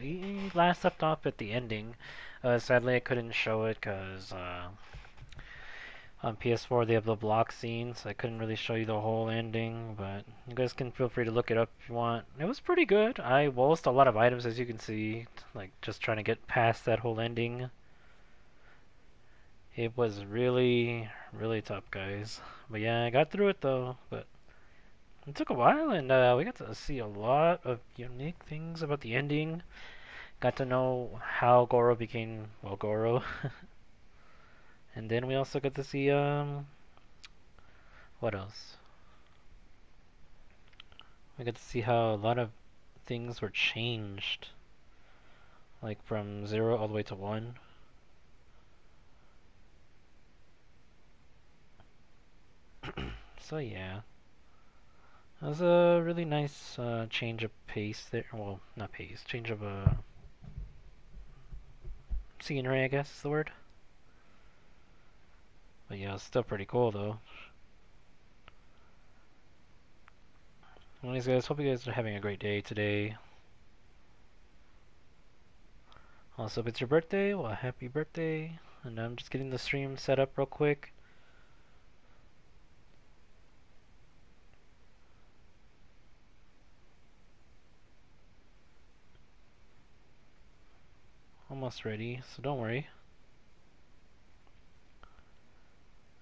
we last left off at the ending. Uh, sadly, I couldn't show it because uh, on PS4 they have the block scene, so I couldn't really show you the whole ending. But you guys can feel free to look it up if you want. It was pretty good. I lost a lot of items, as you can see, like just trying to get past that whole ending. It was really, really tough, guys. But yeah, I got through it though. But it took a while, and uh, we got to see a lot of unique things about the ending. Got to know how Goro became, well, Goro. and then we also got to see, um, what else? We got to see how a lot of things were changed. Like from 0 all the way to 1. so yeah. That was a really nice uh, change of pace there. Well, not pace, change of uh, scenery, I guess is the word. But yeah, it's still pretty cool though. Anyways, guys, hope you guys are having a great day today. Also, if it's your birthday, well, happy birthday. And I'm just getting the stream set up real quick. Almost ready, so don't worry.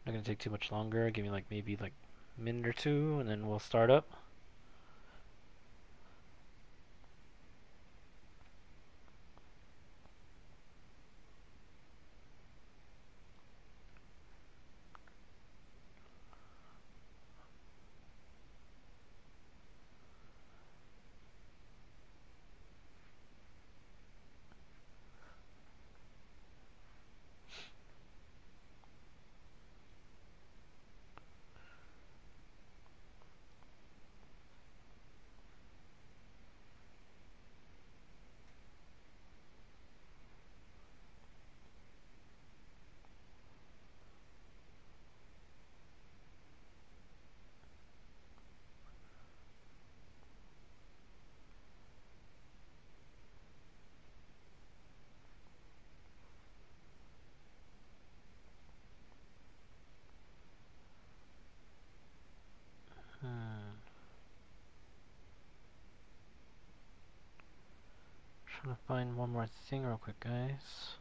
Not gonna take too much longer, give me like maybe like a minute or two and then we'll start up. Trying to find one more thing real quick, guys.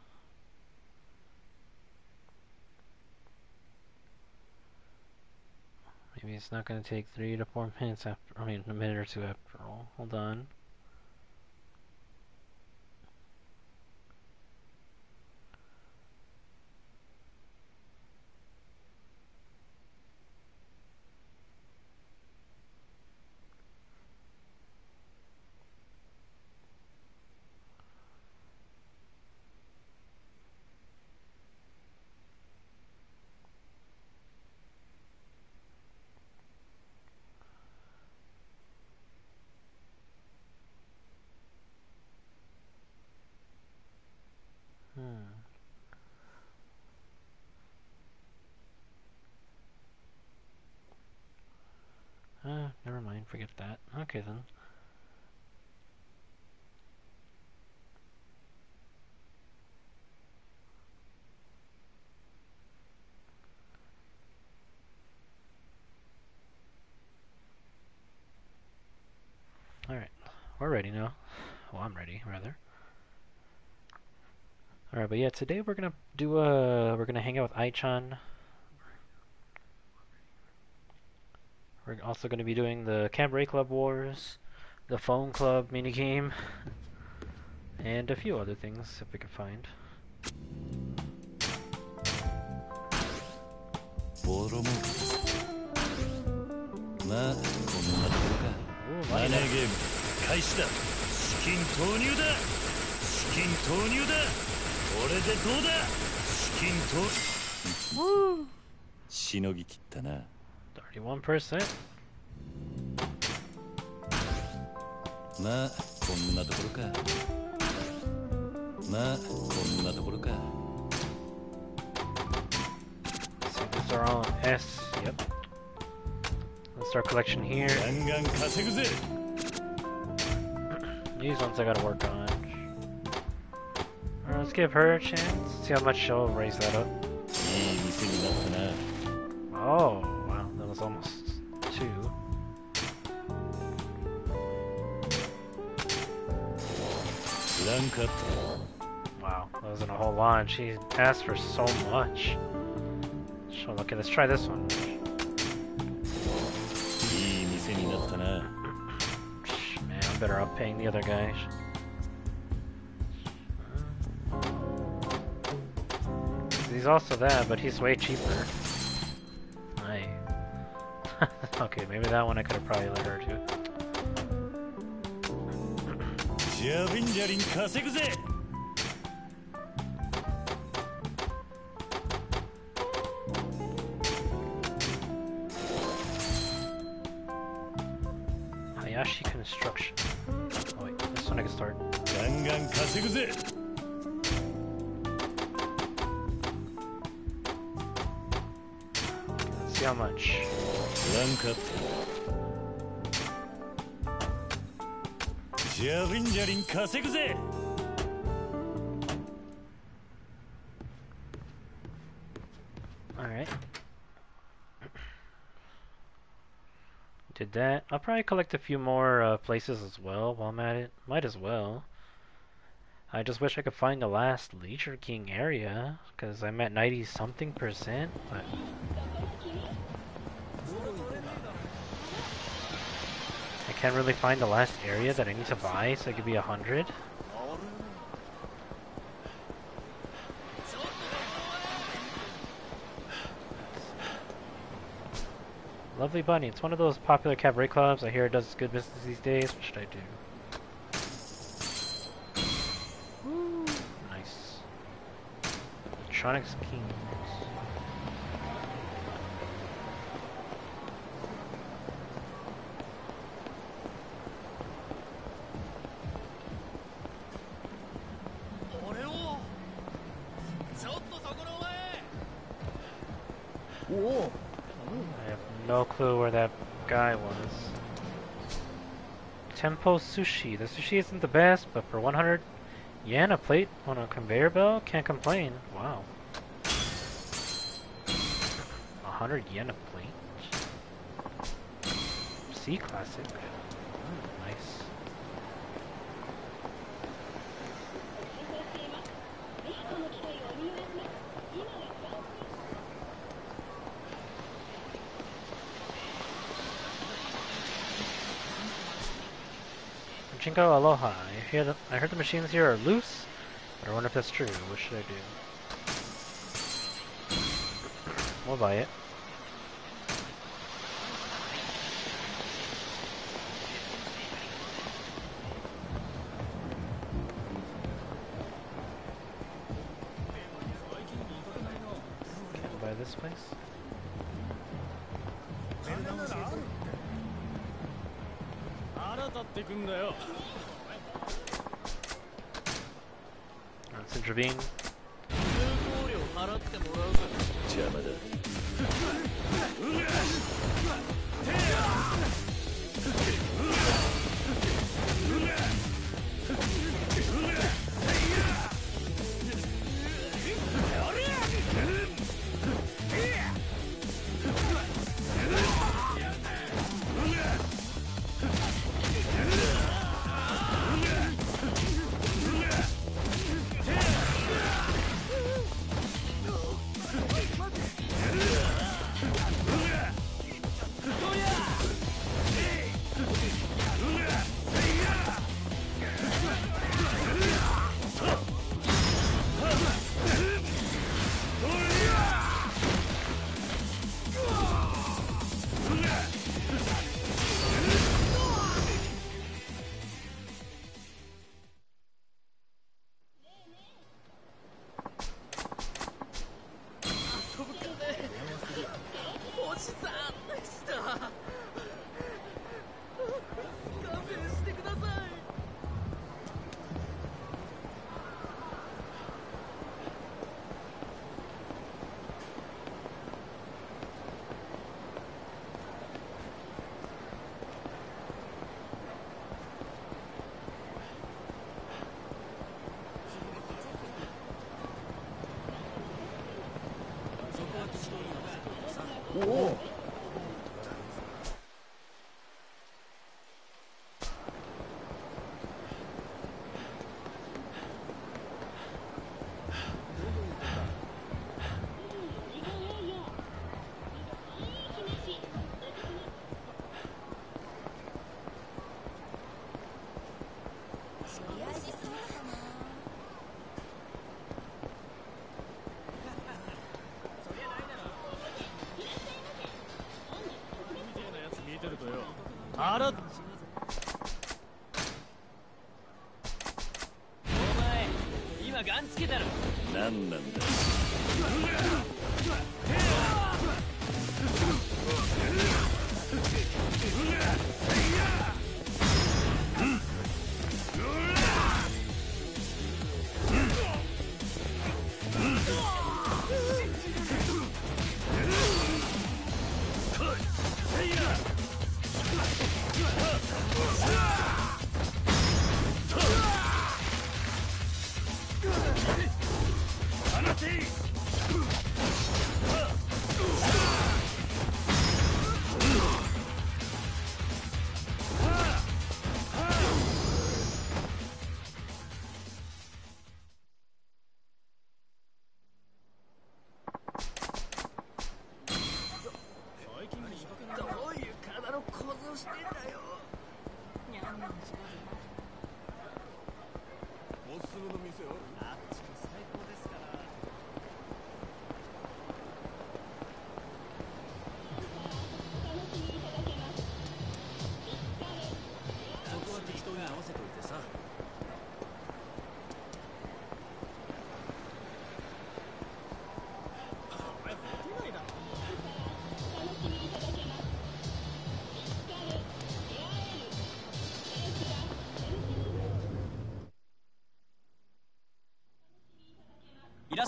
Maybe it's not going to take three to four minutes after, I mean, a minute or two after all. Hold on. forget that. Okay then. Alright, we're ready now. Well, I'm ready, rather. Alright, but yeah, today we're gonna do a... We're gonna hang out with Aichan. We're also going to be doing the Cabaret Club Wars, the Phone Club minigame, and a few other things if we can find. 金投入だ。資金投入だ。これでどうだ。資金投しのぎきったな。31%まあこんなところか。まあこんなところか。Signals are on S. Yep. Let's start collection here. These ones I gotta work on. Let's give her a chance. See how much she'll raise that up. Oh, wow, that was almost two. Wow, that wasn't a whole lot. She asked for so much. So, okay, let's try this one. Better off paying the other guy. He's also that, but he's way cheaper. Aye. okay, maybe that one I could have probably let her do. I'll probably collect a few more uh, places as well while I'm at it. Might as well. I just wish I could find the last Leisure King area, because I'm at 90 something percent, but... I can't really find the last area that I need to buy, so it could be 100. Lovely Bunny. It's one of those popular cabaret clubs. I hear it does good business these days. What should I do? Nice. Electronics Kings. Clue where that guy was. Tempo Sushi. The sushi isn't the best, but for 100 yen a plate on a conveyor belt, can't complain. Wow. 100 yen a plate? C classic. Mm, nice. Jingo Aloha. I hear the I heard the machines here are loose, but I wonder if that's true. What should I do? We'll buy it. Buy this place?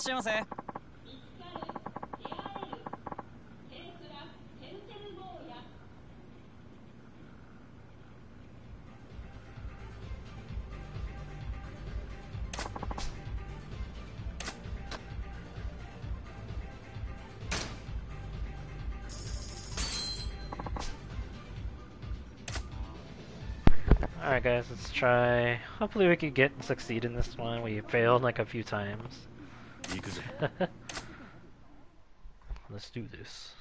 っしゃいませ「Alright guys, let's try. Hopefully we can get succeed in this one. We failed like a few times. 行くぞ let's do this.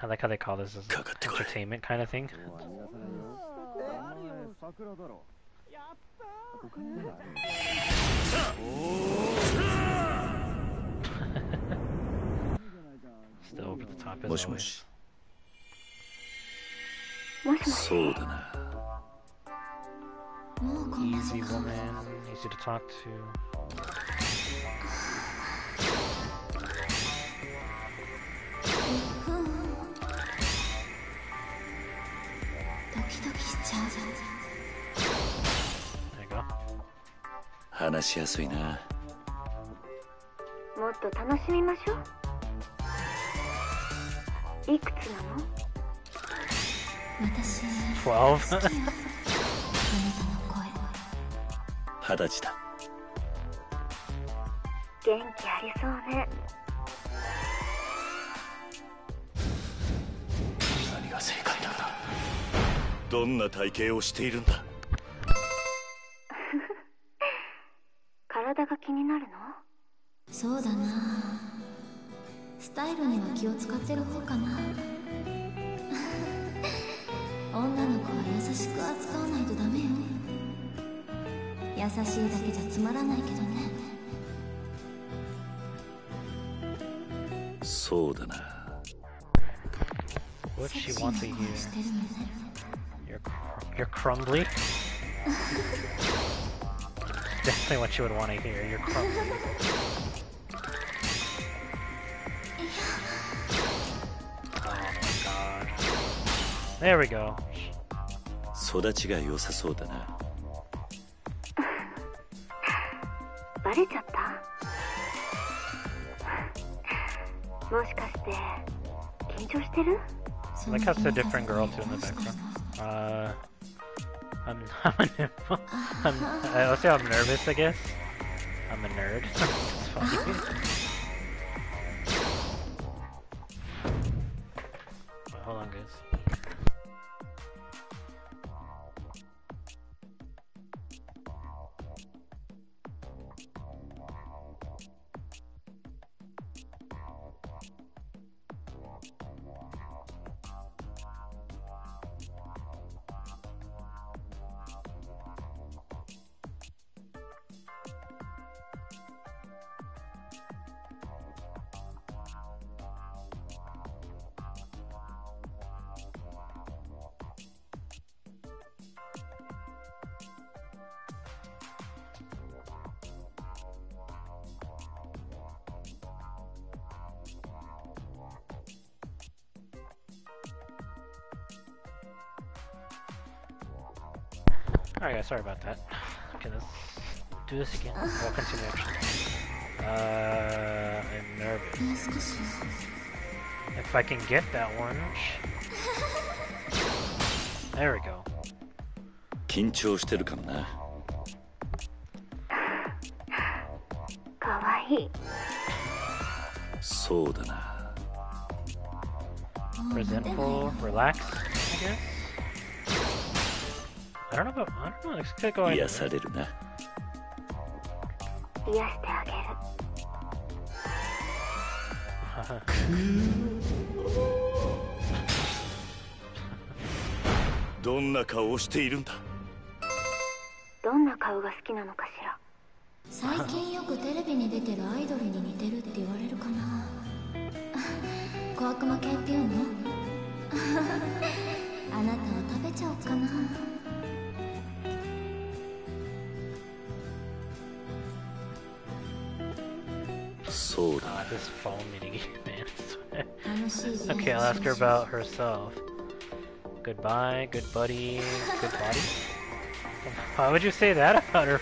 I like how they call this as かかってこい entertainment kind of thing. 桜だろ Still over the top as もしも always. しもしもしそうだなもうこんな時 Easy 間 woman, easy to talk to. 話しやすいな。うもっと楽しみましょう。いくつなの？私 12? あなたの声。二十歳だ。元気ありそうね。何が正解なんだ？どんな体型をしているんだ？は気を使ってる方かな女の子は優しく扱わないとダメよ優しいだけじゃつまらないけどねそうだな What she セクシー wants な to 声 hear. してるのね You're, cr- you're crumbly? Definitely what you would want to hear. You're crumbly. There we go. 育ちが良さそうだなバレちゃったもしかして緊張してる Like how it's a different girl too in the background. Uh, I'm, I'm, a, I'm I'll say I'm nervous. I guess I'm a nerd. Get going. 癒されるな。癒してあげる。どんな顔をしているんだ？どんな顔が好きなのかしら？最近よくテレビに出てるアイドルに似てるって言われるかな。小悪魔系っていうの？あなたを食べちゃおうかな sold. Ah, this phone meeting, man. okay, I'll ask her about herself. Goodbye, good buddy, good body. Why would you say that about her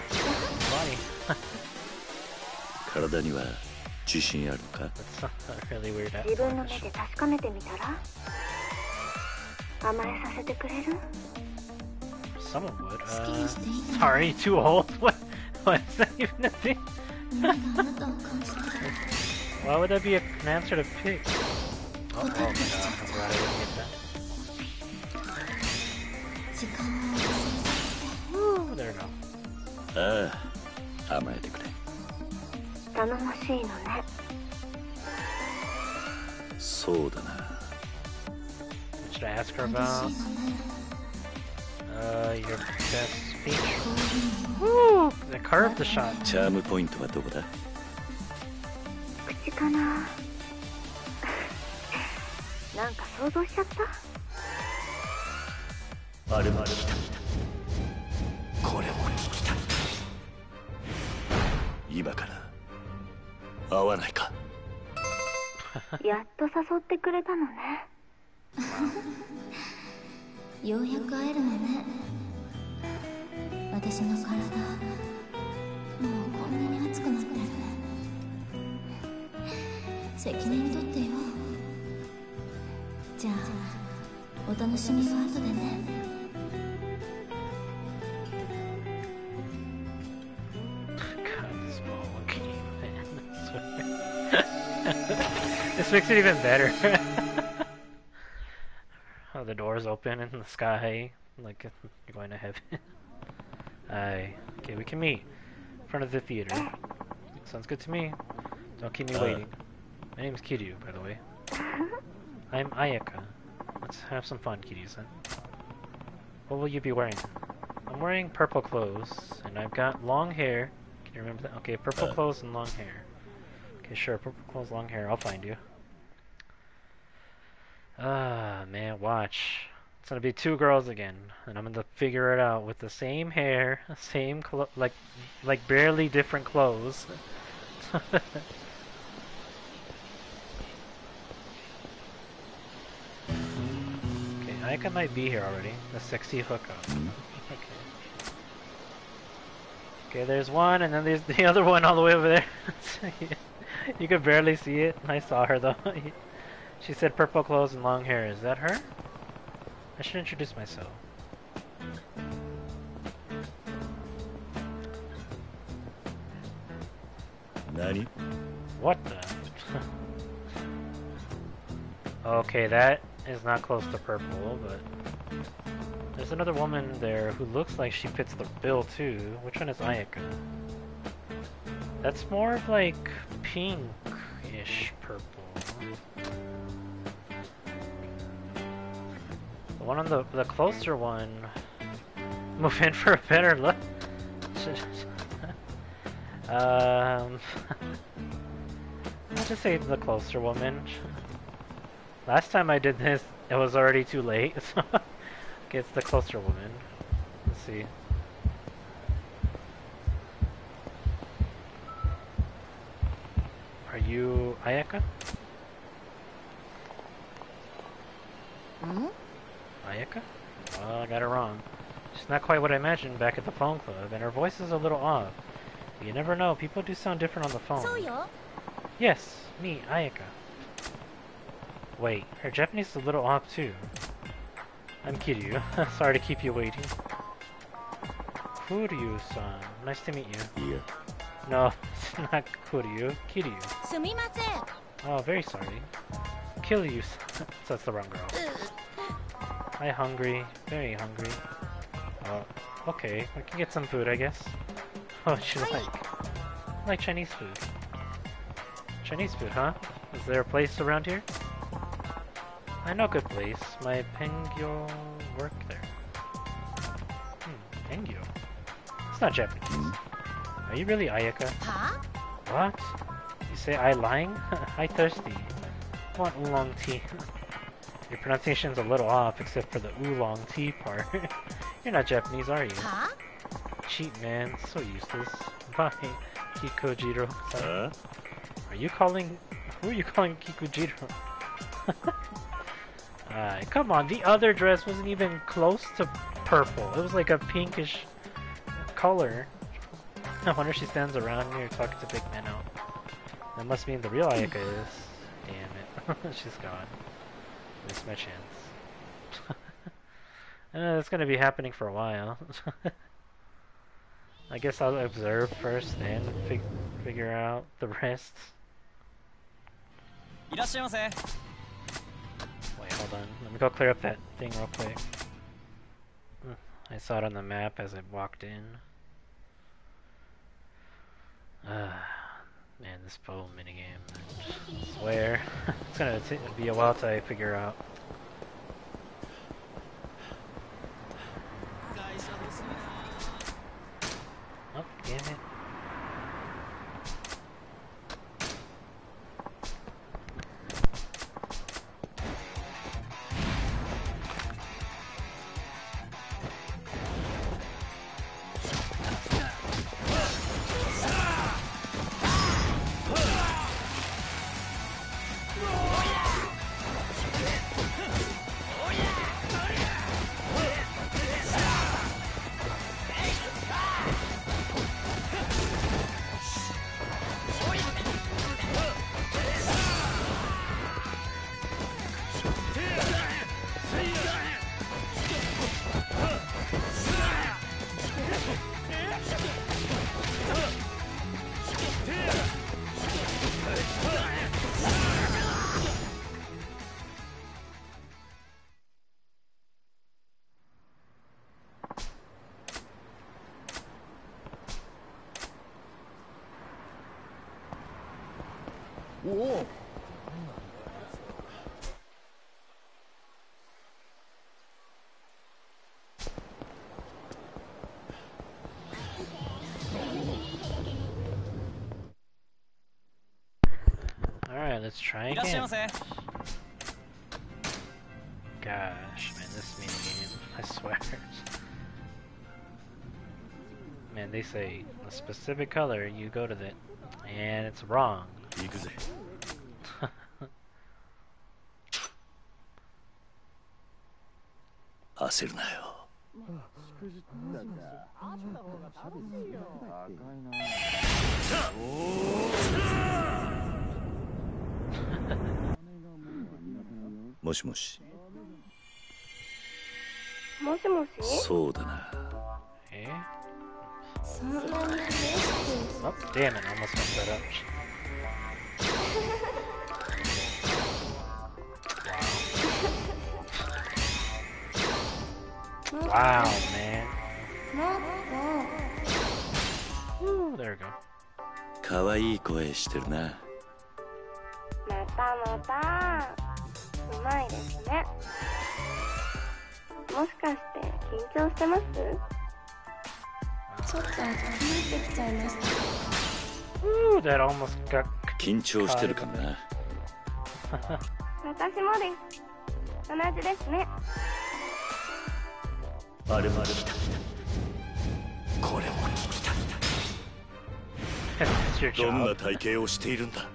body? That's not really weird. Someone would. Uh, sorry, too old. What? What's that even a thing? Why would that be an answer to pick? Oh, oh no, I'm glad I didn't get that. There we go. Uh, I'm ready to play. So, Should I ask her about? Uh, your best! They curved the shot. チャームポイントはどこだ?口かな? なんか想像しちゃった。これも聞きたい。今から。会わないか。やっと誘ってくれたのね ようやく会えるのね。私の体もうこんなに熱くなってるね。責にとってよ。じゃあお楽しみは後でね。oh, the doors open in the sky, like you're going to heaven. Aye. Okay, we can meet in front of the theater. Sounds good to me. Don't keep me Uh. waiting. My name's Kiryu, by the way. I'm Ayaka. Let's have some fun, Kiryu-san. What will you be wearing? I'm wearing purple clothes, and I've got long hair. Can you remember that? Okay, purple Uh. clothes and long hair. Okay, sure, purple clothes, long hair. I'll find you. Ah, man, watch. It's gonna be two girls again, and I'm gonna figure it out with the same hair, same clo- like, like barely different clothes. okay, Aika might be here already. The sexy hookup. Okay. Okay, there's one, and then there's the other one all the way over there. you could barely see it. I saw her though. She said purple clothes and long hair. Is that her? I should introduce myself. 何 What the? okay, that is not close to purple, but there's another woman there who looks like she fits the bill too. Which one is Ayaka? That's more of like pink-ish purple. The one on the the closer one. Move in for a better look. um. I'll just say the closer woman. Last time I did this, it was already too late. So okay, it's the closer woman. Let's see. Are you Ayaka? Hmm? Ayaka? Oh, I got it wrong. She's not quite what I imagined back at the phone club, and her voice is a little off. You never know, people do sound different on the phone. Soyo? Yes, me, Ayaka. Wait, her Japanese is a little off too. I'm Kiryu. Sorry to keep you waiting. Kuryu-san, nice to meet you. Yeah. No, it's not Kuryu, Kiryu. Sumimasen. Oh, very sorry. Kiryu-san, That's the wrong girl. I hungry. Very hungry. Uh, okay. I can get some food, I guess. Oh, she like like Chinese food. Chinese food, huh? Is there a place around here? I know a good place. My Pengyo work there. Hmm, Pengyo. It's not Japanese. Are you really Ayaka? は What? You say I lying? I thirsty. Want oolong tea. Your pronunciation's a little off except for the oolong tea part. You're not Japanese, are you? Huh? Cheat man, so useless. Bye, Kikojiro. あ Are you calling... Who are you calling Kikujiro? uh, come on, the other dress wasn't even close to purple. It was like a pinkish color. I wonder if she stands around here talking to Big Man out. That must mean the real Ayaka is. Damn it. She's gone. Missed my chance. That's gonna be happening for a while. I guess I'll observe first and fig figure out the rest. Wait, hold on. Let me go clear up that thing real quick. I saw it on the map as I walked in. Ah. Man, this bow minigame, I swear. it's gonna be a while till I figure out. Oh, damn it. try again. Gosh, man, this minigame, I swear. Man, they say a specific color, you go to it, and it's wrong. もしもしもしもしそうだな Eh? そんなに嬉し Oh, damn it, I almost messed that up. Wow, man. くもっ Woo, there we go. 可愛い声してるなですね。もしかして緊張してます？とちょっとてきちゃいました。Woo, that almost got. 緊張してるかもな。私もです。同じですね。あれも聞きた。これも聞きた どんな.体型をしているんだ？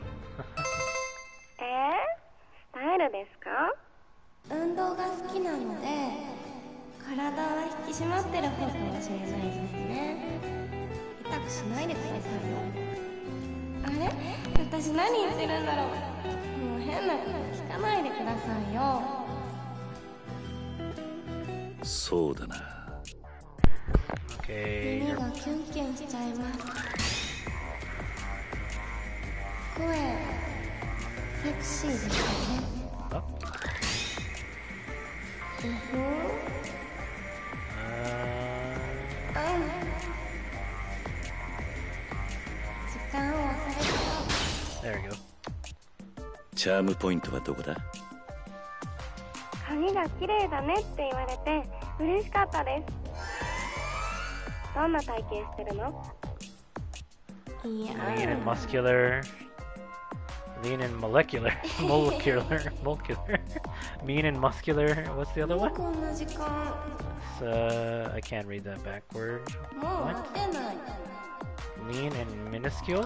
しですね痛くしないでくださいよあれ？私何言ってるんだろう。もう変なこと聞かないでくださいよ。そうだな。Okay, 耳がキュンキュンしちゃいます。声セクシーですよねチャームポイントはどこだ髪が綺麗だねって言われて嬉しかったですどんな体型してるのいや Lean and muscular. Lean and molecular. molecular. molecular. mean and muscular. What's the other one? uh, I can't read that backward. もう What? 待てない Lean and minuscule?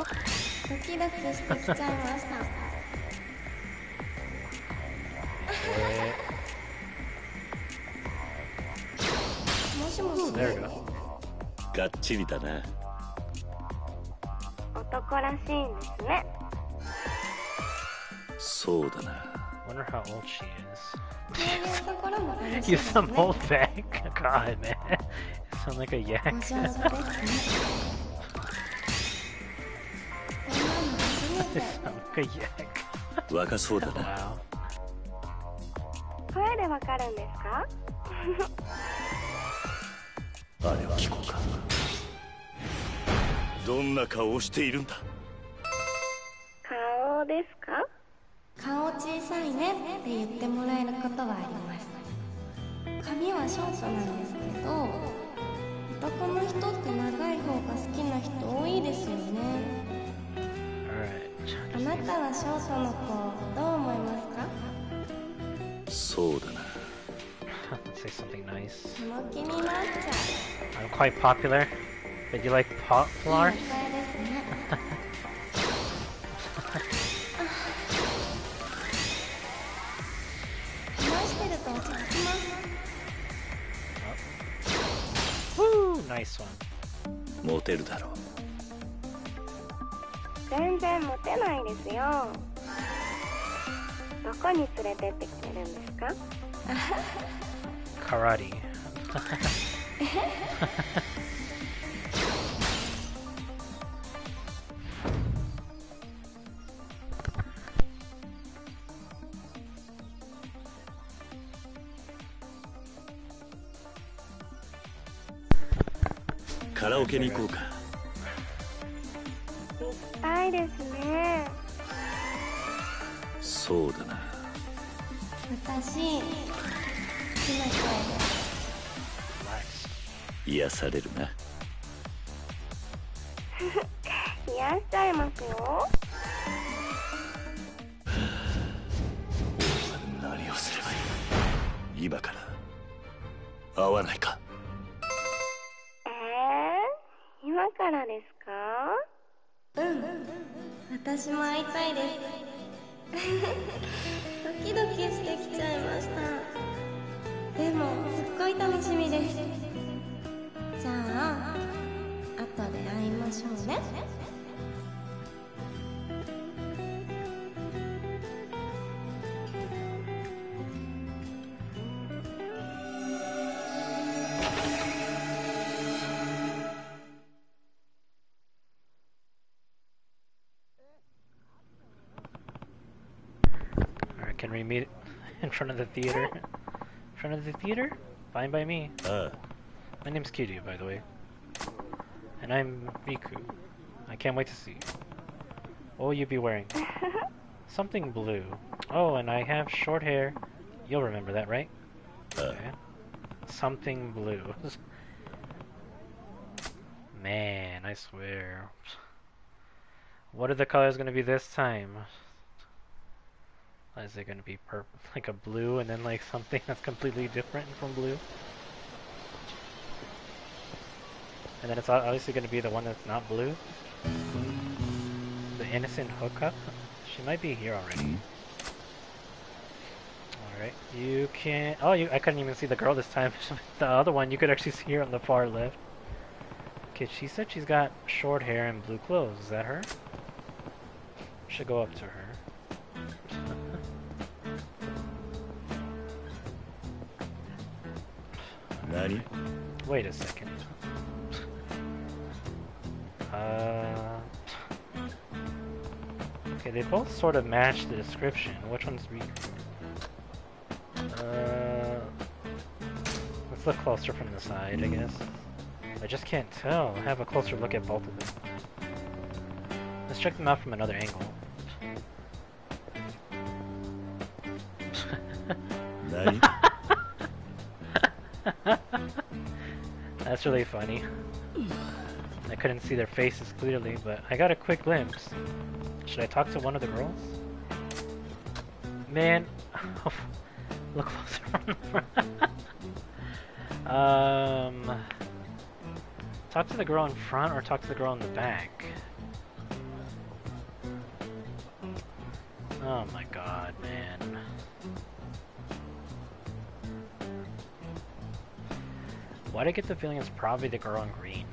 がっちりだな男らしいんですねそうだな wonder how old she is. you some old bag? God, man. You sound like a yak. you sound like a yak. wow. 声でわかるんですか？あれは聞こうか。どんな顔をしているんだ？顔ですか？顔小さいねって言ってもらえることはあります。髪はショートなんですけど男の人って長い方が好きな人多いですよね.あなたはショートの子どう思いますか？そうだな Let's say something nice. その気になっちゃ I'm quite popular. But you like う poplar? いいお声ですね話してると落ち着きます Woo! Nice one. モテるだろう全然モテないですよ どこに連れてってくれるんですか？Karate.「カラオケに行こうか。行きたいですねそうだな。私好きな声.癒されるな。癒しちゃいますよ。何をすればいい？今から？会わないか？えー、今からですか？うん。私も会いたいですドキドキしてきちゃいました。でもすっごい楽しみです。じゃあ後で会いましょうね。Meet in front of the theater? In front of the theater? Fine by me. あ My name's Kiryu, by the way. And I'm Riku. I can't wait to see. What will you be wearing? Something blue. Oh, and I have short hair. You'll remember that, right? あ Okay. Something blue. Man, I swear. What are the colors gonna be this time? Is it gonna be purple, like a blue, and then like something that's completely different from blue? And then it's obviously gonna be the one that's not blue. The innocent hookup. She might be here already. Mm-hmm. Alright, you can. Oh, you. I couldn't even see the girl this time. the other one, you could actually see her on the far left. Okay, she said she's got short hair and blue clothes. Is that her? Should go up to her. 何 Wait a second. Uh. Okay, they both sort of match the description. Which one's re? Uh. Let's look closer from the side, I guess. I just can't tell. Have a closer look at both of them. Let's check them out from another angle. 何 That's really funny. I couldn't see their faces clearly, but I got a quick glimpse. Should I talk to one of the girls? Man, look closer um, talk to the girl in front or talk to the girl in the back? Why I get the feeling it's probably the girl in green?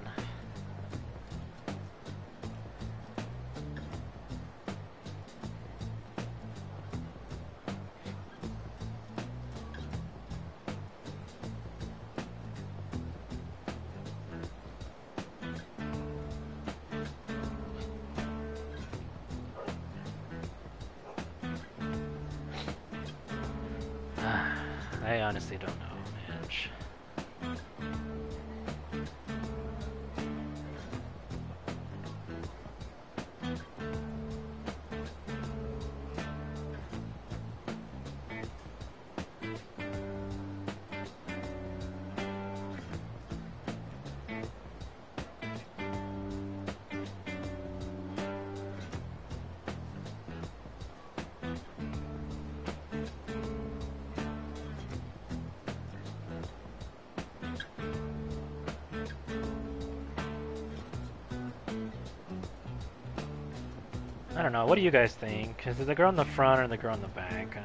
Do you guys think? Is it the girl in the front or the girl in the back?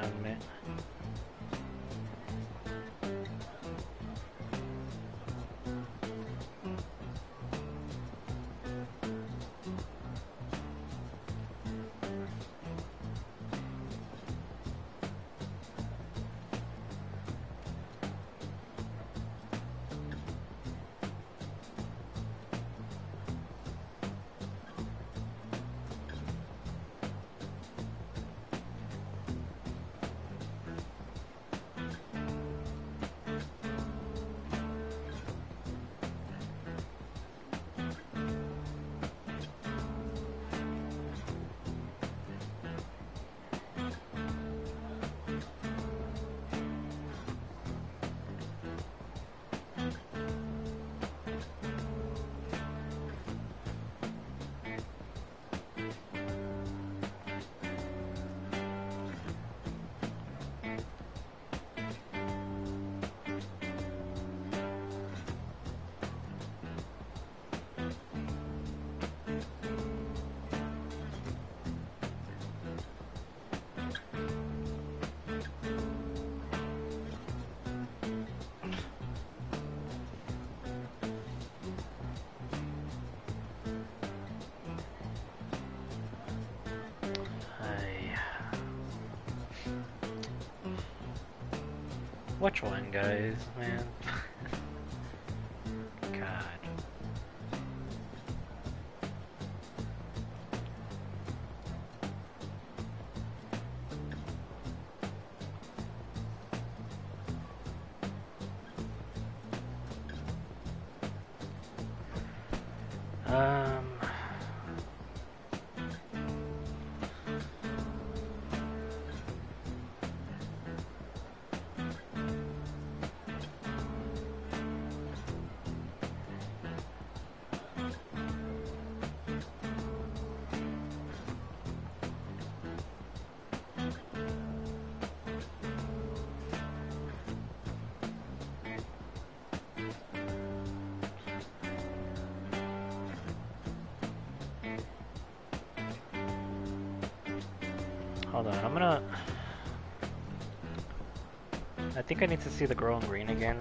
I need to see the girl in green again.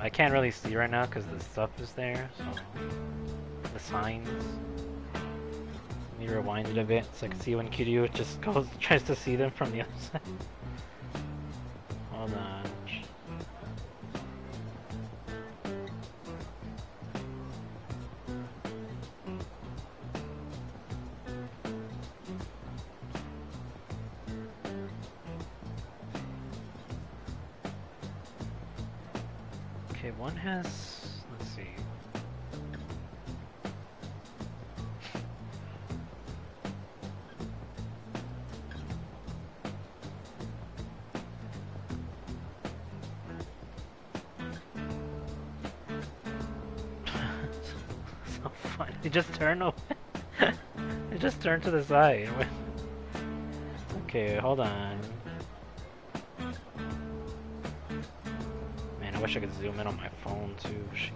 I can't really see right now because the stuff is there, so the signs. Let me rewind it a bit so I can see when Kiryu just goes tries to see them from the other turned to the side. okay, hold on. Man, I wish I could zoom in on my phone too. Sheesh.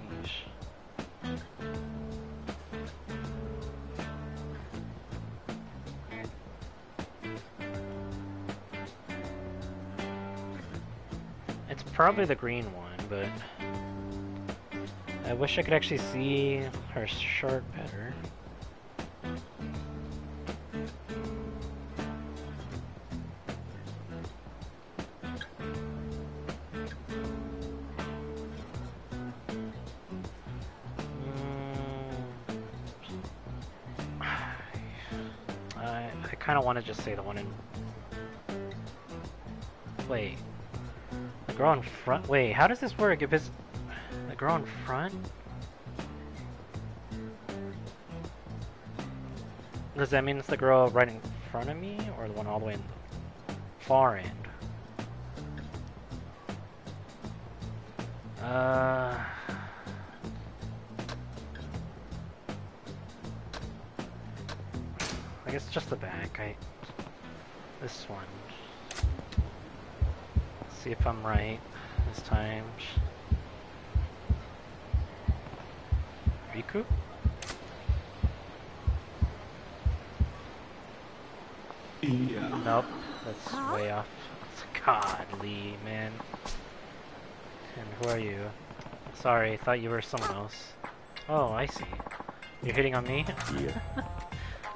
It's probably the green one, but I wish I could actually see her shirt better. Just say the one in. Wait. The girl in front. Wait, how does this work? If it's the girl in front. Does that mean it's the girl right in front of me, or the one all the way in the far end? Uh. Thought you were someone else. Oh, I see. You're hitting on me? Yeah.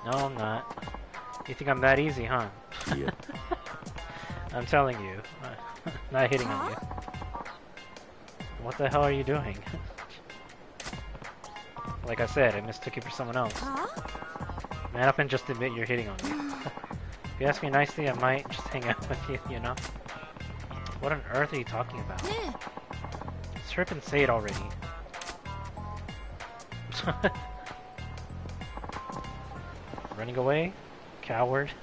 No, I'm not. You think I'm that easy, huh? Yeah. I'm telling you. not hitting on you. What the hell are you doing? like I said, I mistook you for someone else. Man up and just admit you're hitting on me. if you ask me nicely, I might just hang out with you, you know? What on earth are you talking about? Just rip and say it already. Running away? Coward?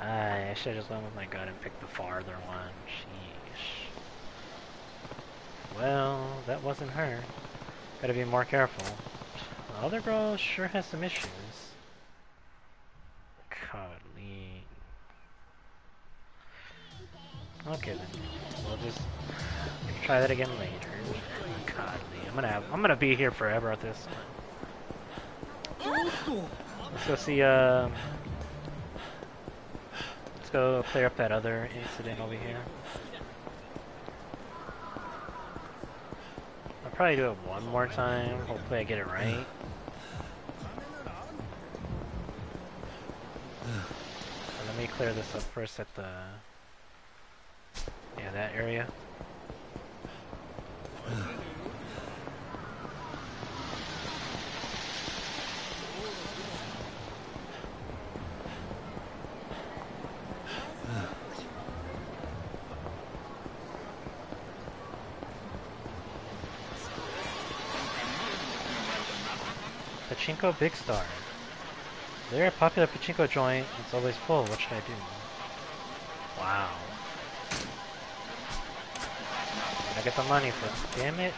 I should just went with my gut and picked the farther one. Sheesh. Well, that wasn't her. Gotta be more careful. The other girl sure has some issues. Godly. Okay then. We'll just try that again later. I'm gonna be here forever at this. Let's go see uh Let's go clear up that other incident over here. I'll probably do it one more time. Hopefully I get it right. Let me clear this up first at the yeah that area. Pachinko Big Star. They're a popular pachinko joint. It's always full. What should I do? Wow. I get the money for it. Damn it.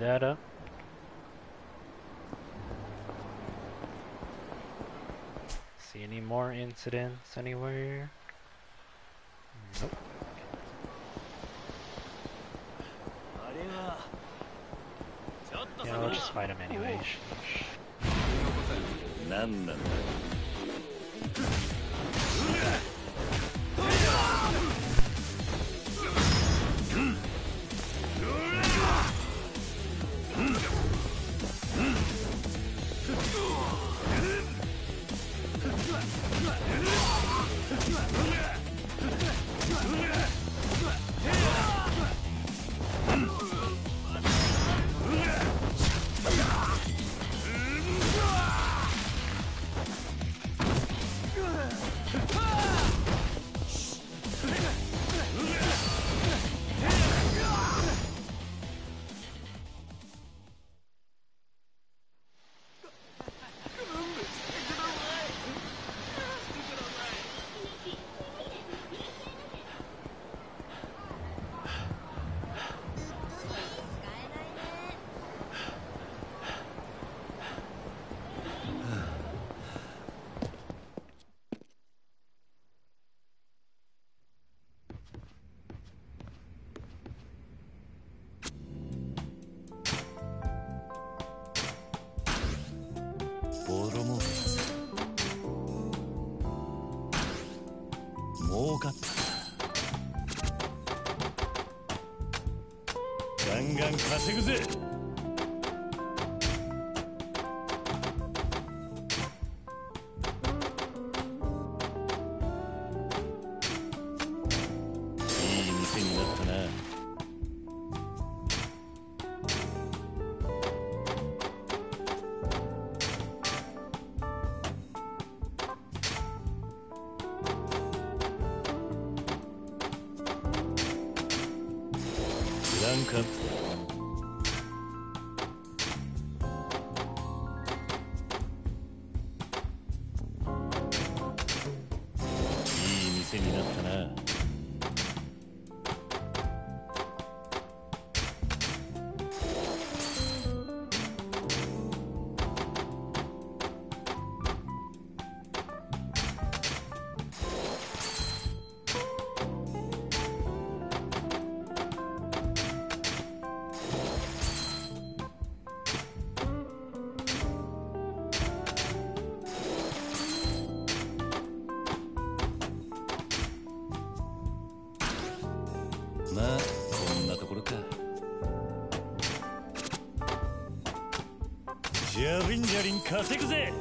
that up. See any more incidents anywhere? Nope. あれはちょっと Yeah, そ we'll こ just fight him anyway. Sheesh. 何なんだ ボ 稼ぐぜ。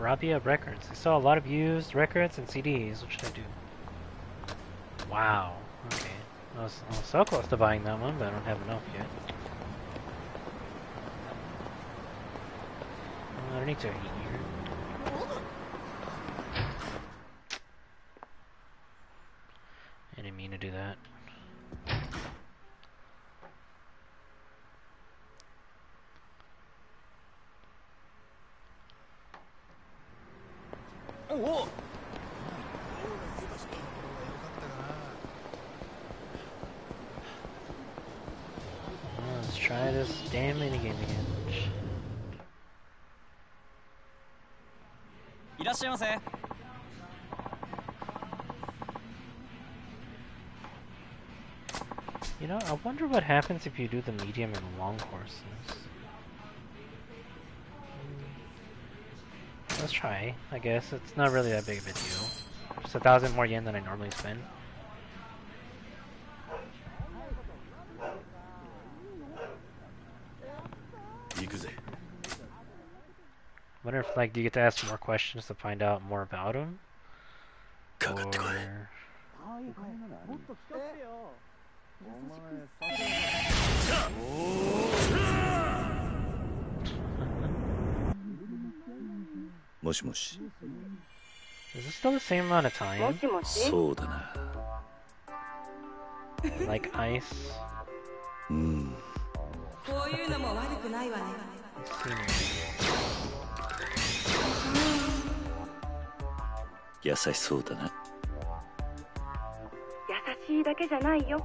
Rabia Records. I saw a lot of used records and CDs. What should I do? Wow. Okay. I was, I was so close to buying that one, but I don't have enough yet. I don't need to heat here. しゃいませ You know, I wonder what happens if you do the medium and long courses. Hmm. Let's try, I guess. It's not really that big of a deal. Just a thousand more yen than I normally spend. Like, do you get to ask more questions to find out more about him? Or... Moshi moshi. Is this still the same amount of time? So Like ice? Mm. 優しそうだな。優しいだけじゃないよ。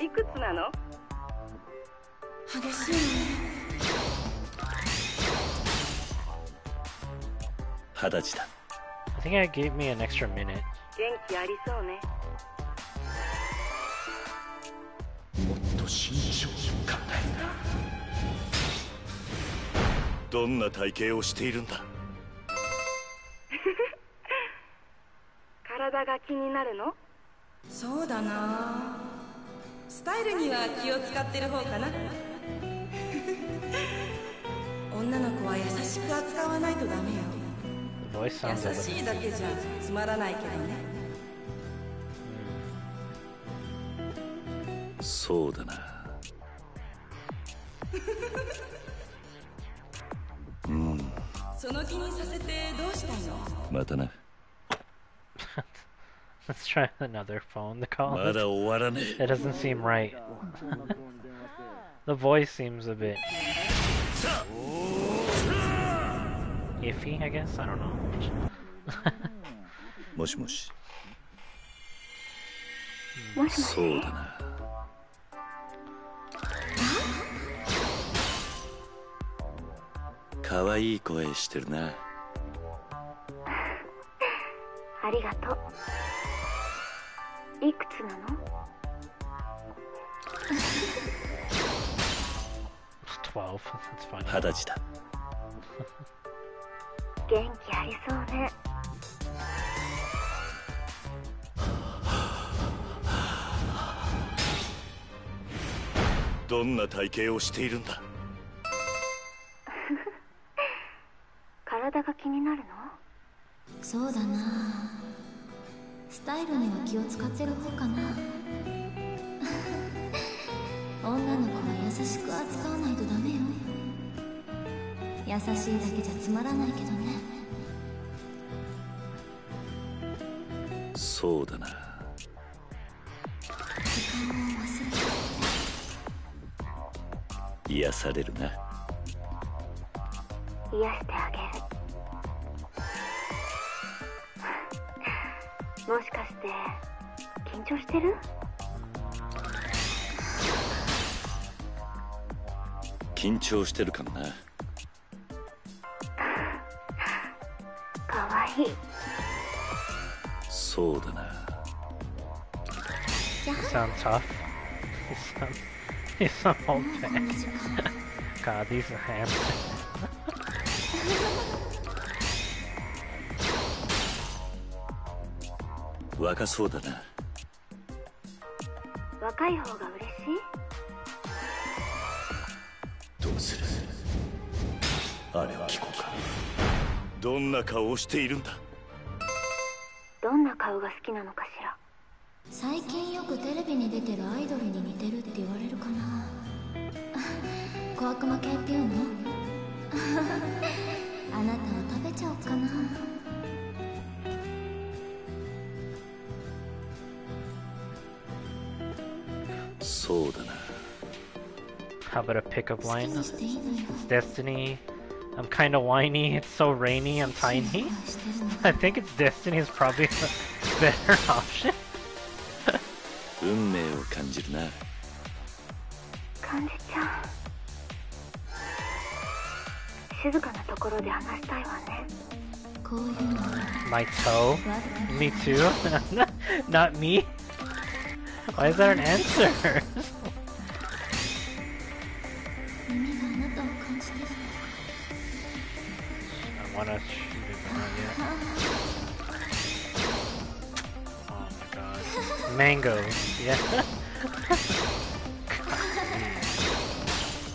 いくつなの？激しいね。二十歳だ。I think I gave me an extra minute. 元気ありそうね。もっと慎重に考えな。どんな体型をしているんだ？気になるの？そうだな。スタイルには気を使ってる方かな。女の子は優しく扱わないとダメよ。優しいだけじゃつまらないけどね。そうだな。うん。その気にさせてどうしたいの？またな try another phone to call. まだ終わらね It doesn't seem right. The voice seems a bit iffy, I guess. I don't know. もしもしもしもしそうだなかわいい声してるなありがとう いくつなの？12. That's funny. 二十歳だ。元気ありそうね。どんな体型をしているんだ？体が気になるの？そうだなスタイルには気を使ってる方かな。女の子は優しく扱わないとダメよ。優しいだけじゃつまらないけどね。そうだな。時間を忘れて。癒されるな。癒してあげるもしかして緊張してる？緊張してるかもな。かわいい。そうだな。若そうだな。若い方が嬉しい？どうする？あれを聞こうか。どんな顔をしているんだ？どんな顔が好きなのかしら？最近よくテレビに出てるアイドルに似てるって言われるかな。小悪魔系っていうの？あなたを食べちゃおうかな そうだな How about a pickup 好き line? にしていいのよ Destiny I'm kind of whiny. It's so rainy. I'm tiny. I think it's Destiny is probably the better option. 運命を感じるな感じちゃう静かなところで話したいわねこういうの My toe. 悪くない Me too. Not me. Why is that an answer? god. Mangoes. Yeah.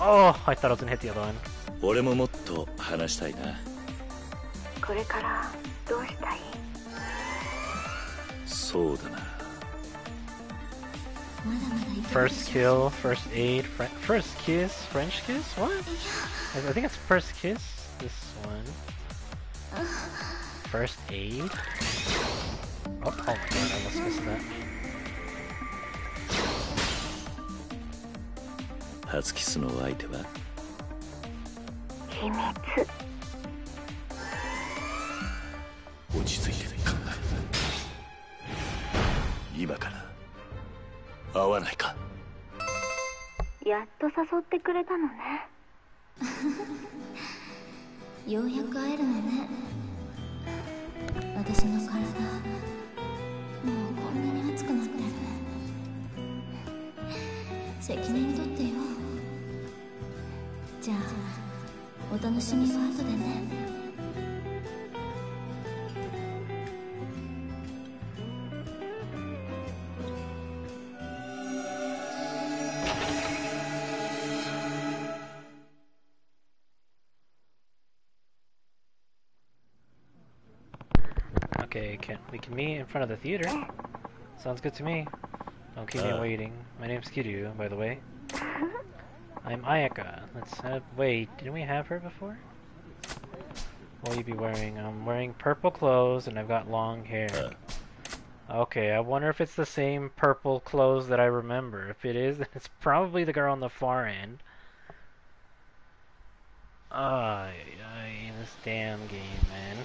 oh, I thought I was gonna hit the other one. 俺ももっと話したいなこれからどうしたいそうだなまだまだいける First kill, first aid, fr first kiss, French kiss? What? I I think it's first kiss. This one. First aid. Oh, oh my god! I almost missed that. 初キスの相手は？秘密落ち着いて考える今から会わないか。やっと誘ってくれたのね。ようやく会えるのね。私の体。もうこんなに熱くなって。る責任取ってよじゃあお楽しみは後でね Okay, can we can meet in front of the theater? Sounds good to me. Don't keep me Uh. waiting. My name's Kiryu, by the way. I'm Ayaka. Let's have. Wait, didn't we have her before? What will you be wearing? I'm wearing purple clothes and I've got long hair. Uh. Okay, I wonder if it's the same purple clothes that I remember. If it is, then it's probably the girl on the far end. Ay, ay, this damn game, man.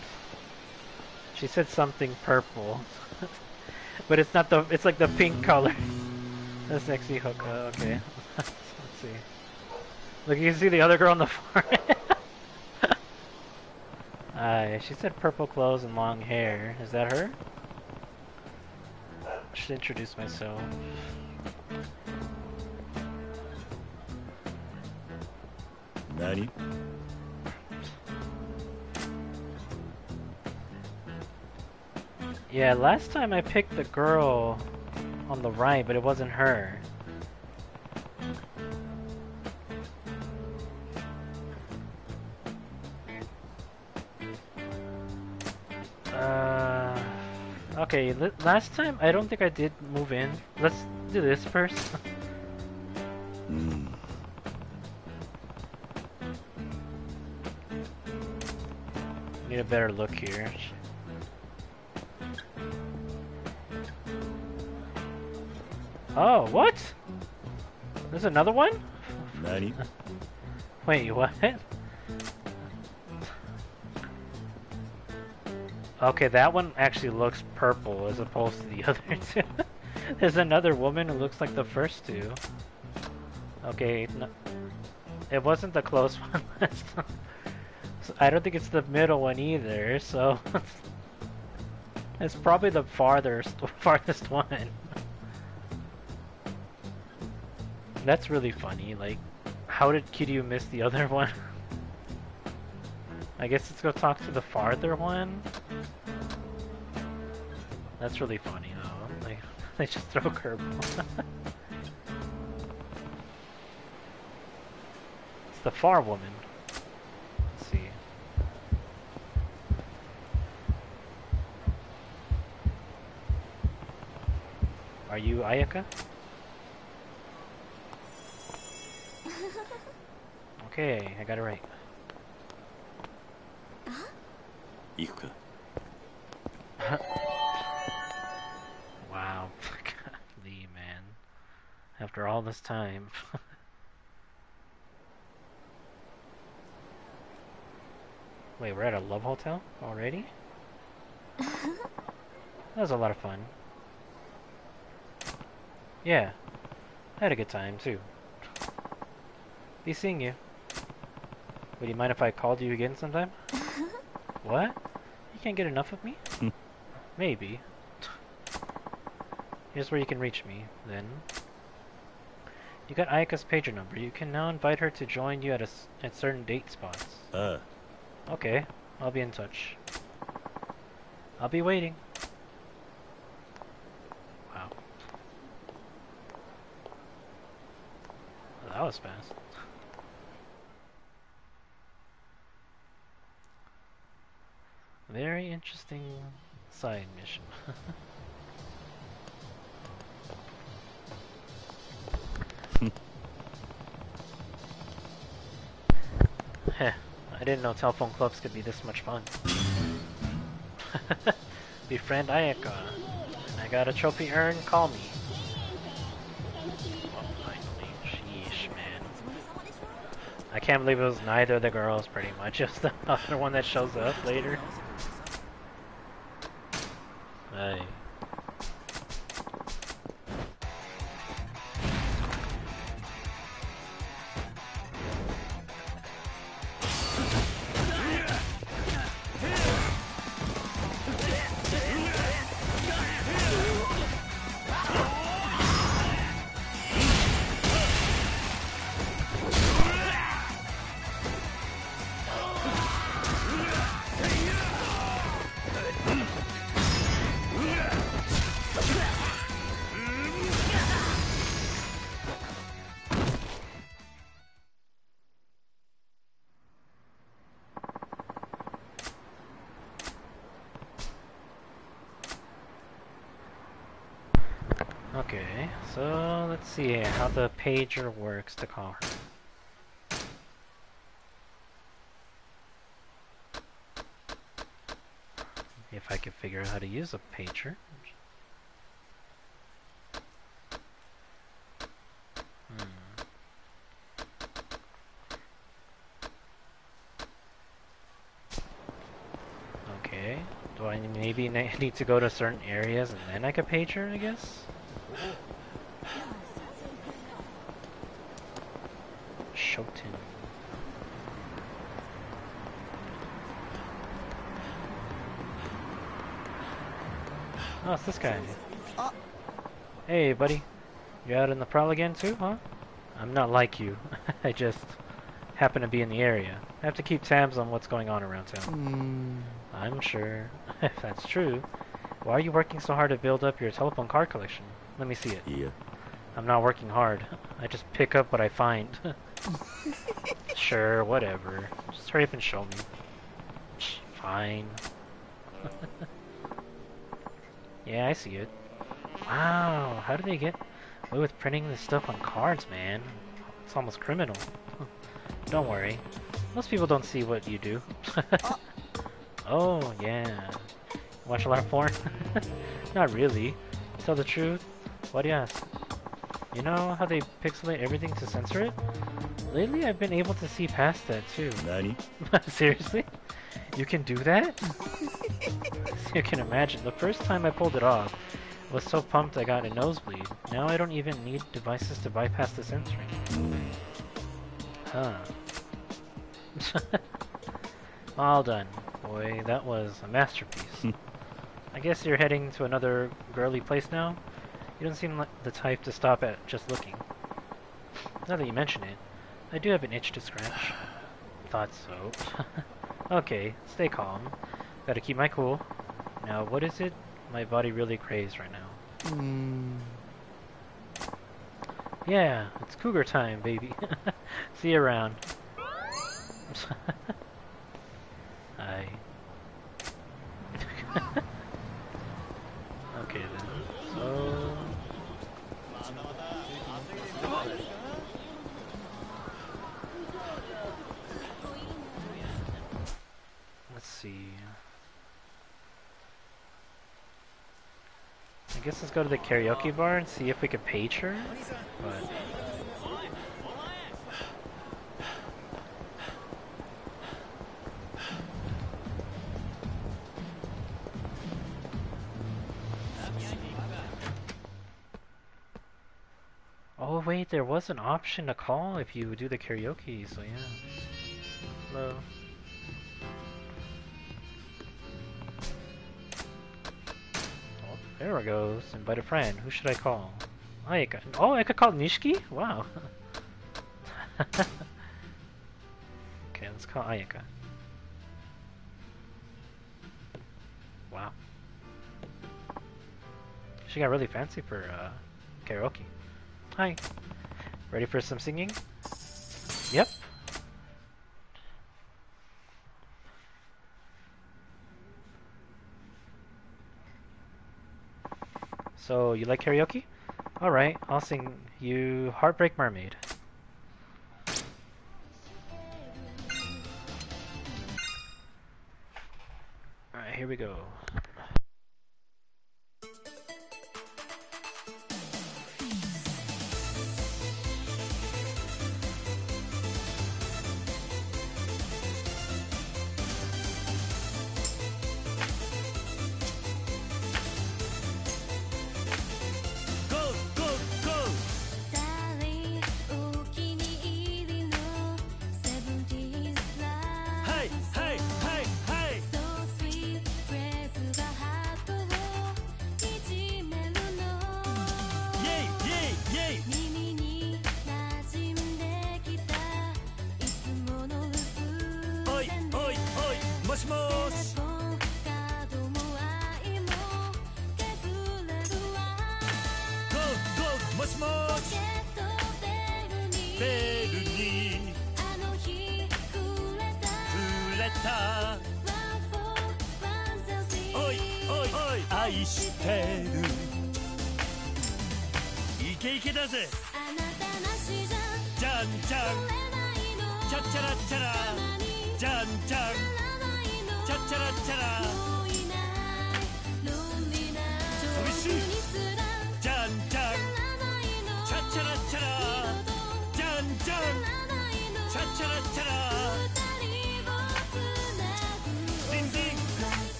She said something purple. but it's not the, it's like the pink color. The sexy hook, okay. Let's see. Look, you can see the other girl on the far end. Aye, she said purple clothes and long hair. Is that her? I should introduce myself. 何 Yeah, last time I picked the girl on the right, but it wasn't her. Uh, okay, last time I don't think I did move in. Let's do this first. mm. Need a better look here. Oh, what? There's another one? Wait, what? Okay, that one actually looks purple as opposed to the other two. There's another woman who looks like the first two. Okay, no, it wasn't the close one last time. So I don't think it's the middle one either, so it's probably the farthest farthest one. That's really funny. Like, how did Kiryu miss the other one? I guess let's go talk to the farther one. That's really funny though. Like, they just throw a curveball. it's the far woman. Let's see. Are you Ayaka? Okay, I got it right. 行くか Wow. Lee, man. After all this time. Wait, we're at a love hotel already? that was a lot of fun. Yeah, I had a good time too. Be seeing you. Would you mind if I called you again sometime? What? You can't get enough of me? Maybe. Here's where you can reach me, then. You got Ayaka's pager number. You can now invite her to join you at, a s at certain date spots. Ah, Okay, I'll be in touch. I'll be waiting. Wow. That was fast. Very interesting side mission. Heh, I didn't know telephone clubs could be this much fun. Befriend Ayaka. And I got a trophy urn, call me. I can't believe it was neither of the girls, pretty much. Just the other one that shows up later. Hey. Pager works to call her. If I could figure out how to use a pager. Hmm. Okay. Do I maybe need to go to certain areas and then I could page her, I guess? Oh, it's this guy. Ah. Hey, buddy. You out in the prowl again, too, huh? I'm not like you. I just happen to be in the area. I have to keep tabs on what's going on around town. Mm. I'm sure. if that's true, why are you working so hard to build up your telephone card collection? Let me see it. Yeah. I'm not working hard. I just pick up what I find. sure, whatever. Just hurry up and show me. Fine yeah, I see it. Wow, how do they get away with printing this stuff on cards, man? It's almost criminal. don't worry. Most people don't see what you do. oh, yeah. Watch a lot of porn? Not really. Tell the truth. Why do you ask? You know how they pixelate everything to censor it? Lately, I've been able to see past that too. 何 Seriously? You can do that? you can imagine. The first time I pulled it off, I was so pumped I got a nosebleed. Now I don't even need devices to bypass the censoring. Huh. All done. Boy, that was a masterpiece. Hmm. I guess you're heading to another girly place now? You don't seem like the type to stop at just looking. Now that you mention it, I do have an itch to scratch. Thought so. okay, stay calm. Gotta keep my cool. Now, what is it my body really craves right now? Hmm. Yeah, it's cougar time, baby. See you around. Hi. I guess let's go to the karaoke bar and see if we could page her. But... Oh wait, there was an option to call if you do the karaoke, so yeah. Hello. There it goes. Invite a friend. Who should I call? Ayaka. Oh, I could call Nishiki? Wow. okay, let's call Ayaka. Wow. She got really fancy for uh, karaoke. Hi. Ready for some singing? Yep. So, you like karaoke? Alright, I'll sing you Heartbreak Mermaid.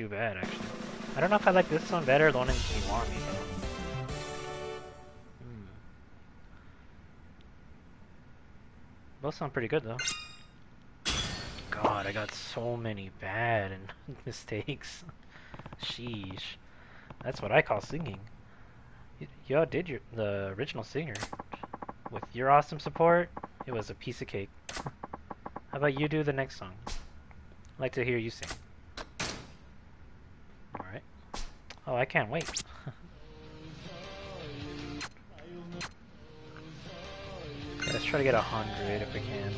Too bad actually. I don't know if I like this one better, or the one in Kiwami though. Hmm. Both sound pretty good though. God, I got so many bad and mistakes. Sheesh. That's what I call singing. Y'all did your the original singer. With your awesome support, it was a piece of cake. How about you do the next song? I'd like to hear you sing. Alright. Oh, I can't wait. Let's try to get a hundred if we can.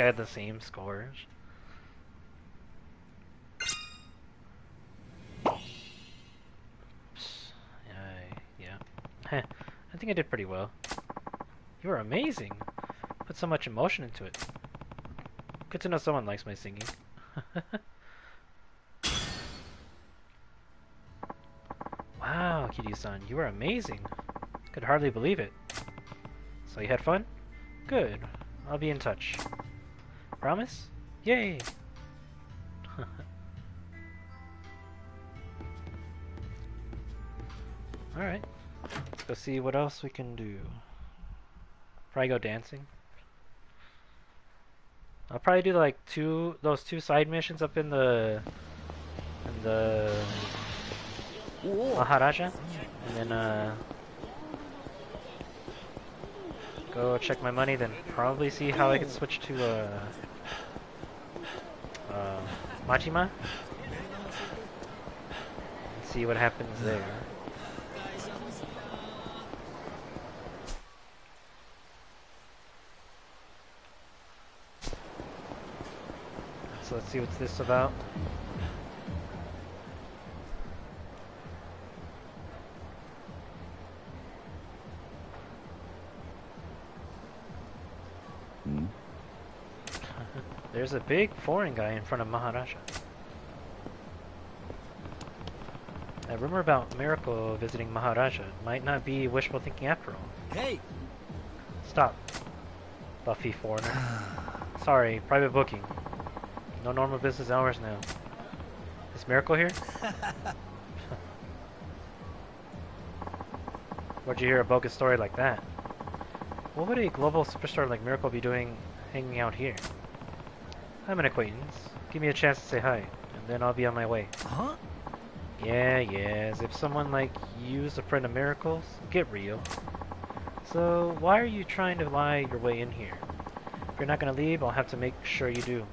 I had the same scores. yeah. I think I did pretty well. You are amazing. Put so much emotion into it. Good to know someone likes my singing. wow, Kiryu-san, you are amazing. Could hardly believe it. So you had fun? Good. I'll be in touch. Promise? Yay! Alright. Let's go see what else we can do. Probably go dancing. I'll probably do like two those two side missions up in the in the Maharaja and then uh go check my money then probably see how I can switch to uh uh Majima and see what happens there. So let's see what's this about. There's a big foreign guy in front of Maharaja. A rumor about Miracle visiting Maharaja might not be wishful thinking after all. Hey! Stop. Buffy foreigner. Sorry, private booking. No normal business hours now. Is Miracle here? Where'd you hear a bogus story like that? What would a global superstar like Miracle be doing hanging out here? I'm an acquaintance. Give me a chance to say hi, and then I'll be on my way. Huh? Yeah, yeah, as if someone like you's a friend of Miracle's. Get real. So, why are you trying to lie your way in here? If you're not gonna leave, I'll have to make sure you do.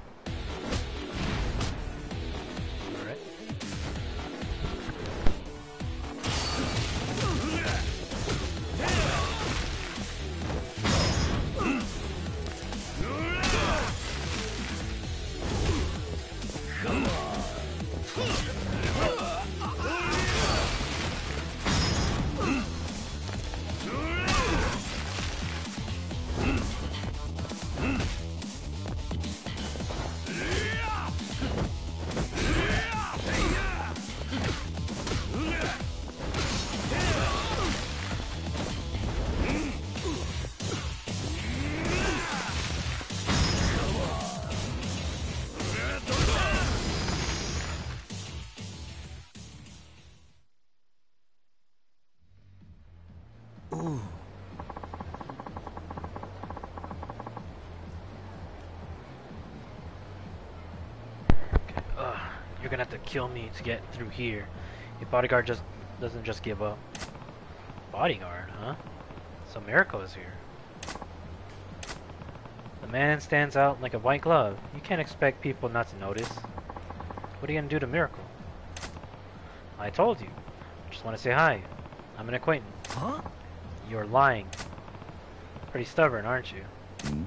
Kill me to get through here. Your bodyguard just doesn't just give up. Bodyguard, huh? So Miracle is here. The man stands out like a white glove. You can't expect people not to notice. What are you gonna do to Miracle? I told you. Just want to say hi. I'm an acquaintance. Huh? You're lying. Pretty stubborn, aren't you? Hmm?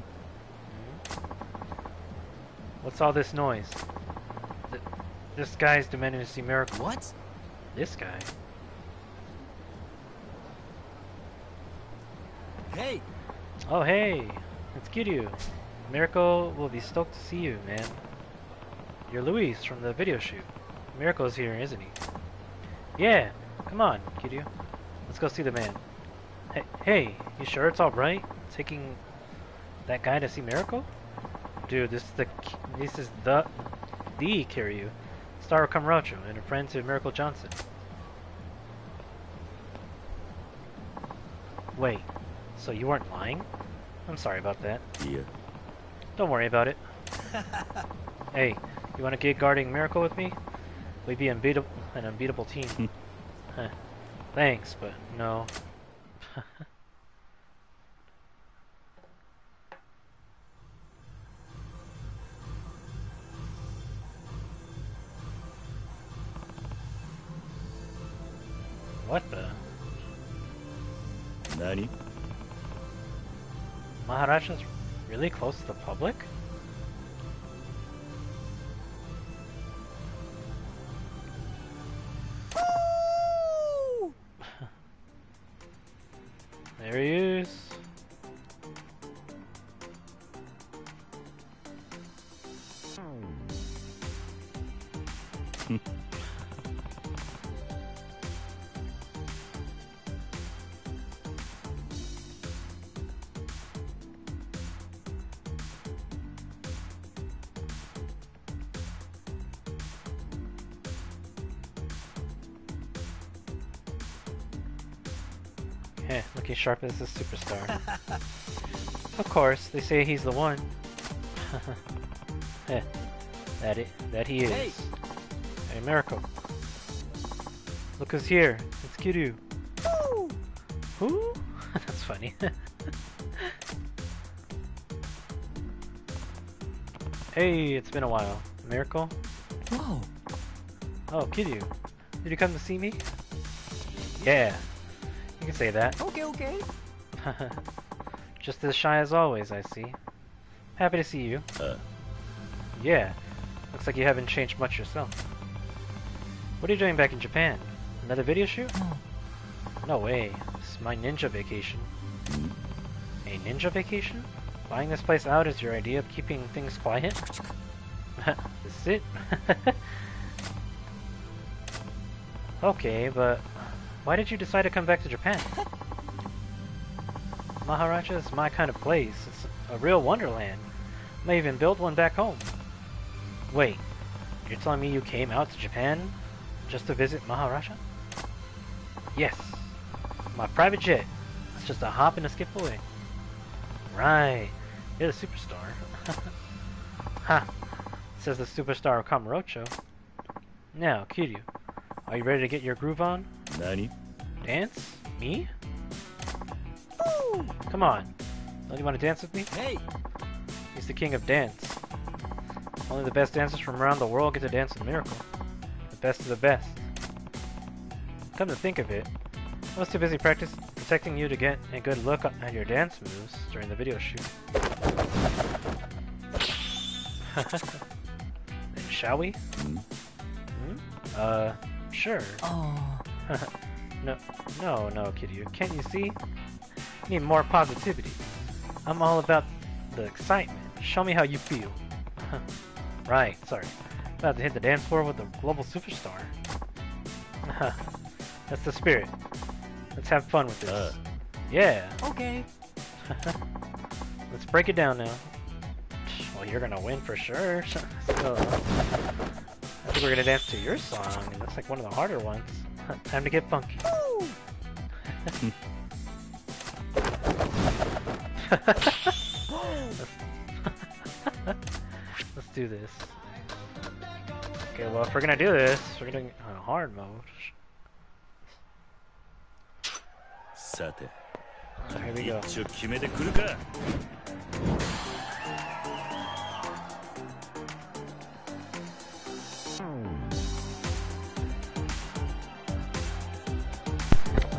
What's all this noise? Th this guy's demanding to see Miracle. What? This guy? Hey! Oh, hey! It's Kiryu. Miracle will be stoked to see you, man. You're Luis from the video shoot. Miracle's here, isn't he? Yeah! Come on, Kiryu. Let's go see the man. Hey, hey, you sure it's alright? Taking that guy to see Miracle? Dude, this is the this is the the Kiryu, star of Kamurocho, and a friend to Miracle Johnson. Wait, so you weren't lying? I'm sorry about that. Yeah. Don't worry about it. hey, you want to get guarding Miracle with me? We'd be unbeatable, an unbeatable team. Hmm. Huh. Thanks, but no. What the? 何 Maharaja's really close to the public? Sharp as a superstar. of course, they say he's the one. yeah, that it, that he is. Hey. Hey, Miracle. Look who's here. It's Kiryu. Who? That's funny. hey, it's been a while. Miracle? Whoa. Oh, Kiryu. Did you come to see me? Yeah. You can say that. Okay, okay. Just as shy as always, I see. Happy to see you. Uh. Yeah. Looks like you haven't changed much yourself. What are you doing back in Japan? Another video shoot? No way. This is my ninja vacation. A ninja vacation? Buying this place out is your idea of keeping things quiet? this is it? okay, but why did you decide to come back to Japan? Maharaja is my kind of place. It's a real wonderland. May even build one back home. Wait, you're telling me you came out to Japan just to visit Maharaja? Yes. My private jet. It's just a hop and a skip away. Right. You're the superstar. ha. Says the superstar of Kamurocho. Now, Kiryu, are you ready to get your groove on? 何 Dance? Me? Come on. Don't you want to dance with me? Hey. He's the king of dance. Only the best dancers from around the world get to dance with Miracle. The best of the best. Come to think of it, I was too busy practice protecting you to get a good look at your dance moves during the video shoot. then shall we? Hmm? Hmm? Uh, sure. Oh. No, no, no, Kiryu. Can't you see? Need more positivity. I'm all about the excitement. Show me how you feel. right, sorry. About to hit the dance floor with a global superstar. That's the spirit. Let's have fun with this. Uh. Yeah. Okay. Let's break it down now. Well, you're gonna win for sure. so, I think we're gonna dance to your song, and that's like one of the harder ones. Time to get funky. Let's do this. Okay, well, if we're gonna do this, we're gonna on hard mode. さて So here we go.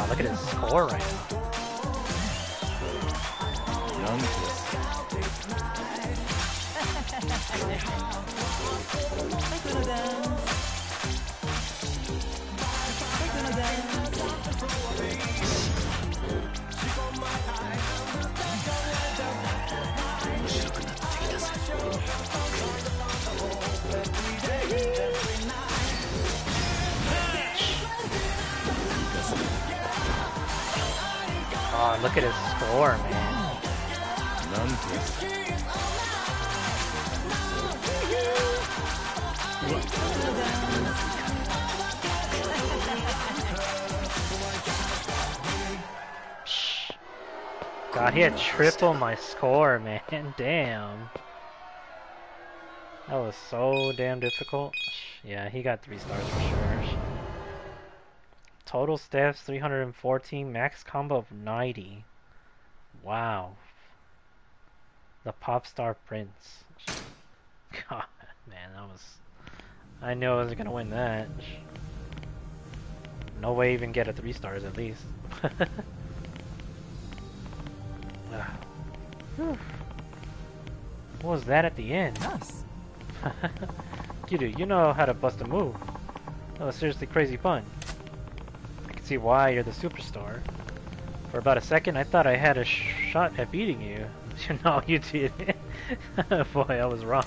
Wow, look at his score right now. なん on, look at his score, man. God, he had triple my score, man. Damn. That was so damn difficult. Yeah, he got three stars for sure. Total stats 314, max combo of 90. Wow. The pop star prince. God, man, that was. I knew I wasn't gonna win that. No way even get a three stars at least. what was that at the end? Nice. Kiryu, you know how to bust a move. That was seriously crazy fun. See why you're the superstar. For about a second, I thought I had a sh shot at beating you. You know, you didn't. Boy, I was wrong.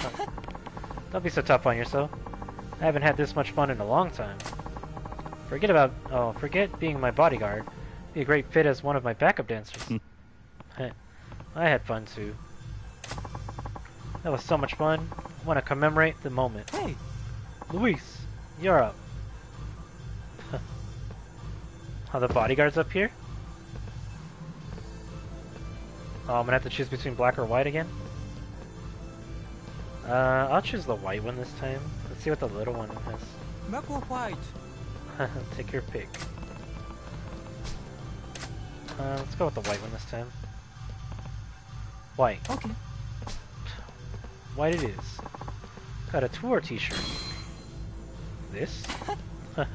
Don't be so tough on yourself. I haven't had this much fun in a long time. Forget about... Oh, forget being my bodyguard. Be a great fit as one of my backup dancers. Hmm. I had fun too. That was so much fun. I want to commemorate the moment. Hey, Luis, you're up. Oh, the bodyguard's up here? Oh, I'm gonna have to choose between black or white again? Uh, I'll choose the white one this time. Let's see what the little one has. Black or white? Take your pick. Uh, let's go with the white one this time. White. Okay. White it is. Got a tour t-shirt. This?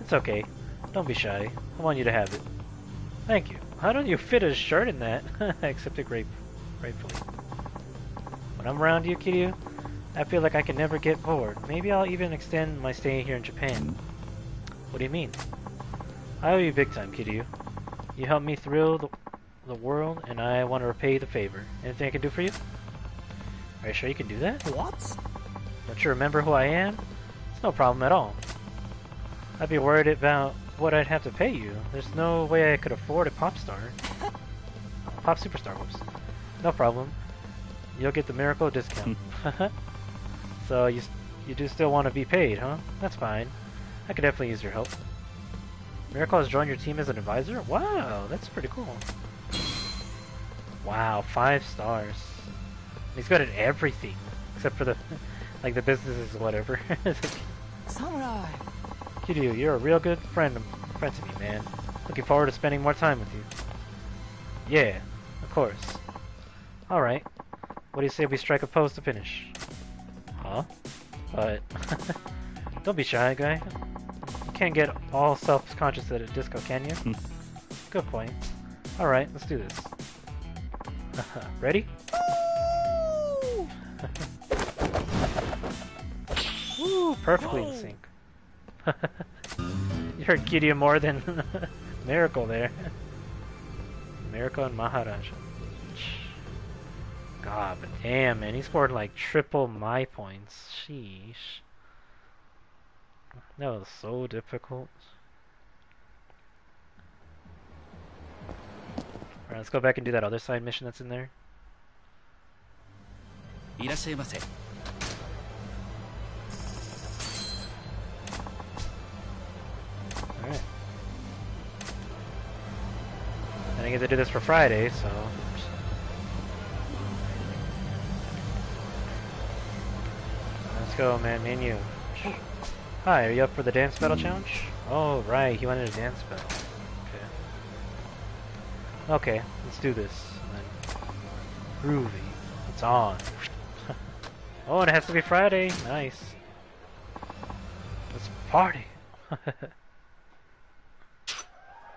it's okay. Don't be shy. I want you to have it. Thank you. How don't you fit a shirt in that? I accept it grape gratefully. When I'm around you, Kiryu, I feel like I can never get bored. Maybe I'll even extend my stay here in Japan. What do you mean? I owe you big time, Kiryu. You helped me thrill the, the world, and I want to repay the favor. Anything I can do for you? Are you sure you can do that? What? Don't you remember who I am? It's no problem at all. I'd be worried about what I'd have to pay you. There's no way I could afford a pop star. pop superstar, whoops. No problem. You'll get the miracle discount. so you you do still want to be paid, huh? That's fine. I could definitely use your help. Miracle has joined your team as an advisor? Wow, that's pretty cool. Wow, five stars. He's good at everything, except for the, like the businesses, whatever. Samurai. Kiryu, you're a real good friend, friend to me, man. Looking forward to spending more time with you. Yeah, of course. All right. What do you say we strike a pose to finish? Huh? But don't be shy, guy. You can't get all self-conscious at a disco, can you? Hmm. Good point. All right, let's do this. Ready? Woo! Perfectly in sync. you heard Kiryu more than Miracle there. Miracle and Maharaja. God, but damn, man, he scored like triple my points. Sheesh. That was so difficult. Alright, let's go back and do that other side mission that's in there. いらっしゃいませ。 And I get to do this for Friday, so... Let's go, man, me and you. Hi, are you up for the dance battle challenge? Oh, right, he wanted a dance battle. Okay. Okay, let's do this. And then... Groovy. It's on. oh, and it has to be Friday. Nice. Let's party.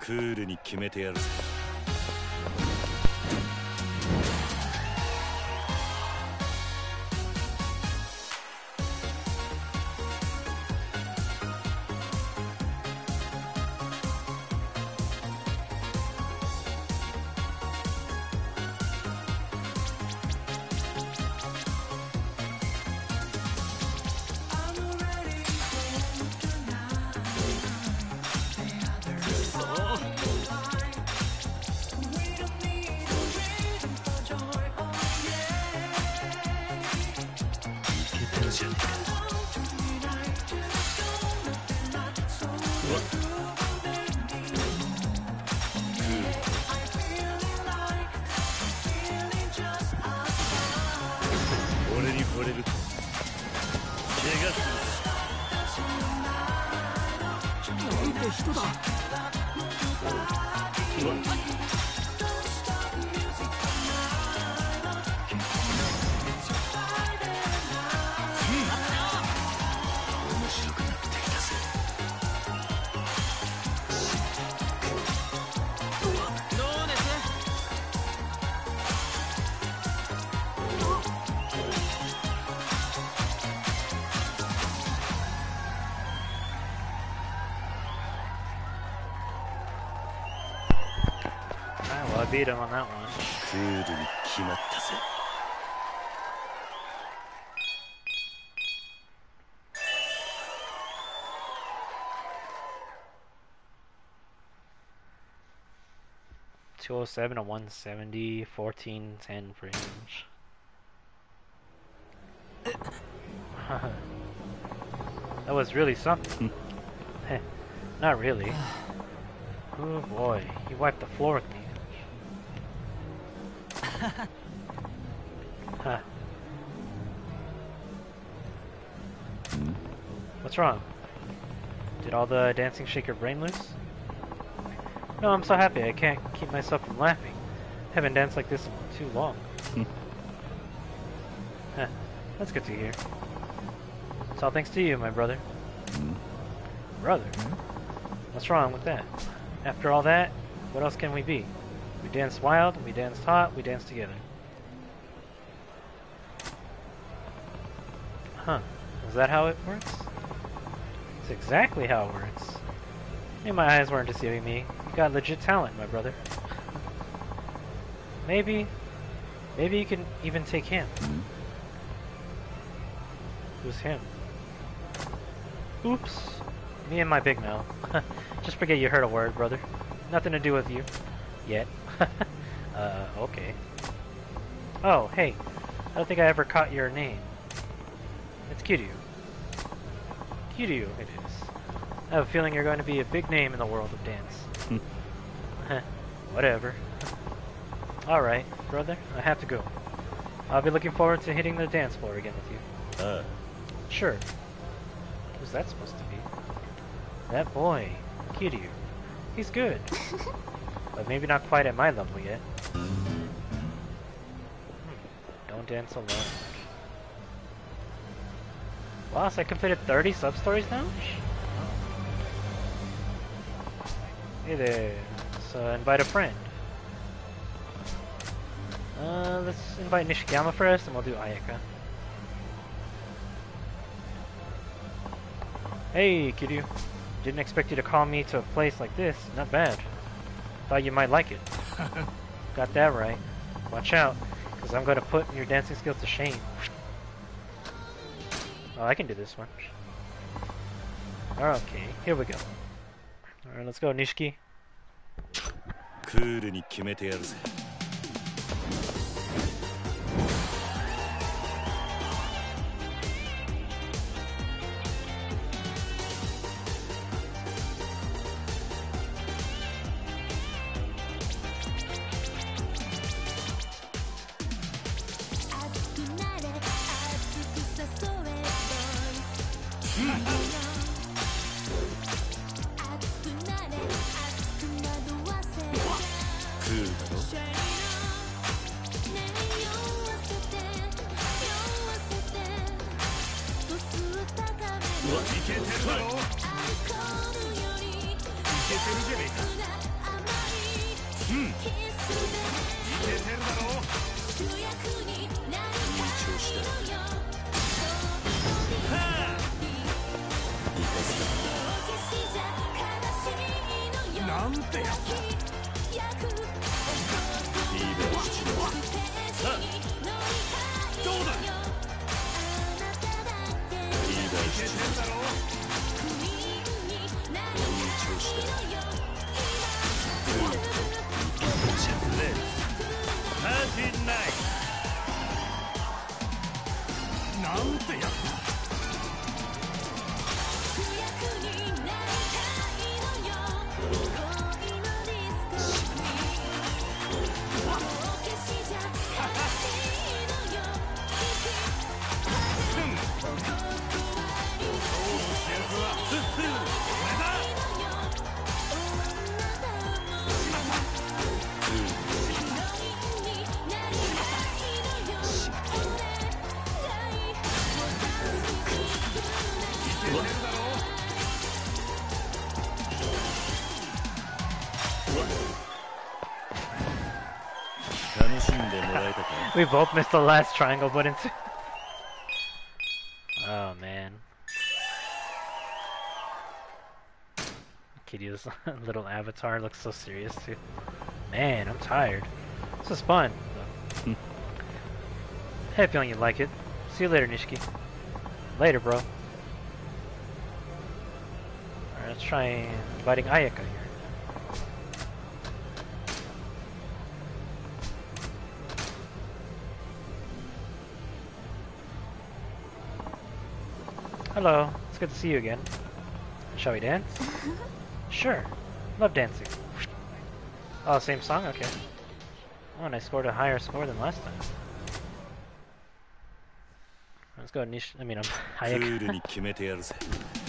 クールに決めてやるぜ って人だ。beat him on that one. Two oh seven to one seventy, fourteen ten for Hinge. that was really something. Not really. Oh boy, he wiped the floor with me huh. What's wrong? Did all the dancing shake your brain loose? No, I'm so happy I can't keep myself from laughing. Haven't danced like this in too long. Hmm. Huh, that's good to hear. It's all thanks to you, my brother. Hmm. Brother? Hmm. What's wrong with that? After all that, what else can we be? We danced wild, we danced hot, we danced together. Huh. Is that how it works? It's exactly how it works. Maybe my eyes weren't deceiving me. You got legit talent, my brother. Maybe, maybe you can even take him. Who's him? Oops. Me and my big mouth. Just forget you heard a word, brother. Nothing to do with you. Yet. uh, okay. Oh, hey. I don't think I ever caught your name. It's Kiryu. Kiryu, it is. I have a feeling you're going to be a big name in the world of dance. Whatever. Alright, brother, I have to go. I'll be looking forward to hitting the dance floor again with you. ああ Sure. Who's that supposed to be? That boy, Kiryu. He's good. but maybe not quite at my level yet. Hmm. Don't dance alone. Wow, so I completed 30 sub-stories now? Hey there. So invite a friend. Uh, let's invite Nishikiyama first, and we'll do Ayaka. Hey, Kiryu. Didn't expect you to call me to a place like this. Not bad. Thought you might like it. Got that right. Watch out, because I'm going to put your dancing skills to shame. Oh, I can do this one. Okay, here we go. Alright, let's go, Nishiki. クールに決めてやるぜ We both missed the last triangle button. Oh man. Kiryu's little avatar looks so serious too. Man, I'm tired. This is fun. hey, feeling you like it. See you later, Nishiki. Later, bro. Alright, let's try inviting Ayaka here. Hello, it's good to see you again. Shall we dance? sure. Love dancing. Oh, same song? Okay. Oh, and I scored a higher score than last time. Let's go Nish... I mean, I'm ク Hayek.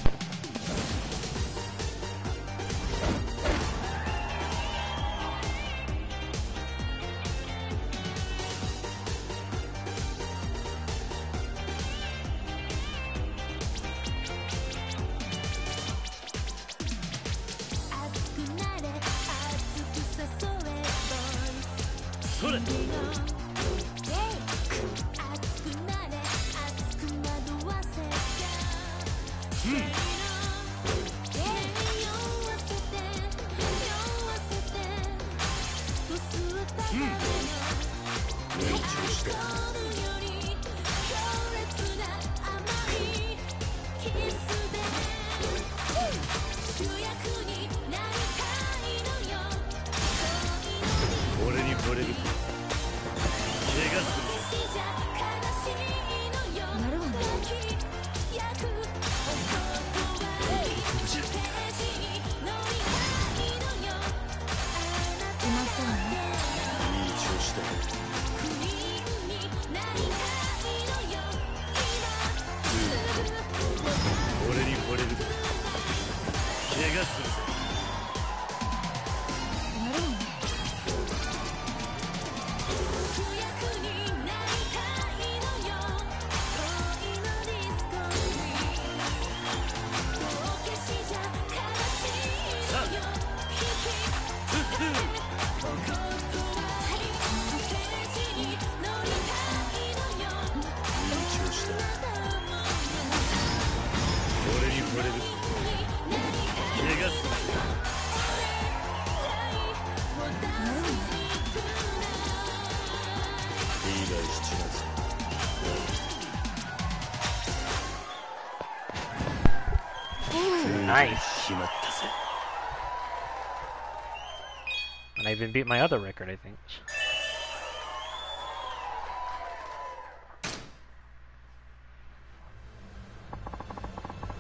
Beat my other record, I think.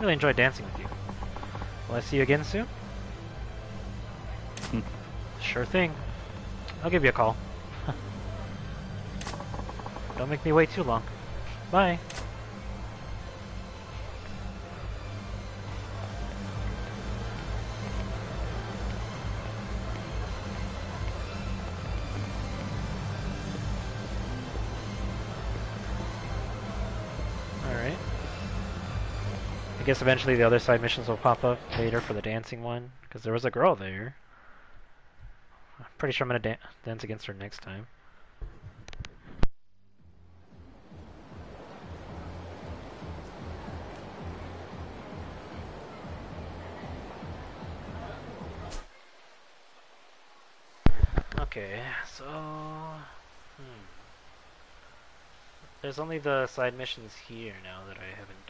Really enjoyed dancing with you. Will I see you again soon? Hmm. sure thing. I'll give you a call. Don't make me wait too long. Bye. Guess eventually the other side missions will pop up later for the dancing one, because there was a girl there. I'm pretty sure I'm gonna dan- dance against her next time. Okay, so... Hmm. There's only the side missions here now that I haven't.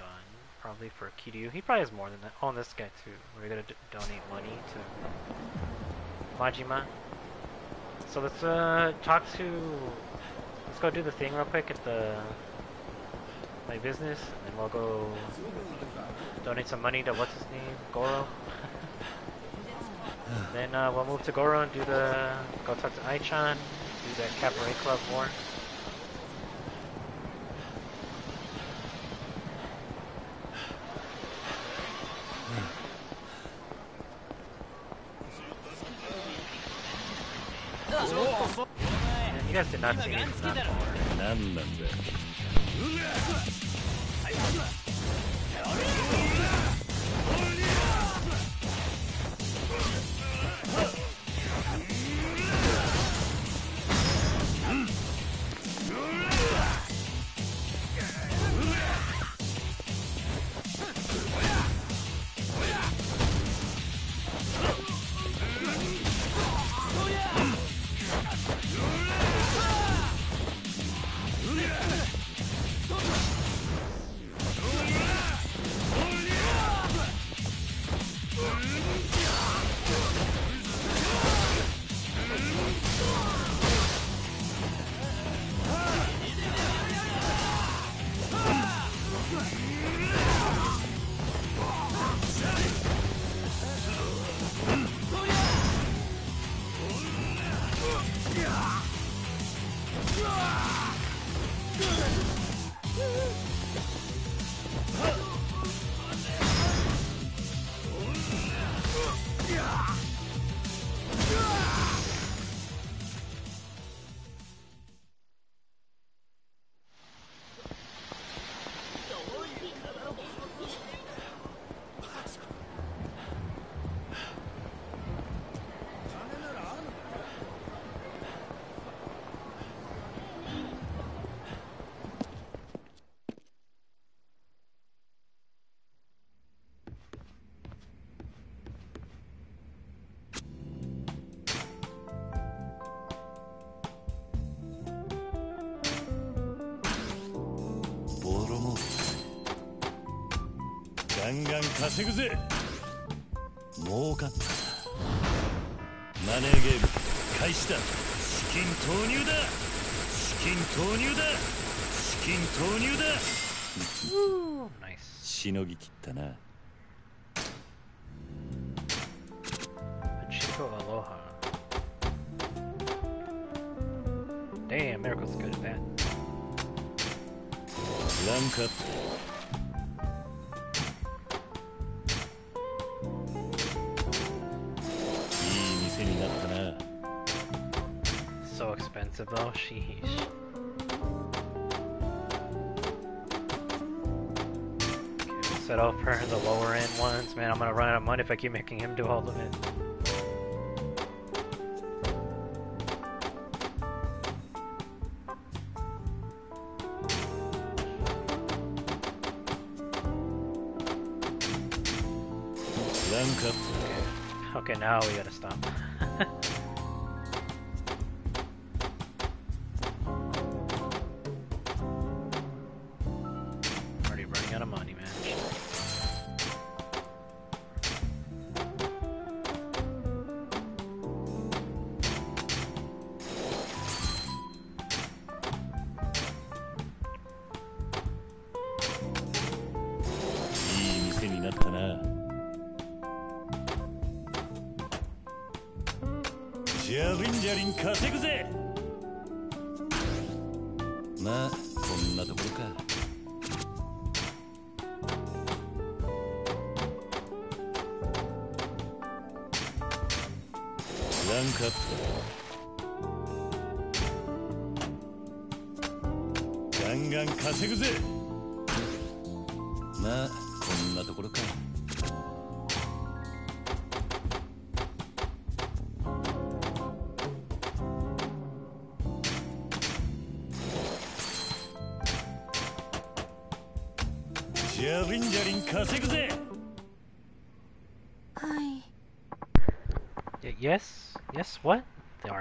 Probably for Kiryu. He probably has more than that. Oh, and this guy too. We're gonna donate money to Majima. So let's uh talk to. Let's go do the thing real quick at the my business, and then we'll go donate some money to what's his name, Goro. then uh, we'll move to Goro and do the go talk to Aichan, do the cabaret club more. してで何なんだよ。稼ぐぜ。儲かった。マネーゲーム開始だ。資金投入だ。資金投入だ。資金投入だ.しのぎきったな if I keep making him do all of it. Okay, now we gotta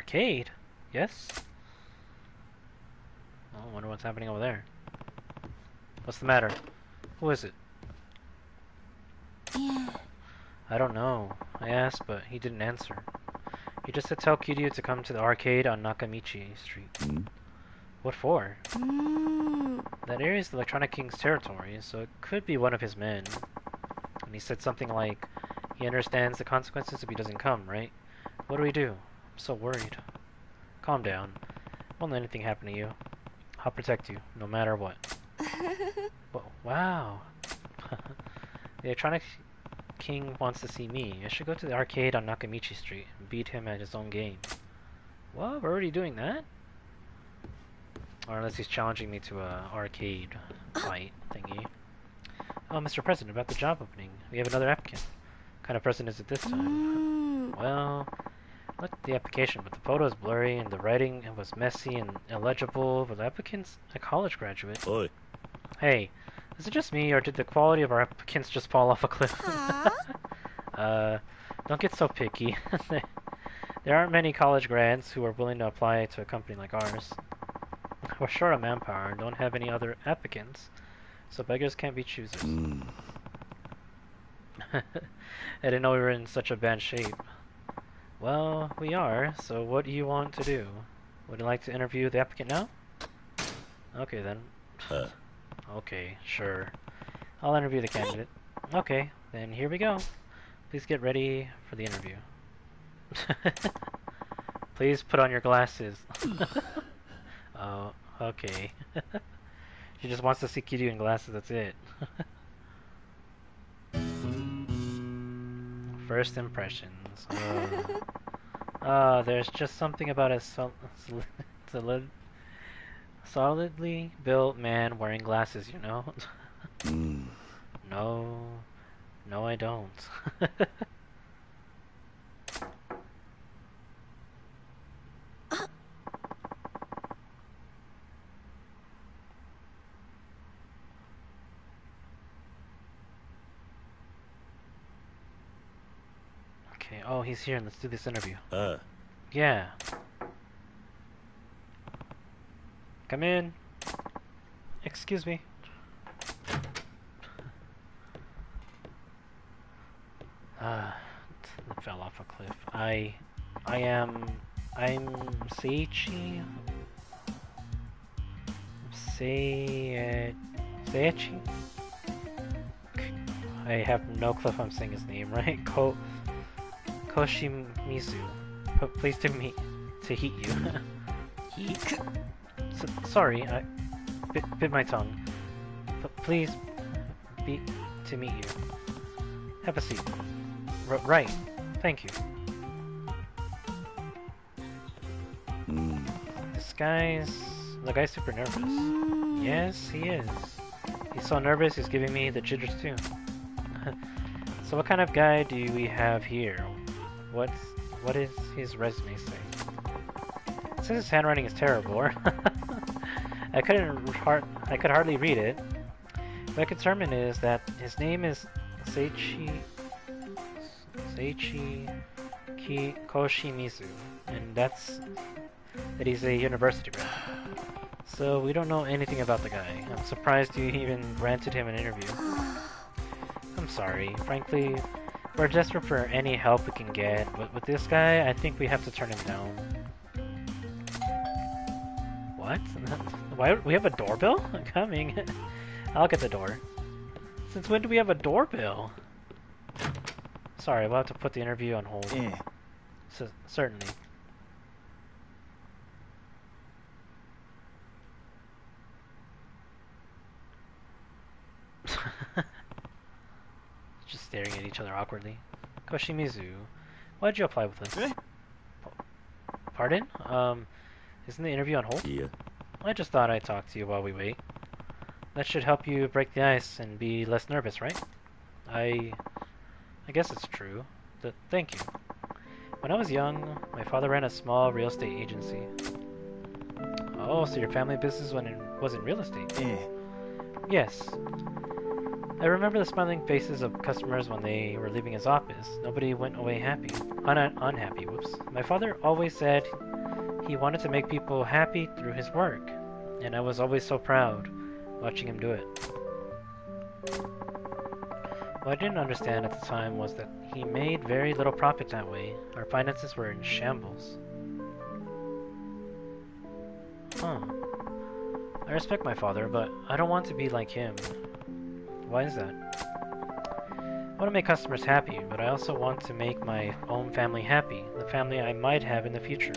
arcade. Yes? Oh, I wonder what's happening over there. What's the matter? Who is it? Yeah. I don't know. I asked, but he didn't answer. He just said tell Kiryu to come to the arcade on Nakamichi Street. Mm. What for? Mm. That area is the Electronic King's territory, so it could be one of his men. And he said something like, he understands the consequences if he doesn't come, right? What do we do? I'm so worried. Calm down. Won't let anything happen to you. I'll protect you, no matter what. Whoa, wow. the Electronic King wants to see me. I should go to the arcade on Nakamichi Street and beat him at his own game. Well, we're already doing that. Or unless he's challenging me to a arcade fight thingy. Oh, Mr. President, about the job opening. We have another applicant. What kind of president is it this time? ん Well, Look at the application, but the photo is blurry and the writing was messy and illegible, but the applicant's a college graduate. Boy. Hey, is it just me or did the quality of our applicants just fall off a cliff? uh, don't get so picky. there aren't many college grads who are willing to apply to a company like ours. We're short on manpower and don't have any other applicants, so beggars can't be choosers. Mm. I didn't know we were in such a bad shape. Well, we are, so what do you want to do? Would you like to interview the applicant now? Okay then. Uh. Okay, sure. I'll interview the candidate. Okay, then here we go. Please get ready for the interview. Please put on your glasses. oh, okay. she just wants to see Kiryu in glasses, that's it. First impressions. Uh, uh, there's just something about a sol- sol- solid, solidly built man wearing glasses, you know? うん no, no, I don't. okay, oh, he's here. and Let's do this interview. ああ Yeah. Come in. Excuse me. Uh, fell off a cliff. I, I am, I'm Seichi. Sei, Seichi. I have no clue if I'm saying his name right. Ko, Koshimizu. P pleased to meet, to heat you. Heat. So, sorry, I bit, bit my tongue. Please, be to meet you. Have a seat. R right. Thank you. Mm. This guy's... The guy's super nervous. Yes, he is. He's so nervous, he's giving me the jitters too. so what kind of guy do we have here? What's... What is his resume say? Says his handwriting is terrible. I couldn't hard, I could hardly read it. Could determine is that his name is Seichi Seichi Ki Koshimizu, and that's that he's a university grad. So we don't know anything about the guy. I'm surprised you even granted him an interview. I'm sorry. Frankly, we're desperate for any help we can get, but with this guy, I think we have to turn him down. What? Why we have a doorbell? Coming. I'll get the door. Since when do we have a doorbell? Sorry, we'll have to put the interview on hold. Yeah. C certainly. Just staring at each other awkwardly. Koshimizu, why did you apply with us? Eh? Pardon? Um, isn't the interview on hold? Yeah. I just thought I'd talk to you while we wait. That should help you break the ice and be less nervous, right? I... I guess it's true. Th thank you. When I was young, my father ran a small real estate agency. Oh, so your family business when it was in real estate? Yeah. Yes. I remember the smiling faces of customers when they were leaving his office. Nobody went away happy. Un unhappy, whoops. My father always said he wanted to make people happy through his work, and I was always so proud watching him do it. What I didn't understand at the time was that he made very little profit that way. Our finances were in shambles. Huh. I respect my father, but I don't want to be like him. Why is that? I want to make customers happy, but I also want to make my own family happy, the family I might have in the future.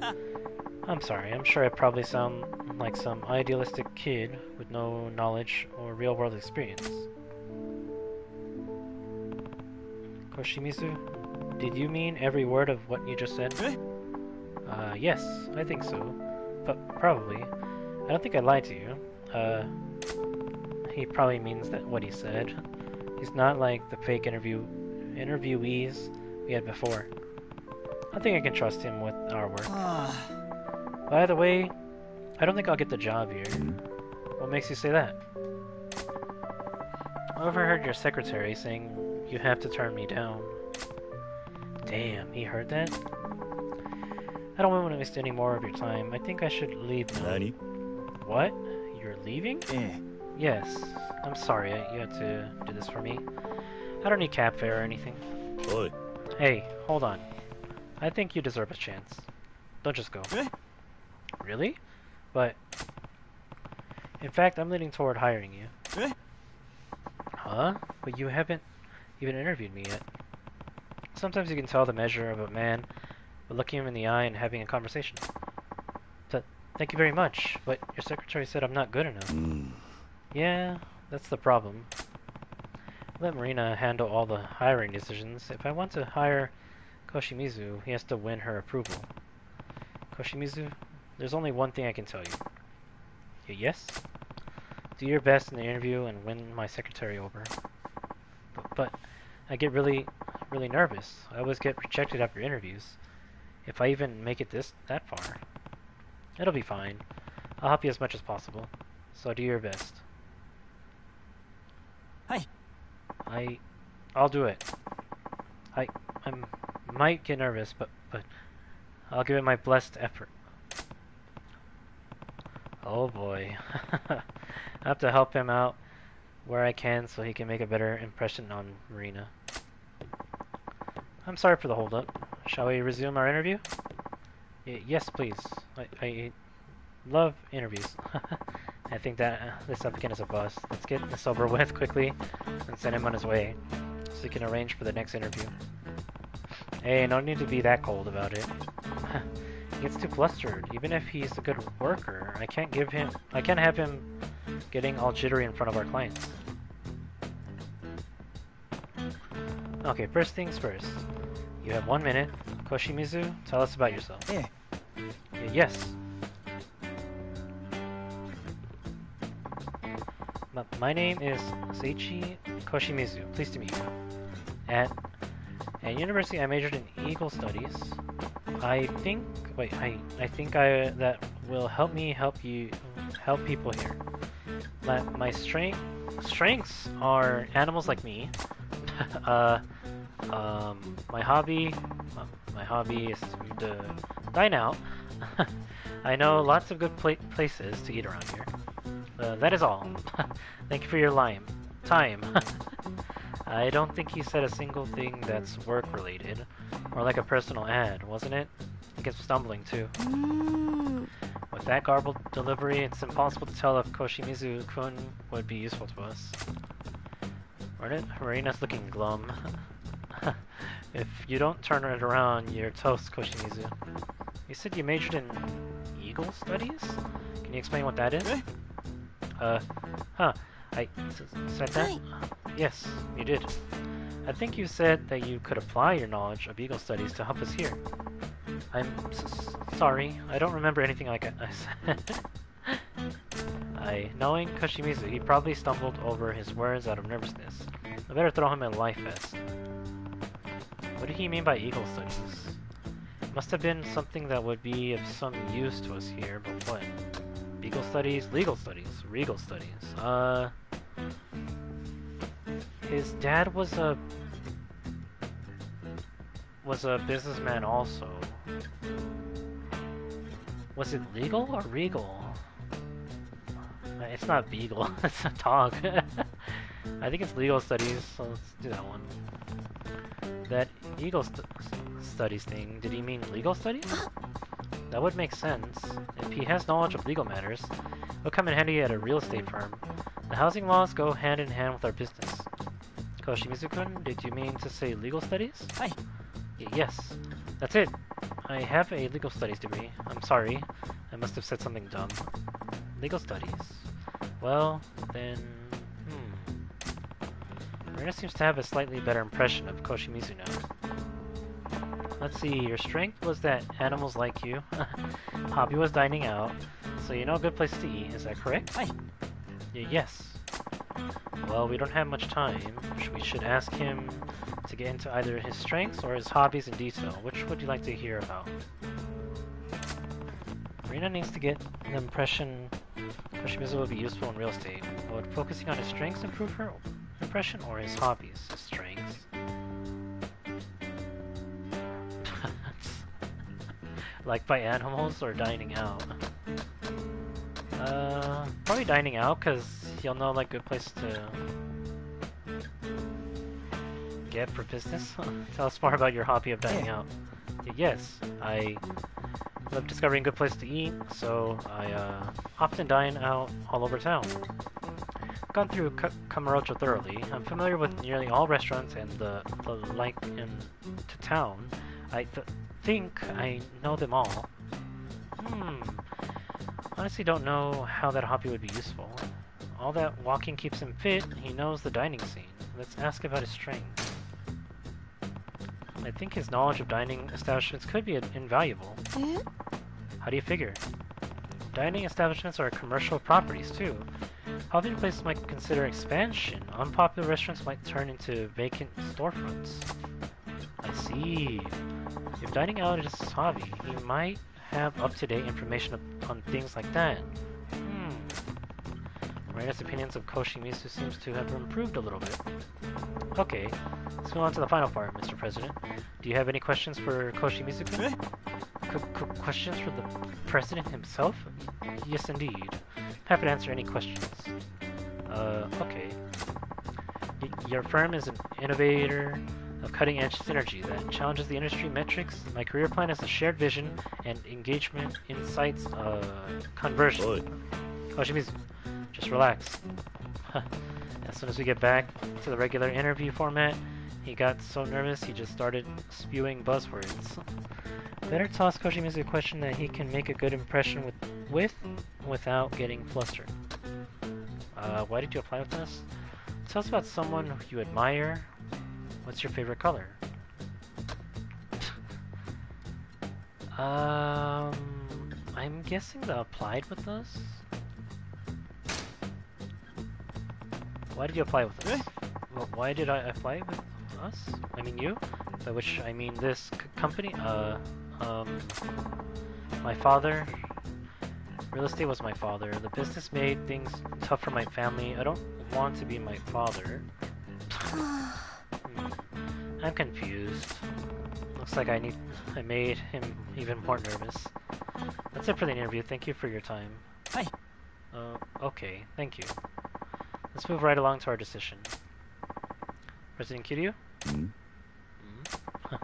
I'm sorry, I'm sure I probably sound like some idealistic kid with no knowledge or real-world experience. Koshimizu, did you mean every word of what you just said? Uh, yes, I think so. But probably. I don't think I lied to you. Uh, he probably means that what he said. He's not like the fake interview interviewees we had before. I think I can trust him with our work. Ah. By the way, I don't think I'll get the job here. What makes you say that? I overheard your secretary saying you have to turn me down. Damn, he heard that? I don't want to waste any more of your time. I think I should leave now. Nani? What? You're leaving? Yeah. Yes. I'm sorry you had to do this for me. I don't need cab fare or anything. Oi. Hey, hold on. I think you deserve a chance. Don't just go. Eh? Really? But... In fact, I'm leaning toward hiring you. Eh? Huh? But you haven't even interviewed me yet. Sometimes you can tell the measure of a man by looking him in the eye and having a conversation. Th thank you very much, but your secretary said I'm not good enough. Mm. Yeah, that's the problem. Let Marina handle all the hiring decisions. If I want to hire Koshimizu, he has to win her approval. Koshimizu, there's only one thing I can tell you. Yes? Do your best in the interview and win my secretary over. But, but I get really, really nervous. I always get rejected after interviews. If I even make it this that far. It'll be fine. I'll help you as much as possible. So do your best. Hi. I I'll do it. I I might get nervous, but but I'll give it my best effort. Oh boy. I have to help him out where I can so he can make a better impression on Marina. I'm sorry for the holdup. Shall we resume our interview? Y yes, please. I, I love interviews. I think that uh, this applicant is a bust. Let's get this over with quickly and send him on his way so we can arrange for the next interview. Hey, no need to be that cold about it. he gets too flustered. Even if he's a good worker, I can't give him. I can't have him getting all jittery in front of our clients. Okay, first things first. You have one minute. Koshimizu, tell us about yourself. Yeah. yes. My, name is Seichi Koshimizu. Pleased to meet you. At at university, I majored in Eagle Studies. I think wait, I I think I that will help me help you help people here. My my strength strengths are animals like me. uh, um, my hobby my hobby is to dine out. I know lots of good pla places to eat around here. Uh, that is all. Thank you for your lime. Time. I don't think he said a single thing that's work-related. Or like a personal ad, wasn't it? I think it's stumbling too. Mm. With that garbled delivery, it's impossible to tell if Koshimizu-kun would be useful to us. Weren't it? Marina's looking glum. if you don't turn it around, you're toast, Koshimizu. You said you majored in Eagle Studies? Can you explain what that is? Uh, huh. I said that? Yes, you did. I think you said that you could apply your knowledge of Eagle Studies to help us here. I'm sorry, I don't remember anything like I said. I, knowing Koshimizu, he probably stumbled over his words out of nervousness. I better throw him a life vest. What did he mean by Eagle Studies? Must have been something that would be of some use to us here, but what? Legal studies, legal studies, regal studies. Uh, his dad was a was a businessman also. Was it legal or regal? It's not beagle, it's a dog. I think it's legal studies, so let's do that one. That eagle st studies thing, did he mean legal studies? That would make sense. If he has knowledge of legal matters, it will come in handy at a real estate firm. The housing laws go hand in hand with our business. Koshimizu-kun, did you mean to say legal studies? Hi. Y yes, that's it. I have a legal studies degree. I'm sorry. I must have said something dumb. Legal studies. Well, then... Hmm. Marina seems to have a slightly better impression of Koshimizu now. Let's see, your strength was that animals like you. Hobby was dining out, so you know a good place to eat, is that correct? Yes. Well, we don't have much time. We should ask him to get into either his strengths or his hobbies in detail. Which would you like to hear about? Marina needs to get an impression Koshimizu will be useful in real estate. Would focusing on his strengths improve her impression or his hobbies? His strengths. Like by animals or dining out? Uh, probably dining out because you'll know like good place to get for business. Tell us more about your hobby of dining out. Yes, I love discovering good place to eat, so I uh, often dine out all over town. Gone through K Kamurocho thoroughly. I'm familiar with nearly all restaurants and the, the like in to town. I th think I know them all. Hmm. Honestly don't know how that hobby would be useful. All that walking keeps him fit, he knows the dining scene. Let's ask about his strength. I think his knowledge of dining establishments could be invaluable. How do you figure? Dining establishments are commercial properties too. Other places might consider expansion. Unpopular restaurants might turn into vacant storefronts. I see. If dining out is his hobby, he might have up-to-date information on things like that. Hmm. Marina's opinions of Koshimizu seems to have improved a little bit. Okay, let's move on to the final part, Mr. President. Do you have any questions for Koshimizu-kun? questions for the President himself? Yes, indeed. Happy to answer any questions. Uh, okay. Y your firm is an innovator of cutting edge synergy that challenges the industry metrics. My career plan is a shared vision and engagement, insights, uh, conversion. Oi. Koshimizu, just relax. as soon as we get back to the regular interview format, he got so nervous he just started spewing buzzwords. Better toss Koshimizu a question that he can make a good impression with, with without getting flustered. Uh, why did you apply with us? Tell us about someone you admire. What's your favorite color? um, I'm guessing the applied with us. Why did you apply with us? Well, why did I apply with us? I mean you? By which I mean this c- company? Uh, um, my father. Real estate was my father. The business made things tough for my family. I don't want to be my father. Hmm. I'm confused. Looks like I need. I made him even more nervous. That's it for the interview. Thank you for your time. Hi. Uh, okay. Thank you. Let's move right along to our decision. President Kiryu? Hmm?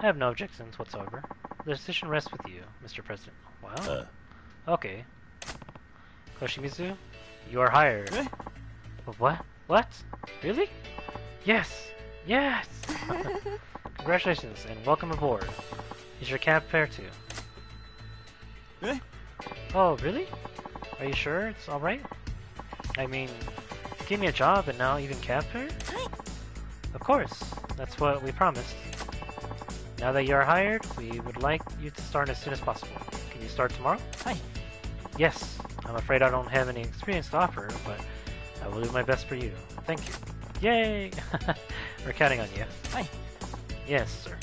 I have no objections whatsoever. The decision rests with you, Mr. President. Wow. Uh, Okay. Koshimizu, you are hired. Eh? What? What? Really? Yes! Yes! Congratulations and welcome aboard. Is your cab fare too? Eh? Oh, really? Are you sure it's alright? I mean, you gave me a job and now even cab fare? Of course, that's what we promised. Now that you are hired, we would like you to start as soon as possible. Can you start tomorrow? Hi. Yes, I'm afraid I don't have any experience to offer, but I will do my best for you. Thank you. Yay! We're counting on you. Hi. Yes, sir.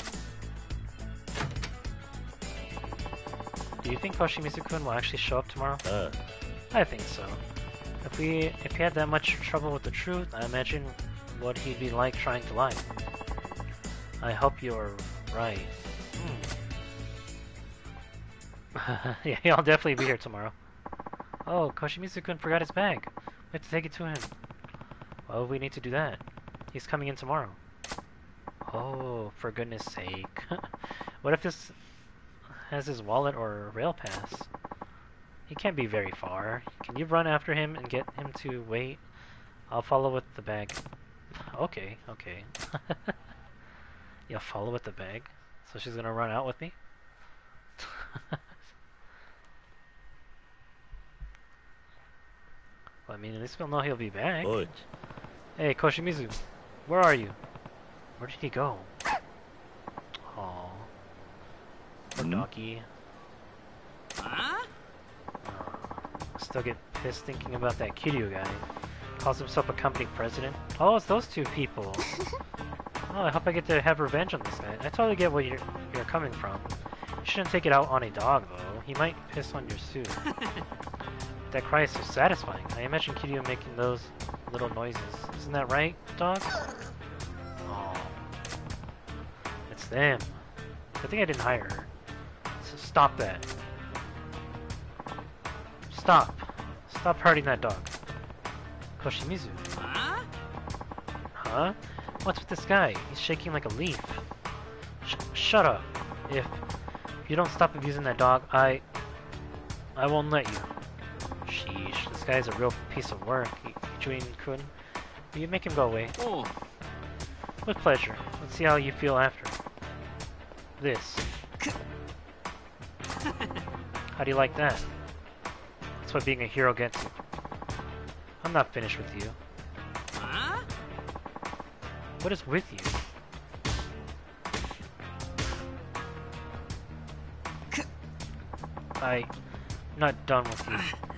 Do you think Koshimizu-kun will actually show up tomorrow? uh, I think so. If we if he had that much trouble with the truth, I imagine what he'd be like trying to lie. I hope you're right. Hmm. yeah, he'll definitely be here tomorrow. Oh, Koshimizu-kun forgot his bag. We have to take it to him. Well, we need to do that. He's coming in tomorrow. Oh, for goodness sake. what if this has his wallet or rail pass? He can't be very far. Can you run after him and get him to wait? I'll follow with the bag. Okay, okay. You'll follow with the bag? So she's gonna run out with me? well, I mean, at least we'll know he'll be back. oi. Hey, Koshimizu, where are you? Where did he go? Oh, Poor Hmm? doggy. Huh? Still get pissed thinking about that Kiryu guy. Calls himself a company president. Oh, it's those two people. oh, I hope I get to have revenge on this guy. I totally get where you're, you're coming from. You shouldn't take it out on a dog, though. He might piss on your suit. that cry is so satisfying. I imagine Kiryu making those little noises. Isn't that right, dog? Oh. It's them. I think I didn't hire her. So stop that. Stop. Stop hurting that dog. Koshimizu. Huh? Huh? What's with this guy? He's shaking like a leaf. Sh shut up. If you don't stop abusing that dog, I... I won't let you. This guy's a real piece of work. Juin-kun, will you make him go away? Oh. With pleasure. Let's see how you feel after. This. How do you like that? That's what being a hero gets you. I'm not finished with you. Huh? What is with you? I... I'm not done with you.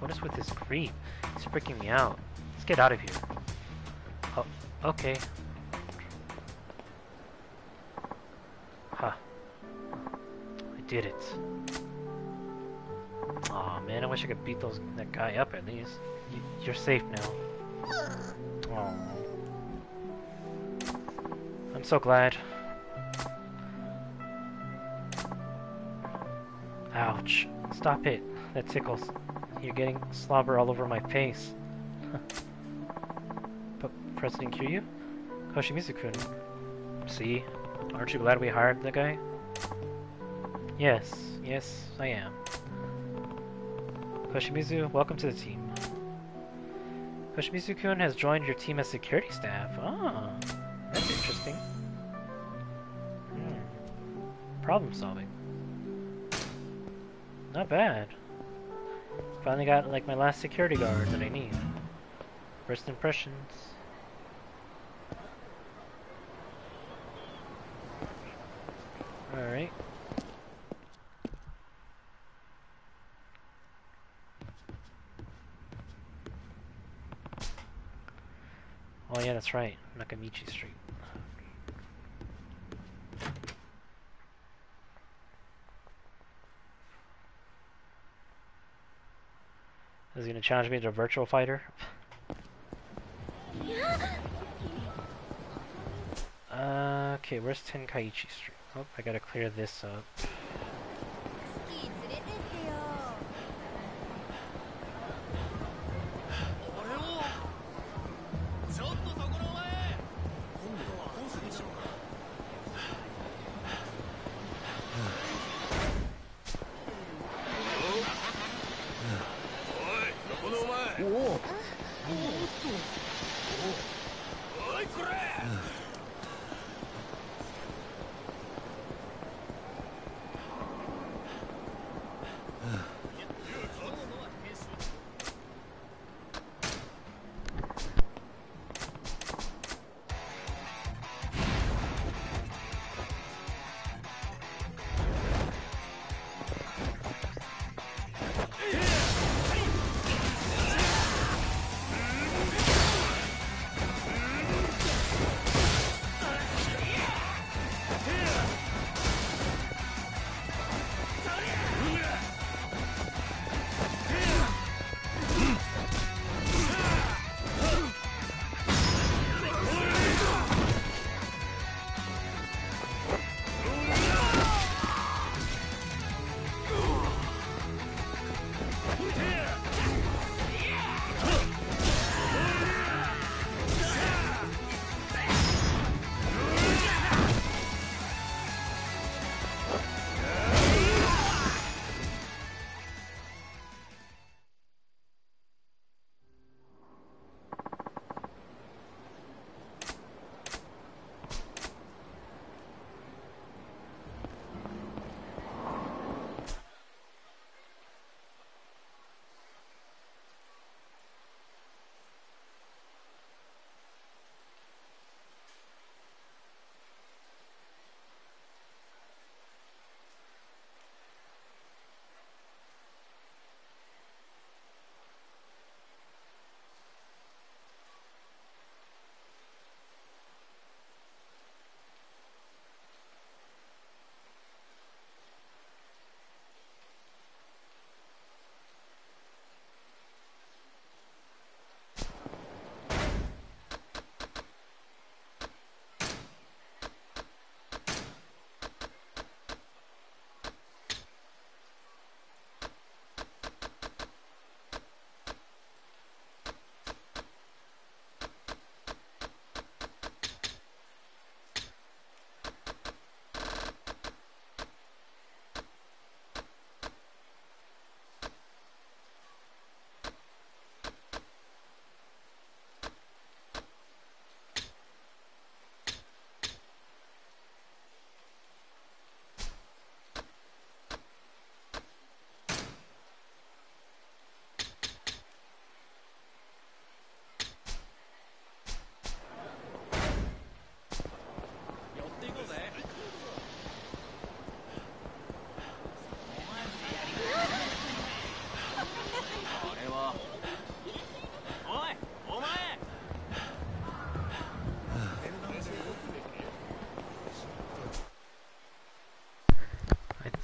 What, is with this creep? He's freaking me out. Let's get out of here. Oh, okay. Huh. I did it. Aw, man, I wish I could beat those that guy up at least. You, you're safe now. Aw. I'm so glad. Ouch. Stop it. That tickles. You're getting slobber all over my face. but President Kiryu? Koshimizu-kun, See? Aren't you glad we hired the guy? Yes, yes, I am. Koshimizu, welcome to the team. Koshimizu-kun has joined your team as security staff. Ah, that's interesting. Hmm. Problem solving. Not bad. Finally got like my last security guard that I need. First impressions. Alright. Oh yeah, that's right. Nakamichi Street. Gonna challenge me to a virtual fighter? Uh, okay, where's Tenkaichi Street? Oh, I gotta clear this up.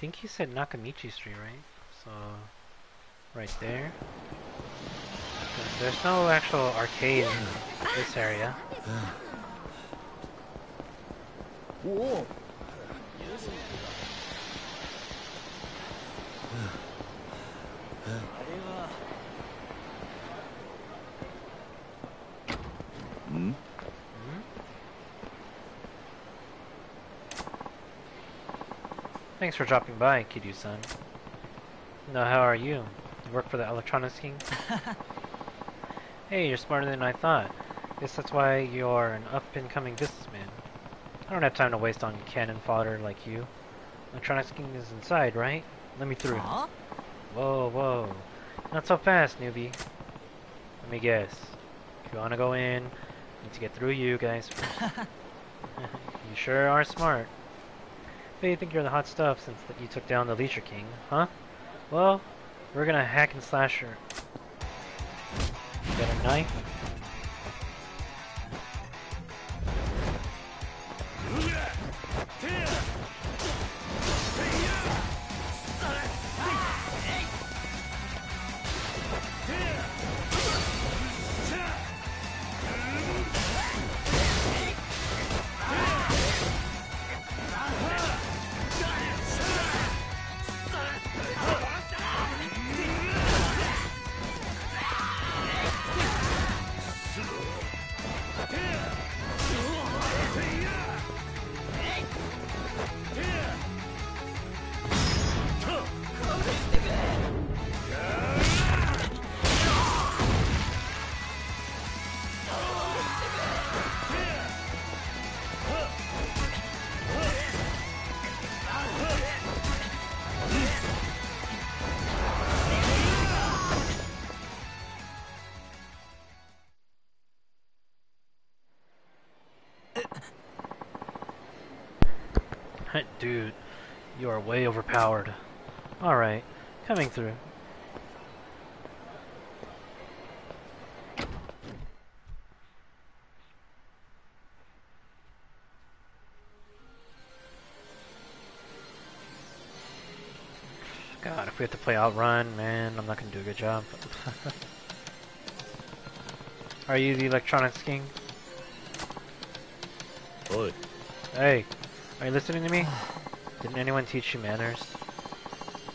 Think he said Nakamichi Street, right? So, right there. There's no actual arcade in this area. お Thanks for dropping by, Kiryu-san. Now, how are you? You work for the Electronics King? hey, you're smarter than I thought. Guess that's why you're an up-and-coming businessman. I don't have time to waste on cannon fodder like you. Electronics King is inside, right? Let me through. Huh? Whoa, whoa. Not so fast, newbie. Let me guess. If you want to go in, you need to get through you guys first. you sure are smart. But you think you're the hot stuff since that you took down the Leisure King, huh? Well, we're gonna hack and slash her. Got a knife? Are way overpowered. Alright, coming through. God, if we have to play Outrun, man, I'm not gonna do a good job. are you the Electronics King? Oi. Hey, are you listening to me? Didn't anyone teach you manners?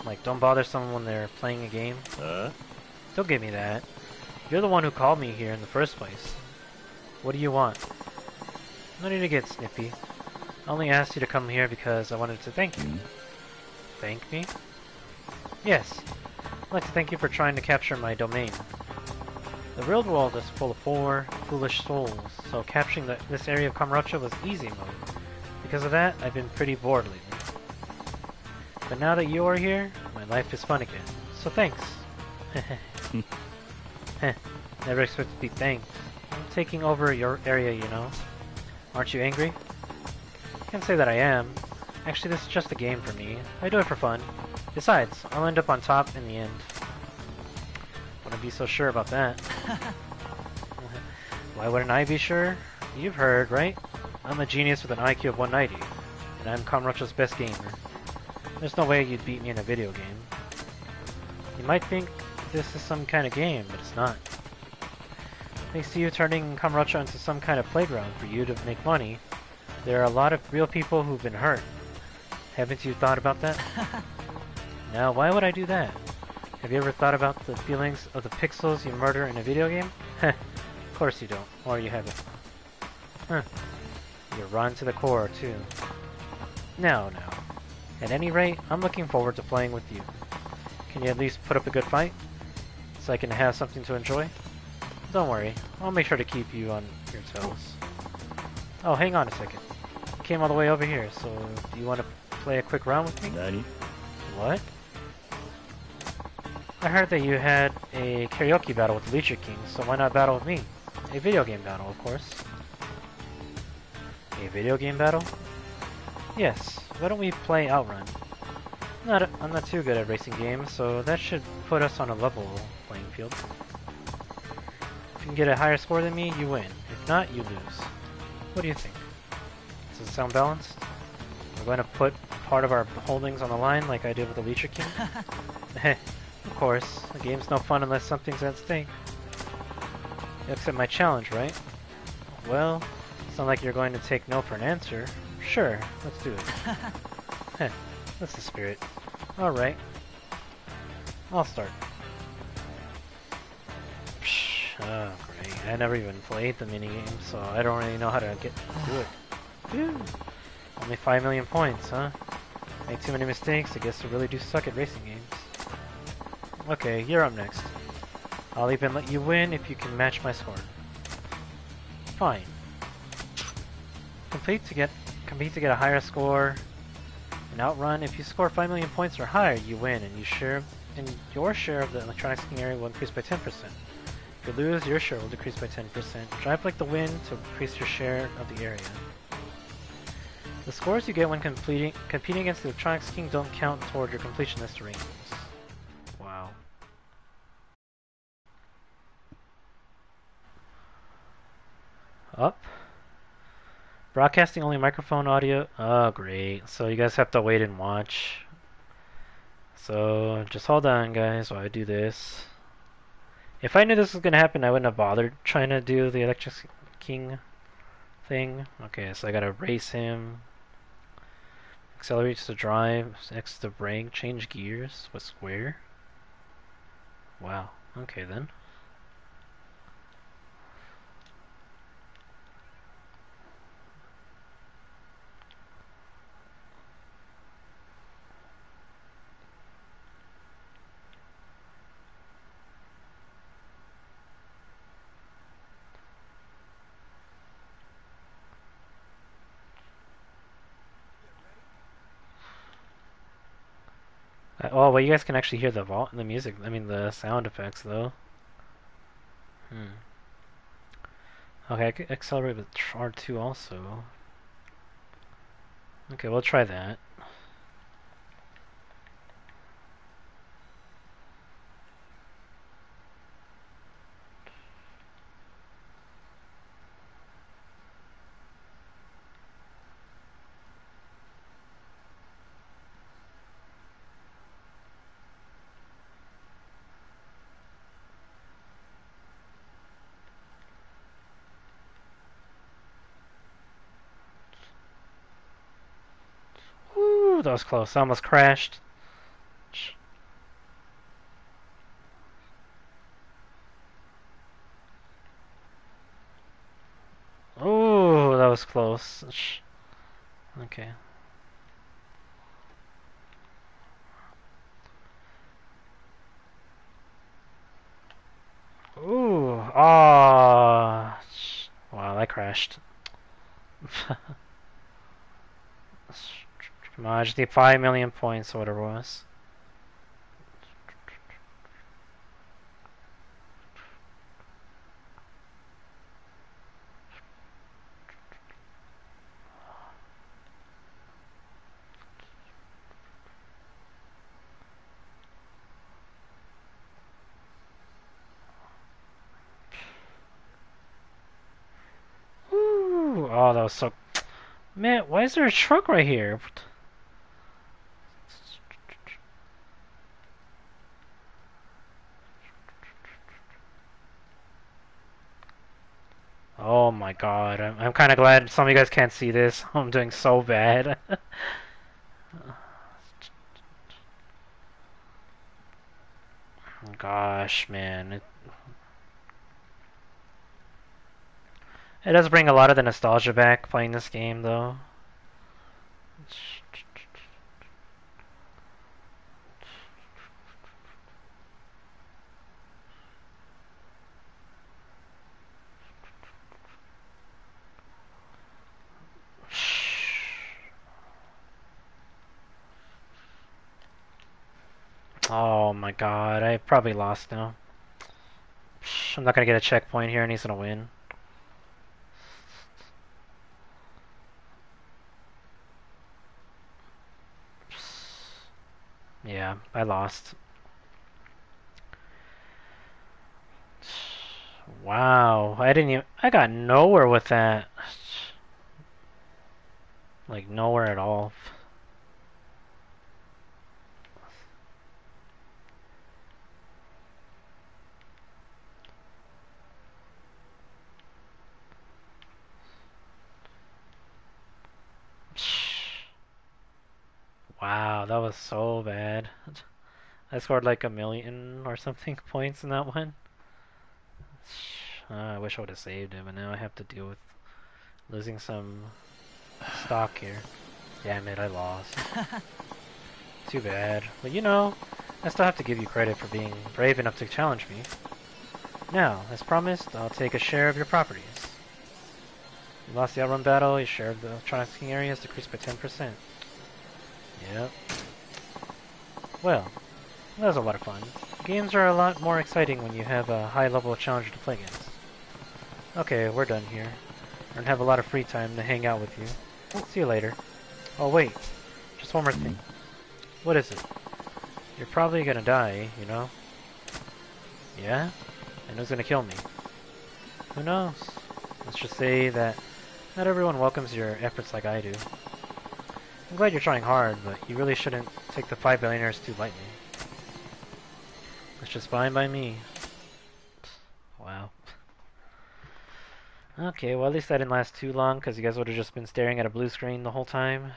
Like, don't bother someone when they're playing a game. Huh? Don't give me that. You're the one who called me here in the first place. What do you want? No need to get snippy. I only asked you to come here because I wanted to thank you. Hmm? Thank me? Yes. I'd like to thank you for trying to capture my domain. The real world is full of poor, foolish souls, so capturing the, this area of Kamurocho was easy mode. Because of that, I've been pretty bored lately. But now that you are here, my life is fun again. So thanks. Heh, Never expect to be thanked. I'm taking over your area, you know. Aren't you angry? Can't say that I am. Actually, this is just a game for me. I do it for fun. Besides, I'll end up on top in the end. Wouldn't be so sure about that. Why wouldn't I be sure? You've heard, right? I'm a genius with an IQ of 190, and I'm Kamurocho's best gamer. There's no way you'd beat me in a video game. You might think this is some kind of game, but it's not. Thanks to you turning Kamurocho into some kind of playground for you to make money, there are a lot of real people who've been hurt. Haven't you thought about that? now, why would I do that? Have you ever thought about the feelings of the pixels you murder in a video game? of course you don't, or you haven't. Huh. You're rotten to the core, too. No, no. At any rate, I'm looking forward to playing with you. Can you at least put up a good fight? So I can have something to enjoy? Don't worry, I'll make sure to keep you on your toes. Oh, hang on a second. You came all the way over here, so do you want to play a quick round with me? Nani? What? I heard that you had a karaoke battle with the Leisure King, so why not battle with me? A video game battle, of course. A video game battle? Yes, why don't we play Outrun? Not, I'm not too good at racing games, so that should put us on a level playing field. If you can get a higher score than me, you win. If not, you lose. What do you think? Does it sound balanced? We're going to put part of our holdings on the line like I did with the Leisure King? of course, the game's no fun unless something's at stake. You accept my challenge, right? Well, Sound like you're going to take no for an answer. Sure, let's do it. Heh, that's the spirit. Alright. I'll start. Psh, oh, great. I never even played the minigame, so I don't really know how to get do it. Only 5 million points, huh? Make too many mistakes, I guess I really do suck at racing games. Okay, you're up next. I'll even let you win if you can match my score. Fine. Complete to get compete to get a higher score. And outrun, if you score 5 million points or higher, you win, and you share and your share of the electronics king area will increase by 10%. If you lose, your share will decrease by 10%. Drive like the wind to increase your share of the area. The scores you get when completing competing against the electronics king don't count toward your completionist ratings. Wow. Up. Broadcasting only microphone audio. Oh, great. So you guys have to wait and watch. So just hold on, guys, while I do this. If I knew this was going to happen, I wouldn't have bothered trying to do the Electric King thing. Okay, so I gotta race him. Accelerates the drive, X to brake, change gears with square. Wow, okay then. Oh, well, you guys can actually hear the vault, and the music. I mean, the sound effects, though. Hmm. Okay, I could accelerate with R2 also. Okay, we'll try that. Woo, that was close. I almost crashed. Oh, that was close. Okay. Ooh, ah, wow, that crashed. I just need 5 million points or whatever it was. Ooh, oh, that was so... Man, why is there a truck right here? Oh my god, I'm, I'm kind of glad some of you guys can't see this. I'm doing so bad. Gosh, man. It, it does bring a lot of the nostalgia back playing this game, though. Oh my god, I probably lost now. I'm not gonna get a checkpoint here and he's gonna win. Yeah, I lost. Wow, I didn't even, I got nowhere with that. Like nowhere at all. Wow, that was so bad. I scored like a million or something points in that one. Uh, I wish I would have saved him, and now I have to deal with losing some stock here. Damn it, I lost. Too bad. But you know, I still have to give you credit for being brave enough to challenge me. Now, as promised, I'll take a share of your properties. You lost the outrun battle, your share of the electronics king area has decreased by 10%. Yep. Well, that was a lot of fun. Games are a lot more exciting when you have a high level challenger to play against. Okay, we're done here. Gonna have a lot of free time to hang out with you. See you later. Oh wait, just one more thing. What is it? You're probably gonna die, you know? Yeah? And who's gonna kill me? Who knows? Let's just say that not everyone welcomes your efforts like I do. I'm glad you're trying hard, but you really shouldn't take the five billionaires too lightly. It's just fine by me. Wow. Okay, well at least that didn't last too long, because you guys would have just been staring at a blue screen the whole time.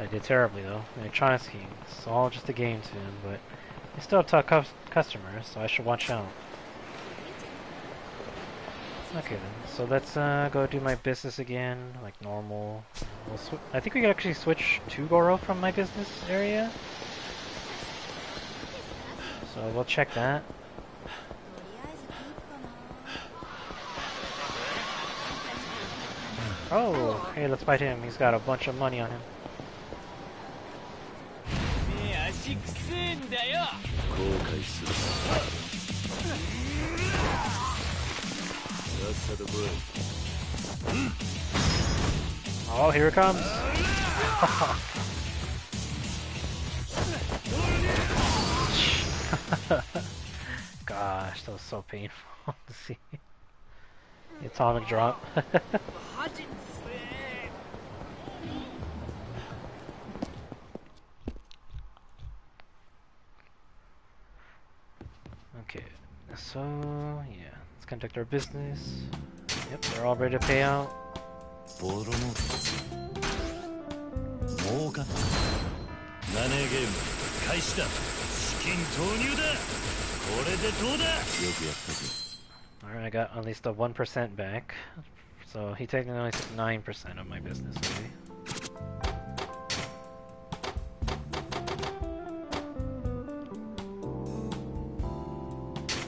I did terribly though. I mean, Chomsky, it's all just a game to him, but he still have tough cus customers, so I should watch out. Okay then, so let's uh, go do my business again, like normal. We'll I think we can actually switch to Goro from my business area. So we'll check that. Oh, hey, let's fight him. He's got a bunch of money on him. Oh, here it comes. Gosh, that was so painful to see. The atomic drop. okay, so yeah conduct our business. Yep, they're all ready to pay out. Alright, I got at least a 1% back. So he technically took 9% of my business away.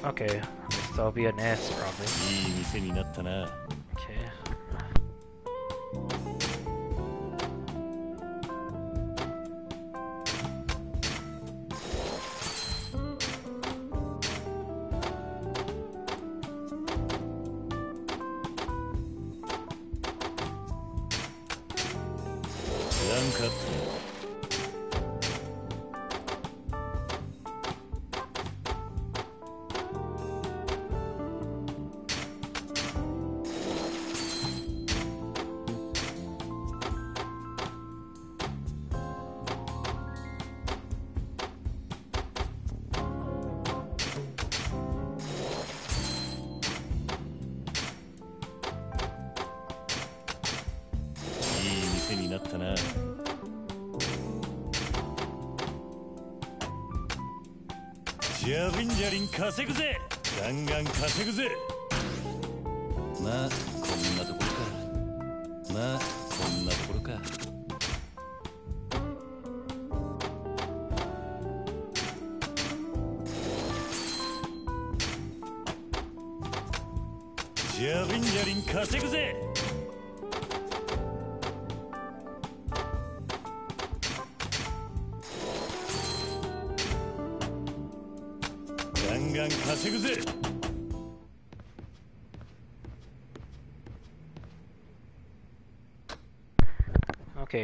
Okay, I'll be an S probably.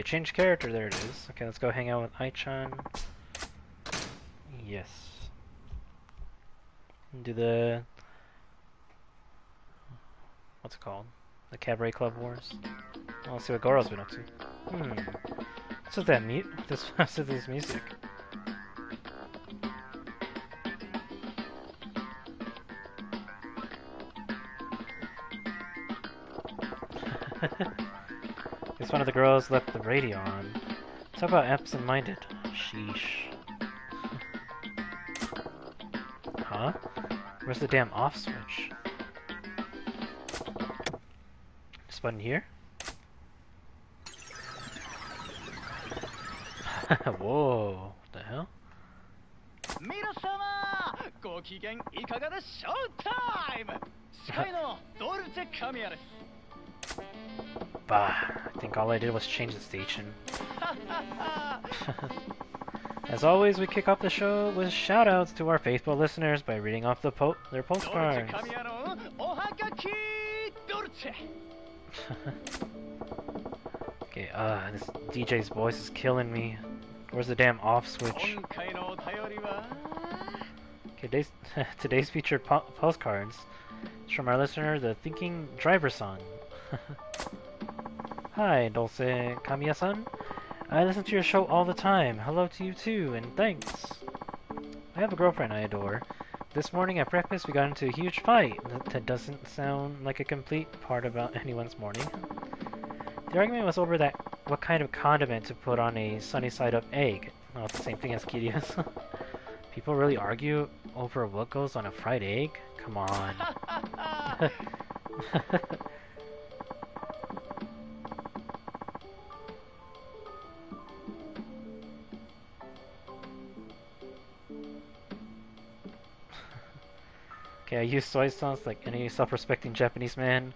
Change character, there it is. Okay, let's go hang out with Ai-chan. Yes. Do the... What's it called? The Cabaret Club Wars? Well, let's see what Goro's been up to. Hmm. What's with that mute? This, what's with this music? Guess one of the girls left the radio on. Talk about absent-minded. Sheesh. Huh? Where's the damn off switch? this button here. Whoa, what the hell? 皆様ご機嫌いかがでショータイム司会のドルチェ神谷です Bah, I think all I did was change the station. As always, we kick off the show with shoutouts to our faithful listeners by reading off the po their postcards. okay, uh, this DJ's voice is killing me. Where's the damn off switch? Today's, today's featured po postcards is from our listener, the Thinking Driver Son. Hi, Dose Kamiya-san. I listen to your show all the time. Hello to you too, and thanks. I have a girlfriend I adore. This morning at breakfast, we got into a huge fight. That, doesn't sound like a complete part about uh, anyone's morning. The argument was over that what kind of condiment to put on a sunny side up egg. Oh, it's the same thing as Kiryu's. People really argue over what goes on a fried egg? Come on. use soy sauce like any self-respecting Japanese man,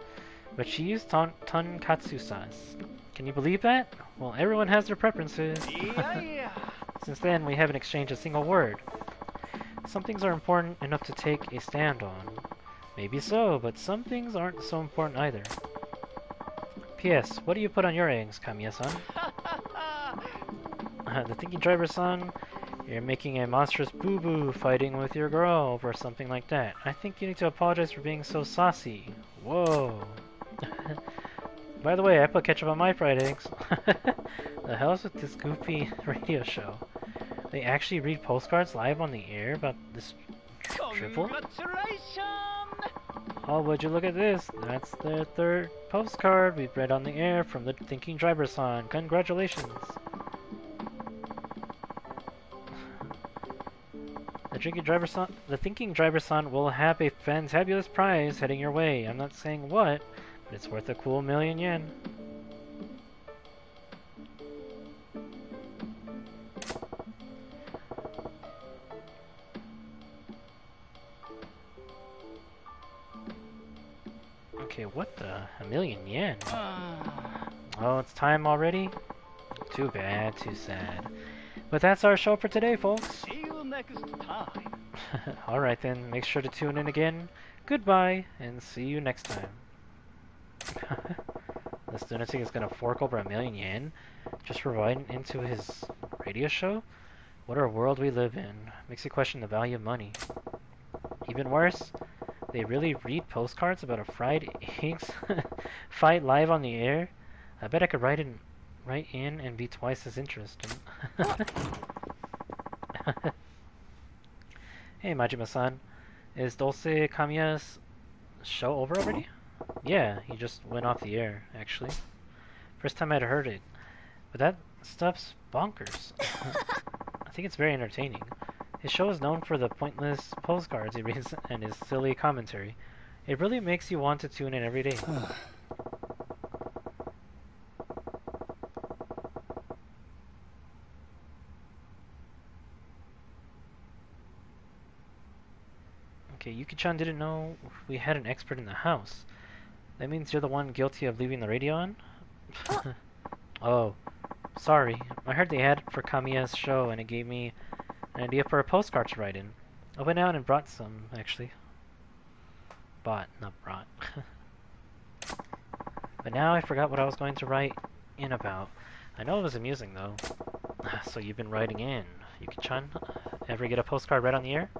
but she used ton tonkatsu sauce. Can you believe that? Well, everyone has their preferences. Since then, we haven't exchanged a single word. Some things are important enough to take a stand on. Maybe so, but some things aren't so important either. P.S. What do you put on your eggs, Kamiya-san? uh, the thinking driver-san you're making a monstrous boo-boo fighting with your girl over something like that. I think you need to apologize for being so saucy. Whoa. By the way, I put ketchup on my fried eggs. the hell's with this goofy radio show? They actually read postcards live on the air about this triple? Oh, would you look at this? That's the third postcard we've read on the air from the Thinking Driver Son. Congratulations! Thinking Driver Son, the Thinking Driver Son will have a fantabulous prize heading your way. I'm not saying what, but it's worth a cool million yen. Okay, what the? A million yen? Ah. Oh, it's time already? Too bad, too sad. But that's our show for today, folks. See you next time. Alright then, make sure to tune in again. Goodbye, and see you next time. this lunatic is gonna fork over a million yen just for writing into his radio show? What a world we live in. Makes you question the value of money. Even worse, they really read postcards about a fried eggs fight live on the air? I bet I could write in, write in and be twice as interesting. Hey, Majima-san. Is Dose Kamiya's show over already? Yeah, he just went off the air, actually. First time I'd heard it. But that stuff's bonkers. I think it's very entertaining. His show is known for the pointless postcards he reads and his silly commentary. It really makes you want to tune in every day. Yuki-chan didn't know we had an expert in the house. That means you're the one guilty of leaving the radio on? oh, sorry. I heard they had it for Kamiya's show and it gave me an idea for a postcard to write in. I went out and brought some, actually. Bought, not brought. but now I forgot what I was going to write in about. I know it was amusing, though. So you've been writing in. Yuki-chan, ever get a postcard read on the air?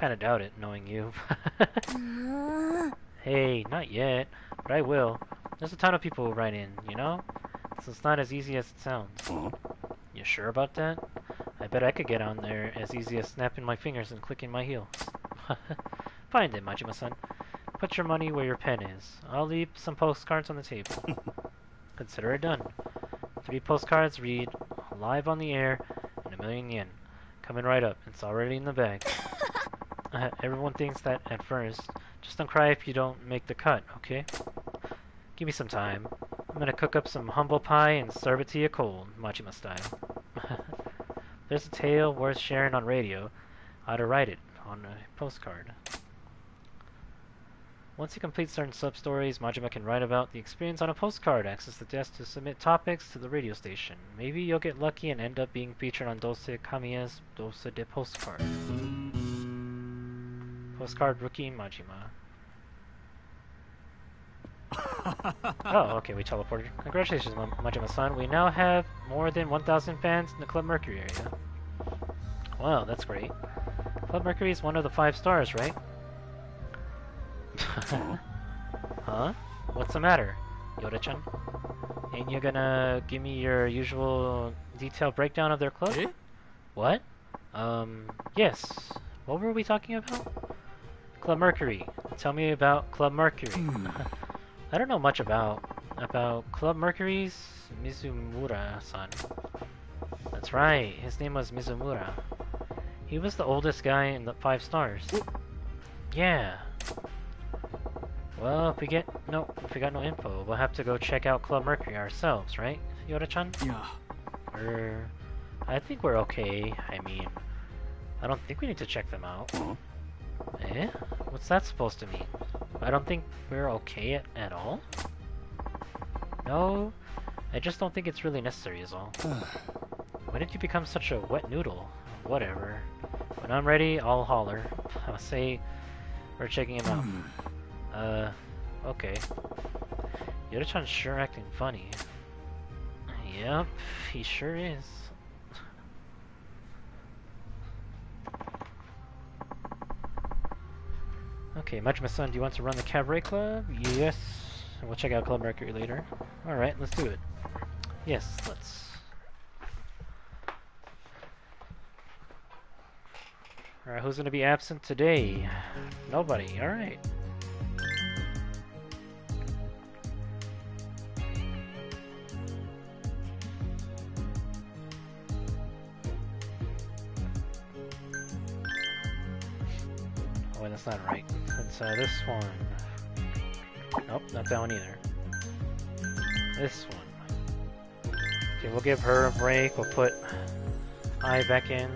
Kinda doubt it, knowing you. hey, not yet, but I will. There's a ton of people who write in, you know? So it's not as easy as it sounds. You sure about that? I bet I could get on there as easy as snapping my fingers and clicking my heels. Fine then, Majima-san. Put your money where your pen is. I'll leave some postcards on the table. Consider it done. Three postcards read live on the air and a million yen. Coming right up. It's already in the bag. Uh, everyone thinks that at first. Just don't cry if you don't make the cut, okay? Give me some time. I'm gonna cook up some humble pie and serve it to you cold, Majima style. There's a tale worth sharing on radio. I'd to write it on a postcard. Once you complete certain sub-stories, Majima can write about the experience on a postcard. Access the desk to submit topics to the radio station. Maybe you'll get lucky and end up being featured on Dose Kamiya's Dose de Postcard. Postcard Rookie Majima. oh, okay, we teleported. Congratulations, Majima-san. We now have more than 1,000 fans in the Club Mercury area. Wow, that's great. Club Mercury is one of the five stars, right? huh? What's the matter, Yoda-chan? Ain't you gonna give me your usual detailed breakdown of their club? Eh? What? Um, yes. What were we talking about? Club Mercury. Tell me about Club Mercury. Hmm. I don't know much about about Club Mercury's Mizumura-san. That's right, his name was Mizumura. He was the oldest guy in the five stars. Yeah. Well, if we get no, if we got no info, we'll have to go check out Club Mercury ourselves, right, Yoda-chan? Yeah. Or I think we're okay. I mean, I don't think we need to check them out. Eh? What's that supposed to mean? I don't think we're okay at, at all? No, I just don't think it's really necessary is all. when did you become such a wet noodle? Whatever. When I'm ready, I'll holler. I'll say we're checking him out. Uh, okay. Yoda-chan's sure acting funny. Yep, he sure is. Okay, Majima-san, do you want to run the cabaret club? Yes. We'll check out Club Mercury later. Alright, let's do it. Yes, let's. Alright, who's gonna be absent today? Nobody, alright. Oh, that's not right. That's uh, this one. Nope, not that one either. This one. Okay, we'll give her a break. We'll put Ai back in.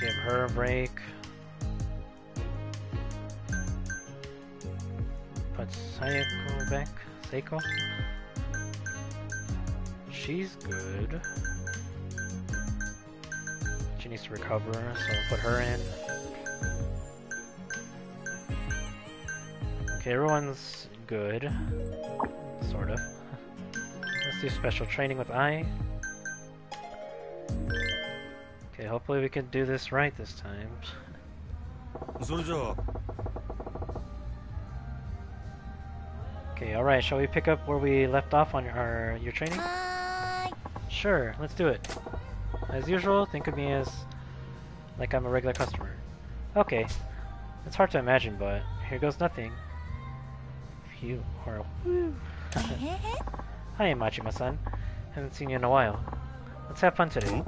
Give her a break. Put Sayako back. Seiko. She's good needs to recover, so Ai'll put her in. Okay, everyone's good. Sort of. Let's do special training with I. Okay, hopefully we can do this right this time. Okay, alright, shall we pick up where we left off on our, your training? Sure, let's do it. As usual, think of me as like I'm a regular customer. Okay. It's hard to imagine, but here goes nothing. Phew, horrible. Hi, Majima-san. Haven't seen you in a while. Let's have fun today.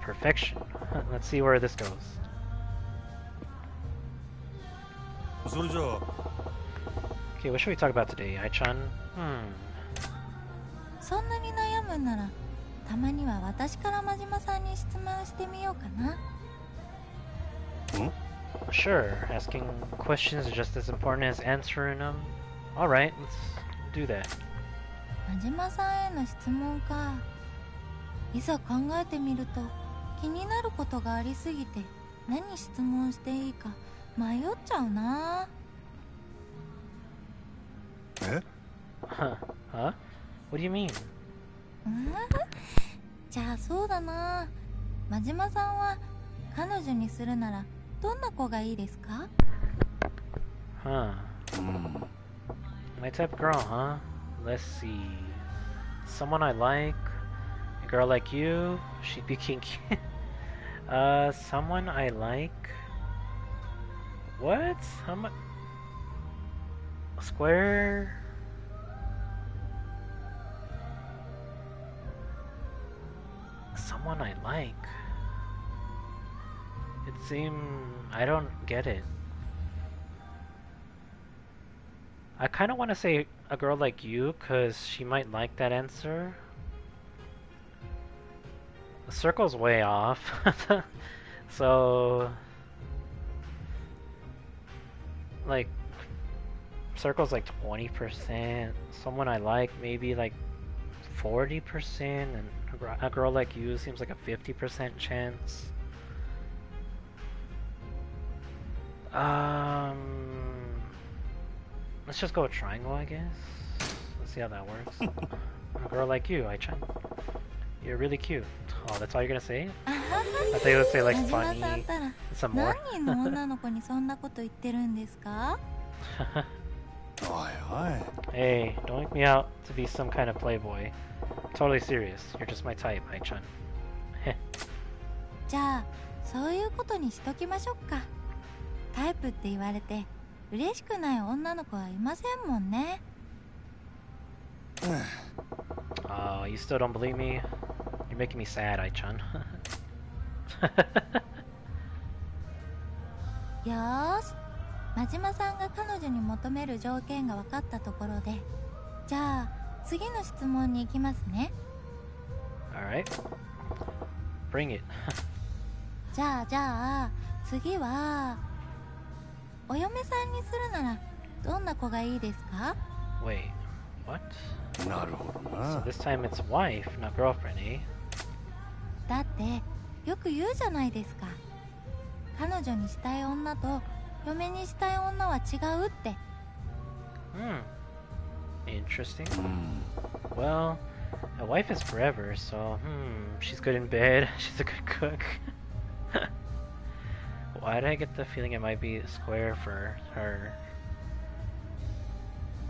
Perfection. Let's see where this goes. Okay, what should we talk about today, Ai-chan? Hmm. そんなに悩むんならたまには私から真島さんに質問してみようかな Sure, asking questions is just as important as answering them. Alright, let's do that. 真島さんへの質問かいざ考えてみると気になることがありすぎて何質問していいか迷っちゃうなえ Huh? Huh? What do you mean? うんじゃあそうだな真島さんは彼女にするならどんな子がいいですか Huh. My type of girl, huh? Let's see. Someone I like. A girl like you. She'd be kinky. uh, someone I like. What? How much? Square? Someone I like. It seems... I don't get it. I kind of want to say a girl like you because she might like that answer. The circle's way off. so, like, circle's like 20%. Someone I like, maybe like 40%. And a girl like you seems like a 50% chance. Um, let's just go a triangle, I guess. Let's see how that works. a girl like you, Ai-chan. You're really cute. Oh, that's all you're gonna say? I thought you would say like funny. Some more. hey, don't make me out to be some kind of playboy. Totally serious. You're just my type, I-chan. じゃあそういうことにしときましょうかタイプって言われて嬉しくない女の子はいませんもんね Oh, you still don't believe me? You're making me sad, I-chan. よーし真島さんが彼女に求める条件が分かったところでじゃあ 次の質問に行きますね Alright. Bring it. じゃあじゃあ次はお嫁さんにするならどんな子がいいですか？Wait, what? なるほど So な this time it's wife, not girlfriend, eh? だってよく言うじゃないですか彼女にしたい女と嫁にしたい女は違うって Hmm. うん Well, a wife is forever, so hmm, she's good in bed, she's a good cook. Why did I get the feeling it might be square for her?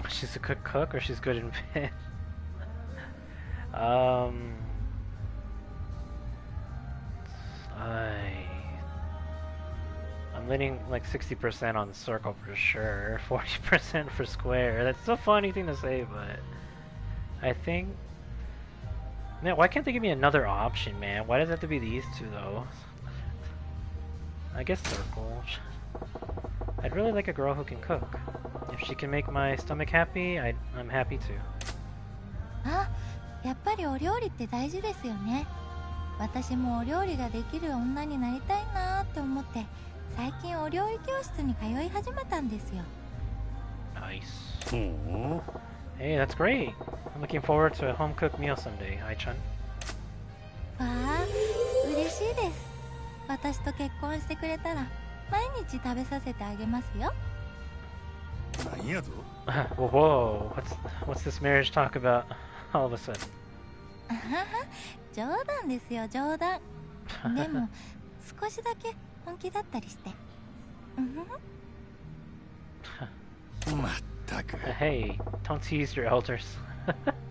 She's a good cook or she's good in bed? um I I'm leaning like 60% on circle for sure, 40% for square. That's a funny thing to say, but I think. Man, why can't they give me another option, man? Why does it have to be these two, though? I guess circle. I'd really like a girl who can cook. If she can make my stomach happy, I, I'm happy too. あやっぱりお料理って大事ですよね私もお料理ができる女になりたいなーって思って 最近お料理教室に通い始めたんですよ Nice. ほう Hey, that's great. I'm looking forward to a home cooked meal someday, Ai-chan. わあ嬉しいです私と結婚してくれたら毎日食べさせてあげますよなんやぞ whoa, whoa, what's what's this marriage talk about all of a sudden? あはは冗談ですよ冗談でも少しだけ本気だったりして。うん。ふん まったく。Hey, don't tease your elders.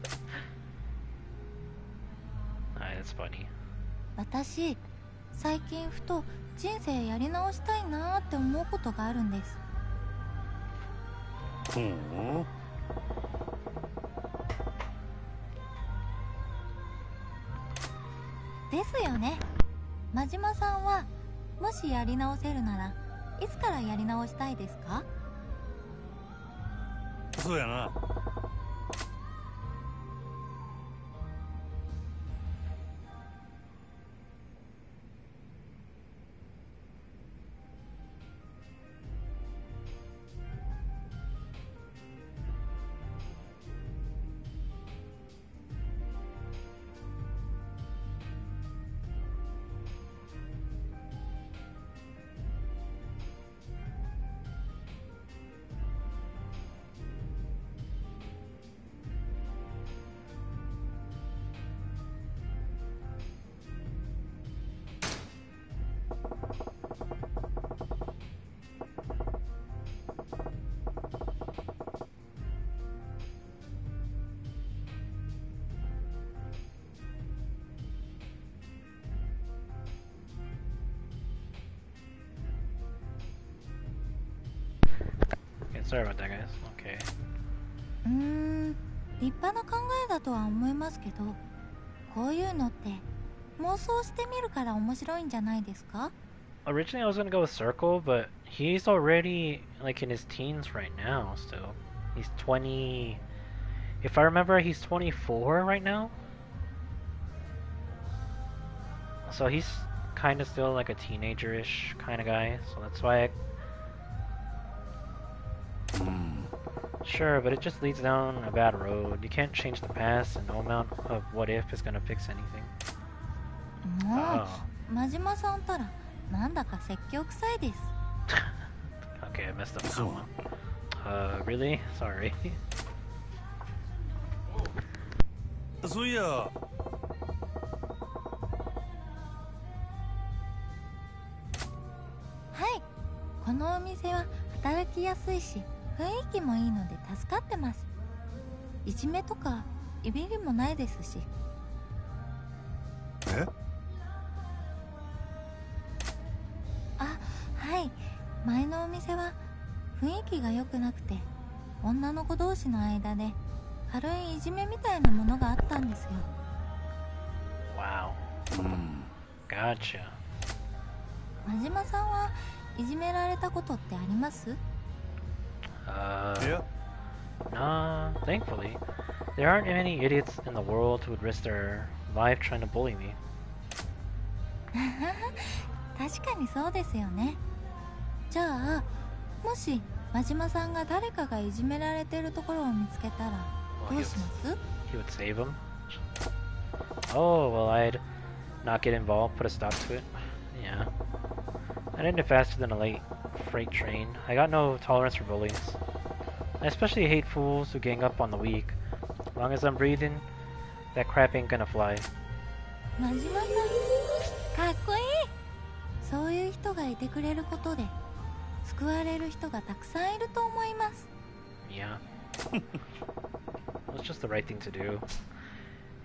Alright, that's funny. 私最近ふと人生やり直したいなーって思うことがあるんです。ほうですよね。真島さんはもしやり直せるならいつからやり直したいですか？そうやな。sorry about that, guys. Okay. うーん立派な考えだとは思いますけどこういうのって妄想してみるから面白いんじゃないですか Originally, I was gonna go with Circle, but he's already like in his teens right now. Still, He's 20. If I remember, he's 24 right now. So he's kind of still like a teenager-ish kind of guy. So that's why I. Sure, but it just leads down a bad road. You can't change the past, and no amount of what if is gonna fix anything. も Oh. う真島さんたらなんだか説教臭いです Okay, I messed up that one. Uh, really? Sorry. そういやはいこのお店は働きやすいし 雰囲気もいいので助かってます。いじめとかいびりもないですし。え？あはい。前のお店は雰囲気が良くなくて女の子同士の間で軽いいじめみたいなものがあったんですよ。Wow. うん Gotcha. 真島さんはいじめられたことってあります？Uh, いや nah, thankfully. There aren't many idiots in the world who would risk their life trying to bully me. 確かにそうですよねじゃあもし真島さんが誰かがいじめられてるところを見つけたら Well, ど he うします would, he would save him. Oh, well, I'd not get involved, put a stop to it. Yeah. I'd end it faster than a late freight train. I got no tolerance for bullies. I especially hate fools who gang up on the weak. As long as I'm breathing, that crap ain't gonna fly. 真島さんかっこいいそういう人がいてくれることで救われる人がたくさんいると思います Yeah. it's just the right thing to do.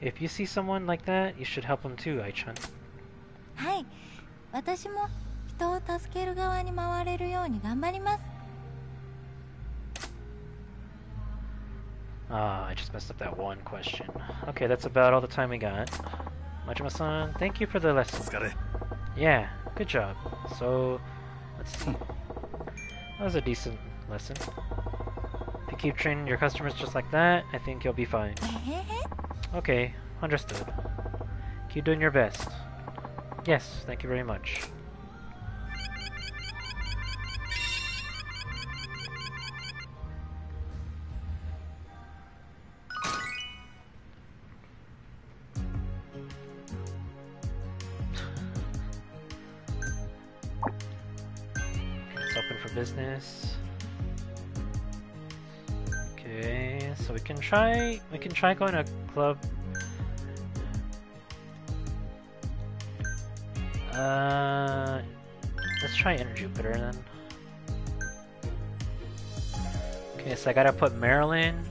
If you see someone like that, you should help them too, Aichan. はい私も 人を助ける側に回れるように頑張ります Ah, I just messed up that one question. Okay, that's about all the time we got. Majima-san, thank you for the お lesson. 疲れ Yeah, good job. So, let's see. That was a decent lesson. If you keep training your customers just like that, I think you'll be fine. えへへ Okay, understood. Keep doing your best. Yes, thank you very much. try we can try going to club. Uh, let's try Inner Jupiter then. Okay, so I gotta put Marilyn,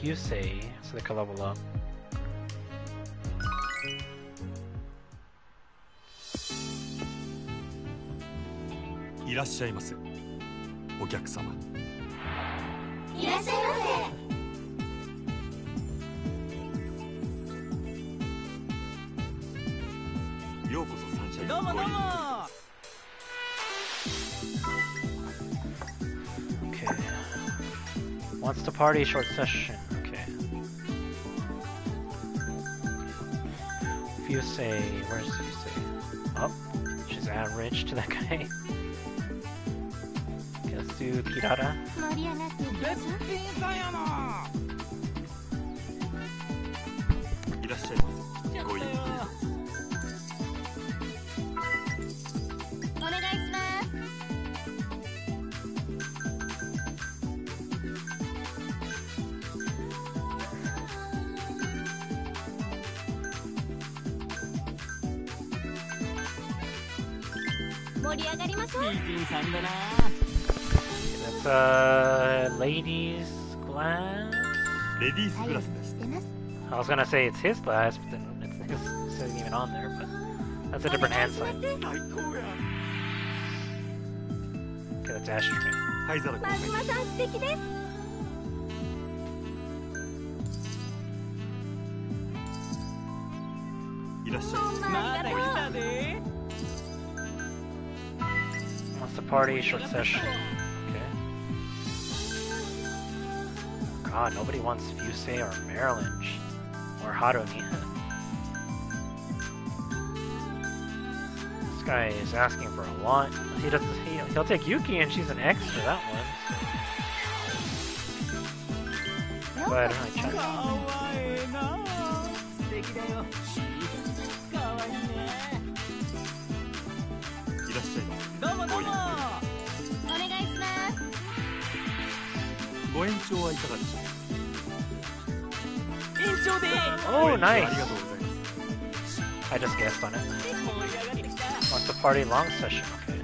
Fusei, so they can level up. いらっしゃいませお客様いらっしゃいまよ どうもどうも Okay. Wants to party short session. Okay. Fusei, where's Fusei? Oh, she's average to that guy. Okay, let's do Kirara. り上がりましょうべっぴんさんだな Okay, that's uh, ladies glass. レディースグラスです I was gonna say it's his glass, but then it's, it's, it isn't even on there. But that's a different hand sign. 最高や Okay, that's ashtray. Party short session. Okay. God, nobody wants Fusei or Marilyn or Harumi. this guy is asking for a lot. He doesn't. He, he'll take Yuki, and she's an X for that one. So. But I check. かわせご延長はいかがでしょう？延長で Oh, ご延長あり nice. がとうございます I just guessed on it. 盛り上がりできた Wants to party long session. Okay.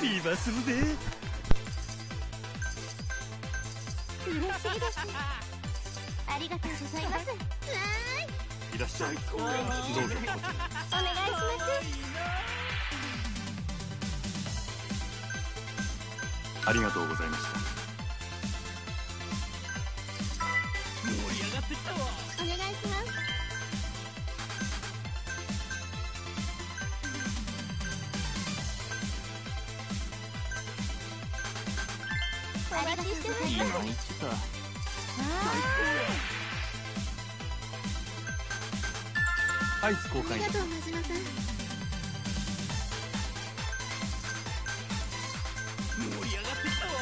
嬉しいですありがとうございますわー らっしゃいどうぞ。お願いします。ありがとうございました盛り上がってきたわ。お願いします。お待ちしてます今言っアイス交換ーありがとう真島さんよ盛り上がってきたわ。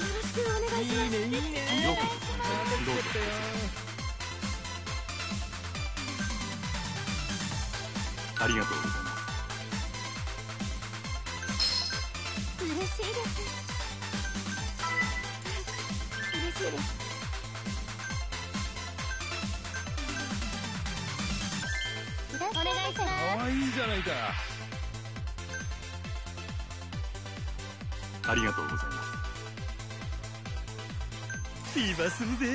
ろしくお願いします。いいねいいねようこそどうぞ。ありがとうございます嬉しいですないかありがとうございます。ビバするで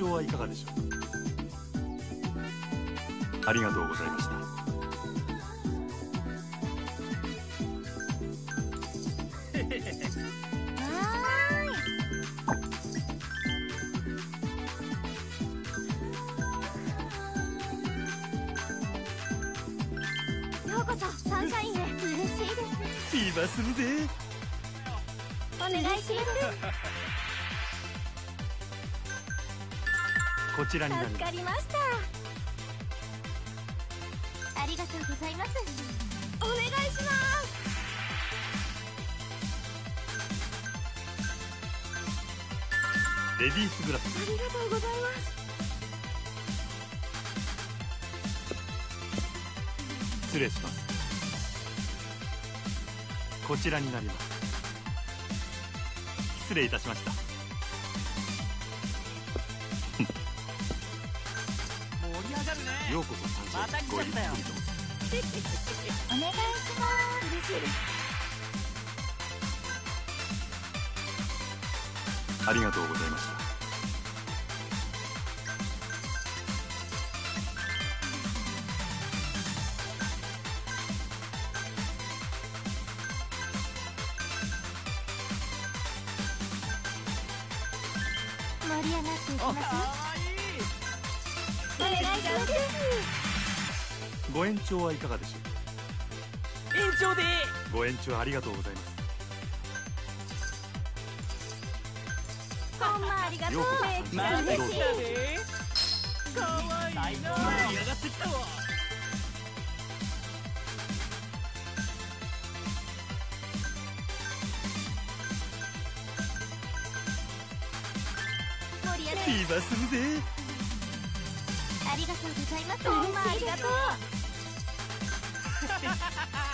長はいかがでしょうか？ありがとうございます。ちらになります。助かりましたありがとうございます。お願いしますレディースグラス。ありがとうございます失礼します。こちらになります。失礼いたしました。ごゆっくりちゃったよとお願いします。ありがとうございました長はいかがでしょ延長で。うご延長ありがとうございます。ほんまありがとうかわいいな。盛り上がってきたわ盛り上がる今するで。ありがとうございます。ほんまありがとう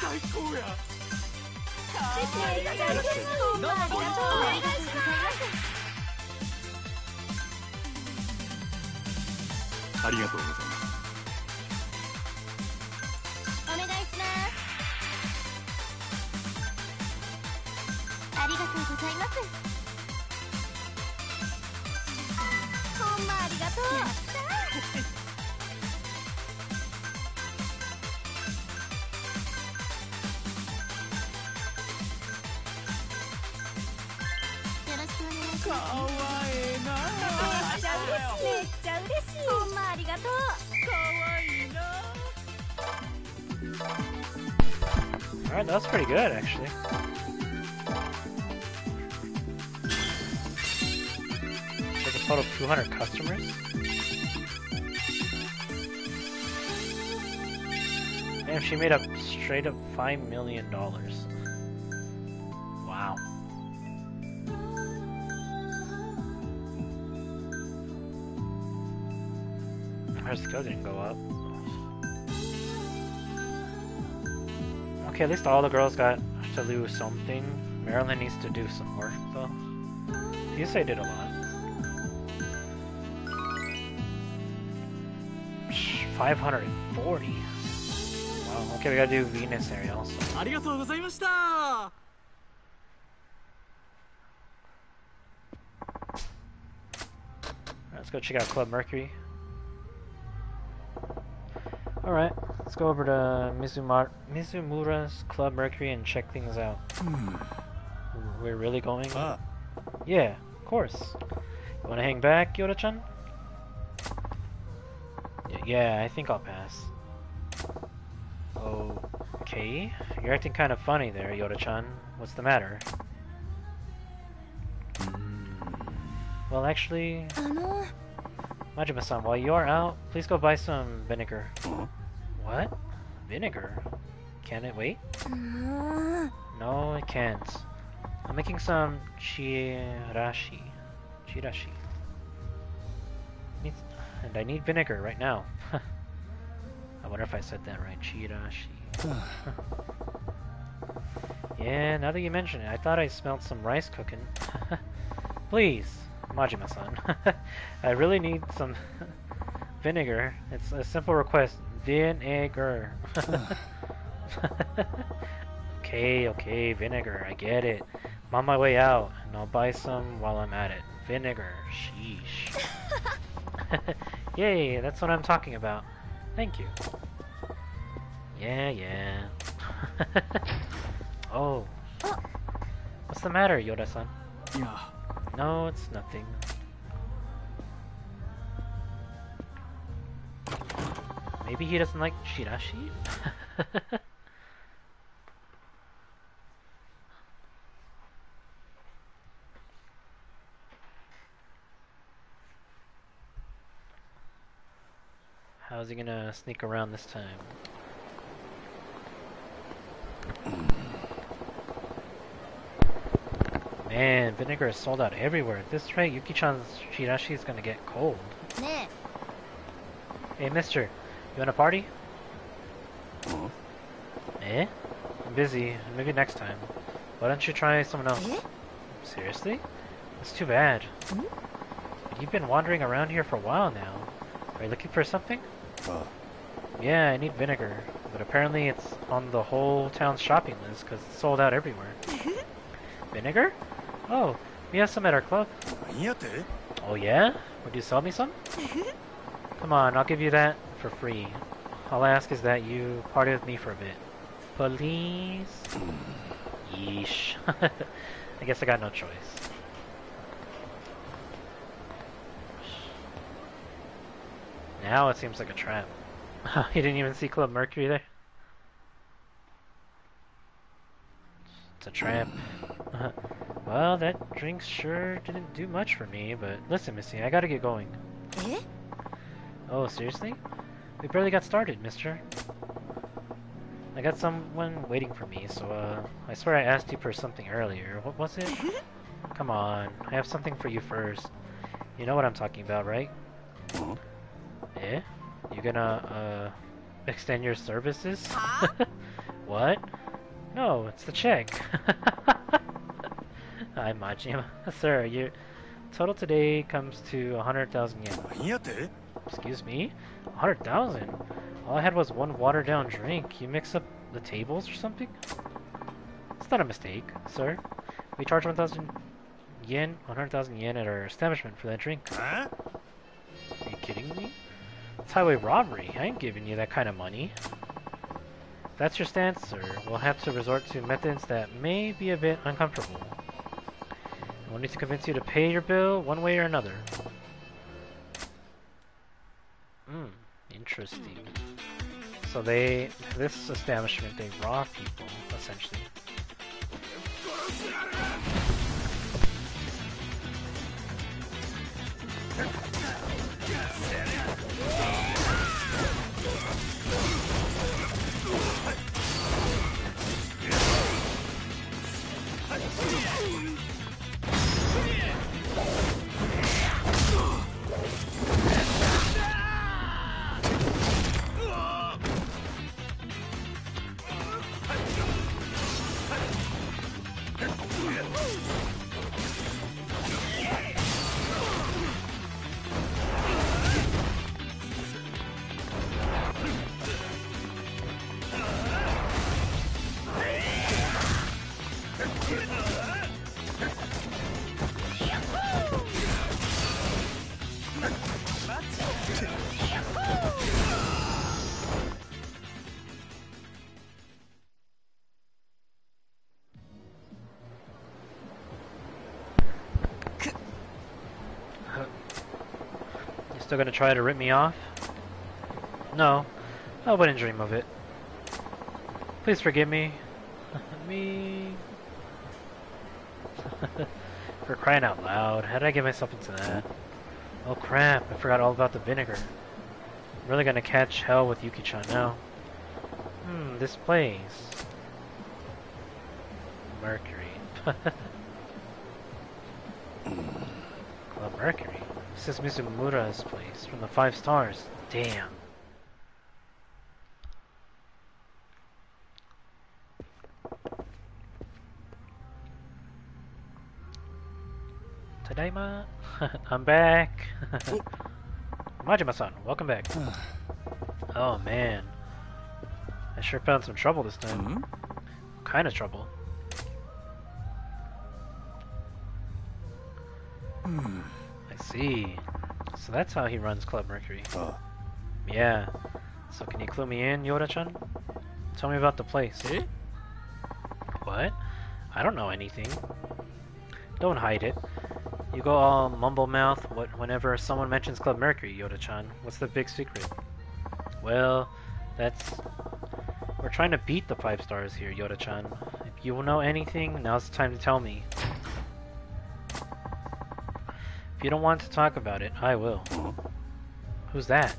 最高や。来ていただいてどうもありがとうお願いしますありがとうございます。She made up straight up $5 million. Wow. Her skill didn't go up. Okay, at least all the girls got to do something. Marilyn needs to do some work though. Yusei did a lot. Psh, 540. Wow, Okay, we gotta do Venus area also. Let's go check out Club Mercury. Alright, let's go over to Mizumar Mizumura's Club Mercury and check things out. Hmm. We're really going? Ah. Yeah, of course. You wanna hang back, Yuda-chan? Yeah, I think I'll pass. Okay. You're acting kind of funny there, Yuda-chan. What's the matter? Hmm. Well, actually... Majima-san, while you're out, please go buy some vinegar. What? Vinegar? Can it wait? No, it can't. I'm making some chirashi. Chirashi. And I need vinegar right now. I wonder if I said that right. Chirashi. yeah, now that you mention it, I thought I smelled some rice cooking. Please, Majima-san. I really need some vinegar. It's a simple request. Vinegar. okay, okay, vinegar. I get it. I'm on my way out, and I'll buy some while I'm at it. Vinegar. Sheesh. Yay, that's what I'm talking about. Thank you. Yeah, yeah. oh. What's the matter, Yuda-san? いや No, it's nothing. Maybe he doesn't like Chirashi? How's he gonna sneak around this time? Man, vinegar is sold out everywhere. At this rate, Yuki-chan's Chirashi is gonna get cold. ね Hey, mister, you want a party? Huh? Eh? I'm busy. Maybe next time. Why don't you try someone else? Eh? Seriously? That's too bad. Hmm? You've been wandering around here for a while now. Are you looking for something? Yeah, I need vinegar. But apparently it's on the whole town's shopping list because it's sold out everywhere. vinegar? Oh, we have some at our club. Oh yeah? Would you sell me some? Come on, I'll give you that for free. All I ask is that you party with me for a bit. Please? Hmm. Yeesh. I guess I got no choice. Now it seems like a trap. you didn't even see Club Mercury there? It's a trap. well, that drink sure didn't do much for me, but listen, Missy, I gotta get going. Eh? Oh, seriously? We barely got started, mister. I got someone waiting for me, so, uh, I swear I asked you for something earlier. What was it? Come on, I have something for you first. You know what I'm talking about, right? You gonna, uh, extend your services? Huh? what? No, it's the check. Hi, Majima. Sir, your total today comes to 100,000 yen. Excuse me? 100,000? All I had was one watered down drink. You mix up the tables or something? It's not a mistake, sir. We charge 1,000 yen, 100,000 yen at our establishment for that drink. Huh? Are you kidding me? It's highway robbery. I ain't giving you that kind of money. If that's your stance, sir, we'll have to resort to methods that may be a bit uncomfortable. We'll need to convince you to pay your bill one way or another. Hmm, interesting. So they, this establishment, they rob people, essentially. Still gonna try to rip me off? No, I wouldn't dream of it. Please forgive me. me. For crying out loud, how did I get myself into that? Oh crap, I forgot all about the vinegar. I'm really gonna catch hell with Yuki-chan now. Hmm, this place. Mercury. Club Mercury. This is Mizumura's place from the Five Stars. Damn. Tadaima. I'm back. Majima-san, welcome back. oh man. I sure found some trouble this time. Hmm? Kind of trouble. I see. So that's how he runs Club Mercury. Ah. Yeah. So can you clue me in, Yuda-chan? Tell me about the place. Eh? What? I don't know anything. Don't hide it. You go all mumble mouth what whenever someone mentions Club Mercury, Yuda-chan. What's the big secret? Well, that's we're trying to beat the five stars here, Yuda-chan. If you will know anything, now's the time to tell me. You don't want to talk about it, I will. Who's that?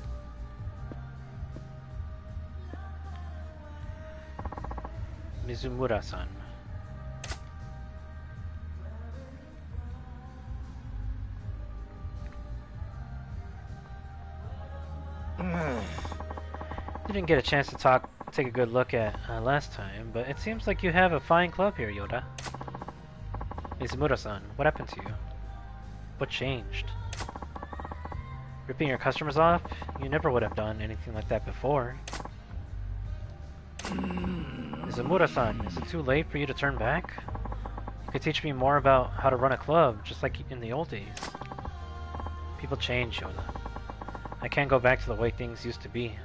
Mizumura-san. Didn't get a chance to talk take a good look at uh, last time, but it seems like you have a fine club here, Yuda. Mizumura-san, what happened to you? What changed? Ripping your customers off? You never would have done anything like that before. Mizumura-san, is it too late for you to turn back? You could teach me more about how to run a club, just like in the old days. People change, Yuda. I can't go back to the way things used to be.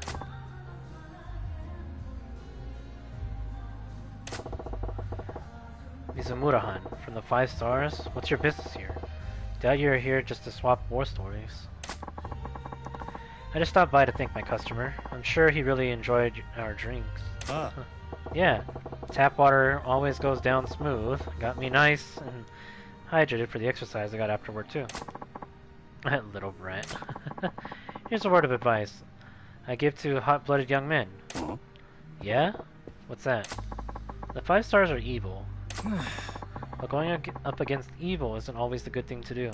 Mizumura-han, from the Five Stars, what's your business here? Doubt you're here just to swap war stories. I just stopped by to thank my customer. I'm sure he really enjoyed our drinks. Ah, Yeah, tap water always goes down smooth. Got me nice and hydrated for the exercise I got afterward too. Little brat. Here's a word of advice I give to hot-blooded young men. Huh? Yeah? What's that? The five stars are evil. But going up against evil isn't always the good thing to do.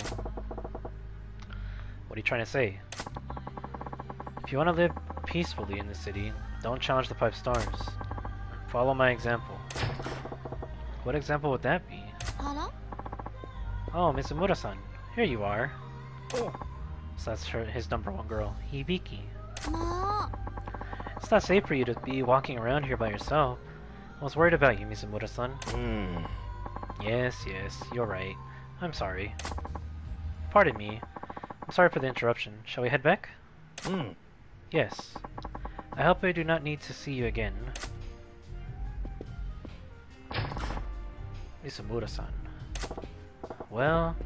What are you trying to say? If you want to live peacefully in the city, don't challenge the five stars. Follow my example. What example would that be? Hello? Oh, Mizumura-san. Here you are. Oh. So that's her, his number one girl, Hibiki. Ma. It's not safe for you to be walking around here by yourself. I was worried about you, Mizumura-san. Hmm. Yes, yes, you're right. I'm sorry. Pardon me. I'm sorry for the interruption. Shall we head back? Hmm. Yes. I hope I do not need to see you again. Mizumura-san. Well,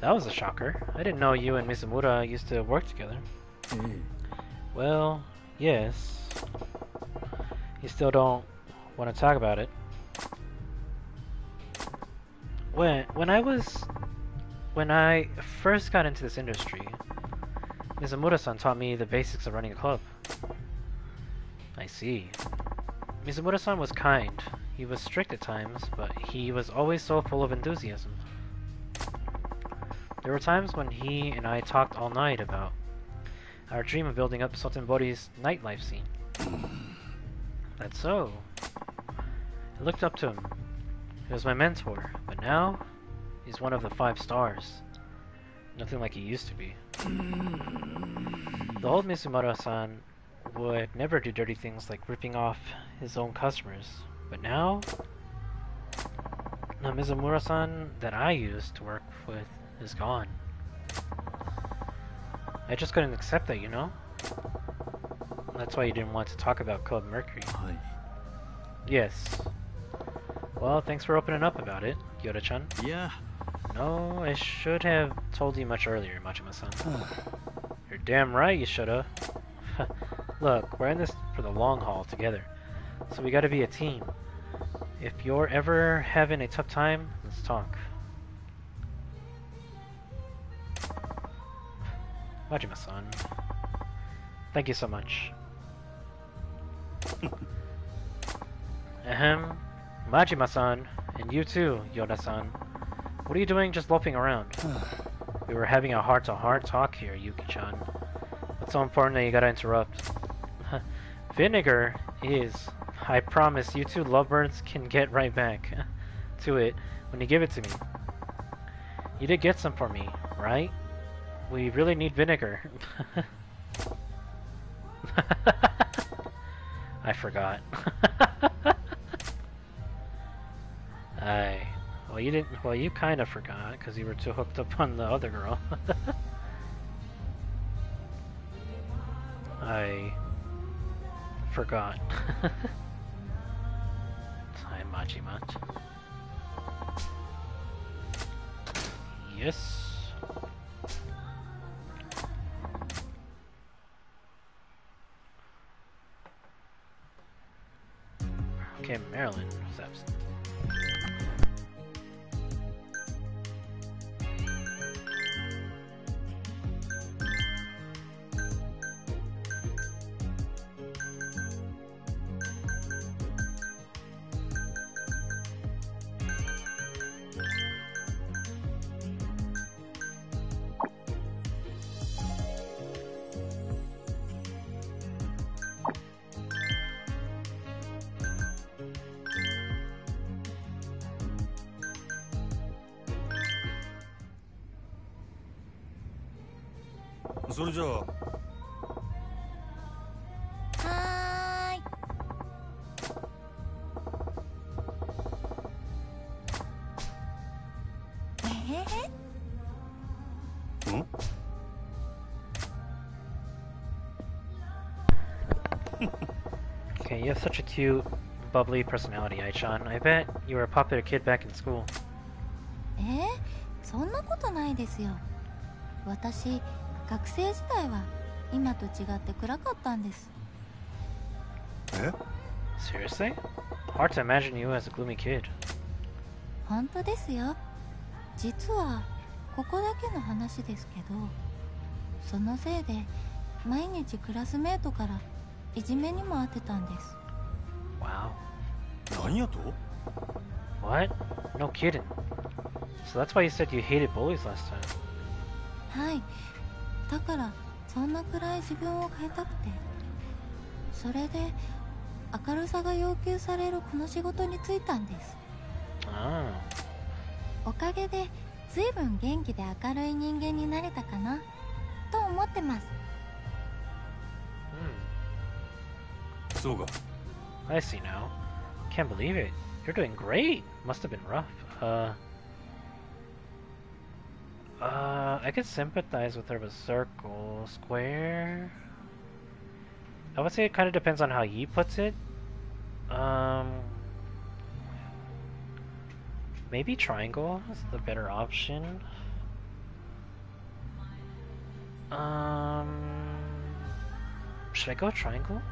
that was a shocker. I didn't know you and Mizumura used to work together. Mm. Well, yes. You still don't want to talk about it. When when I was when I first got into this industry, Mizumura-san taught me the basics of running a club. I see. Mizumura-san was kind. He was strict at times, but he was always so full of enthusiasm. There were times when he and I talked all night about our dream of building up Sotenbori's nightlife scene. That's so. I looked up to him. He was my mentor, but now he's one of the five stars. Nothing like he used to be. The old Mizumura-san would never do dirty things like ripping off his own customers, but now the Mizumura-san that I used to work with is gone. I just couldn't accept that, you know? That's why you didn't want to talk about Club Mercury. Yes. Well, thanks for opening up about it, Yuda-chan. いや、No, I should have told you much earlier, Majima-san. You're damn right you shoulda. Look, we're in this for the long haul together, so we gotta be a team. If you're ever having a tough time, let's talk. Majima-san, thank you so much. Ahem, Majima-san, and you too, Yuda-san. What are you doing just loafing around? we were having a heart-to-heart talk here, Yuki-chan. What's so important that you gotta interrupt? Vinegar is. I promise you two lovebirds can get right back to it when you give it to me. You did get some for me, right? We really need vinegar. I forgot. I. Well, you didn't. Well, you kind of forgot because you were too hooked up on the other girl. I forgot. Hi, Majimat. Yes. Okay, Marilyn was absent. じゃあはーいえへへん Okay, you have such a cute, bubbly personality, Aichan. I bet you were a popular kid back in school. えー、そんなことないですよ私学生時代は今と違って暗かったんですえ Seriously? Hard to imagine you as a gloomy kid. 本当ですよ実はここだけの話ですけどそのせいで毎日クラスメートからいじめにも遭ってたんです Wow. 何やと What? No kidding. So that's why you said you hated bullies last time. はいだからそんなくらい自分を変えたくてそれで明るさが要求されるこの仕事に就いたんです Oh. おかげで随分元気で明るい人間になれたかなと思ってます Hmm. そうか I see now. Can't believe it. You're doing great. Must have been rough. Uh. Uh, I could sympathize with her with circle, square. I would say it kind of depends on how he puts it. Um, maybe triangle is the better option. Um, should I go triangle?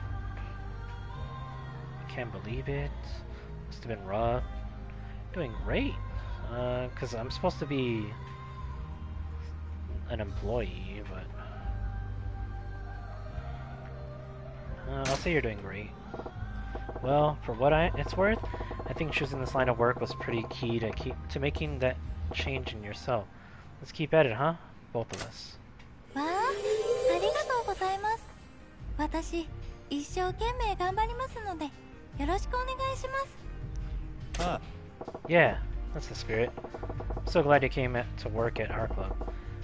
Can't believe it. Must have been rough. Doing great. Uh, cause I'm supposed to be an employee, but uh, I'll say you're doing great. Well, for what I it's worth, I think choosing this line of work was pretty key to keep to making that change in yourself. Let's keep at it, huh? Both of us. わあありがとうございます私一生懸命頑張りますのでよろしくお願いしますあ Yeah, that's the spirit. I'm so glad you came at, to work at our club.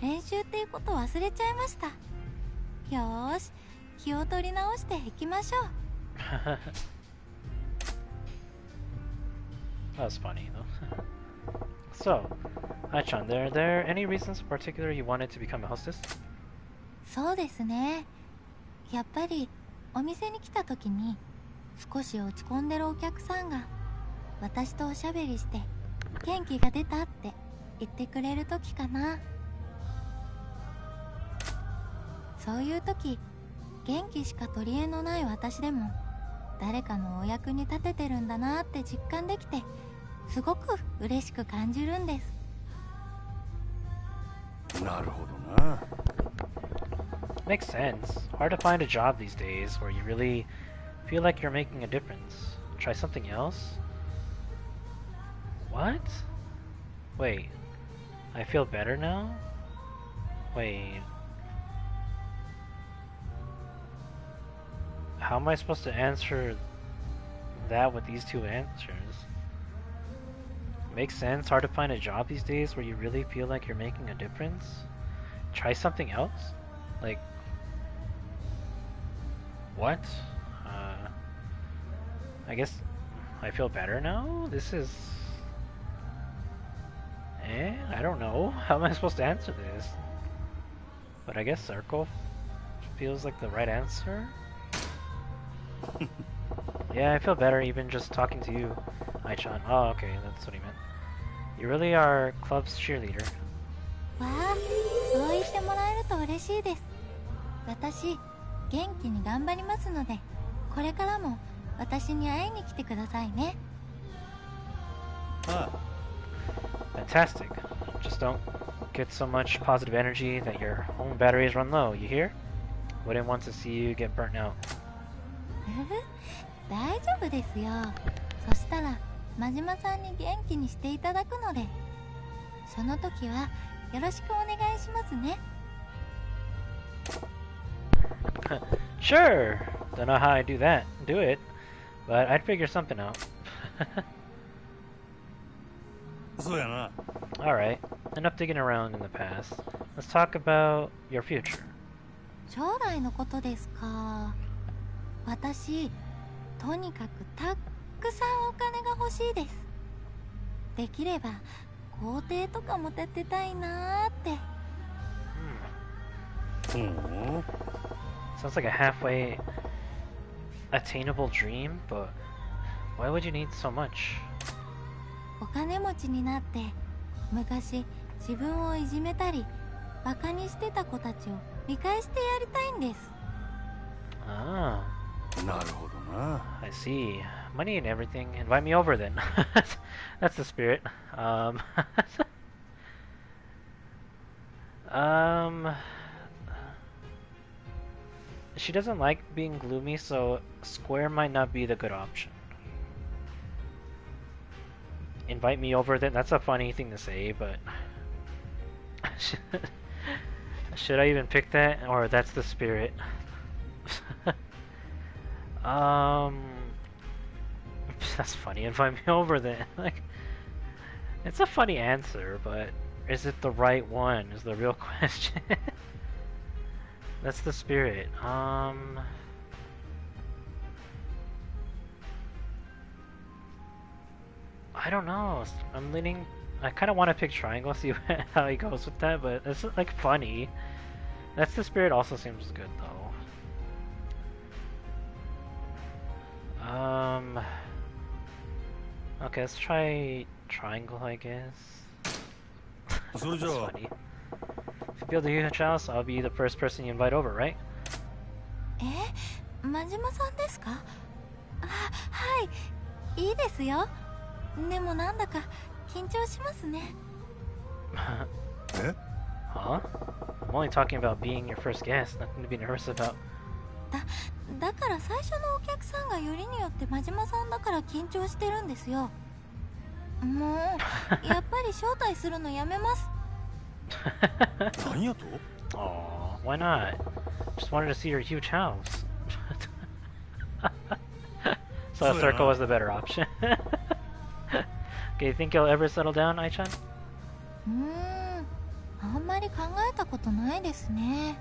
練習っていうこと忘れちゃいましたよーし気を取り直していきましょう that was funny though. so, Aichan, there there any reasons in particular you wanted to become a hostess? そうですねやっぱりお店に来た時に少し落ち込んでるお客さんが私とおしゃべりして元気が出たって言ってくれる時かなそういう時元気しか取り柄のない私でも誰かのお役に立ててるんだなって実感できてすごく嬉しく感じるんですなるほどな Makes sense. Hard to find a job these days where you really feel like you're making a difference. Try something else? What? Wait. I feel better now? Wait. How am I supposed to answer that with these two answers? Makes sense. Hard to find a job these days where you really feel like you're making a difference. Try something else? Like, what? Uh, I guess I feel better now? This is. Eh? I don't know. How am I supposed to answer this? But I guess circle feels like the right answer. yeah, I feel better even just talking to you, Ai-chan. Oh, okay, that's what he meant. You really are club's cheerleader. Wow, fantastic. Just don't get so much positive energy that your own batteries run low, you hear? Wouldn't want to see you get burnt out. 大丈夫ですよそしたら真島さんに元気にしていただくのでその時はよろしくお願いしますね Sure. Don't know how I do that. Do it, but I'd figure something out. そうやな All right. Enough digging around in the past. Let's talk about your future. 将来のことですか私とにかくたっくさんお金が欲しいです。できれば豪邸とかも建てたいなーって。Hmm. うん Sounds like a halfway attainable dream, but why would you need so much? お金持ちになって昔自分をいじめたりバカにしてた子たちを見返してやりたいんです。Ah, なるほどな I see. Money and everything. Invite me over then. That's the spirit. Um. um. She doesn't like being gloomy, so square might not be the good option. Invite me over then. That's a funny thing to say, but. Should I even pick that? Or that's the spirit? Um. That's funny. Invite me over then. Like, it's a funny answer, but is it the right one? Is the real question. That's the spirit. Um. I don't know. I'm leaning. I kind of want to pick triangle, see how he goes with that, but it's like funny. That's the spirit. Also seems good though. Um. Okay, let's try triangle, I guess. それじゃ That's あ funny. If you build a huge house, I'll be the first person you invite over, right? え真島さんですかあはいいいですよでもなんだか緊張しますねえ huh? I'm only talking about being your first guest, nothing to be nervous about. だから最初のお客さんがよりによって真島さんだから緊張してるんですよもうやっぱり招待するのやめます何やと Aw, why not? Just wanted to see your huge house. so a circle uh, was the better option. okay, you think you'll ever settle down, Aichan? うーんあんまり考えたことないですね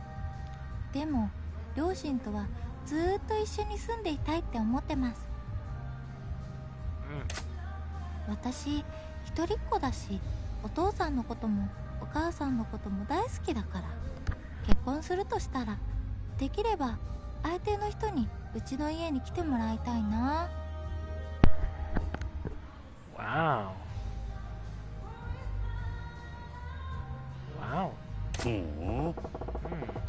でも両親とはずーっと一緒に住んでいたいって思ってます Mm. 私一人っ子だしお父さんのこともお母さんのことも大好きだから結婚するとしたらできれば相手の人にうちの家に来てもらいたいな Wow. Wow. うん Hmm.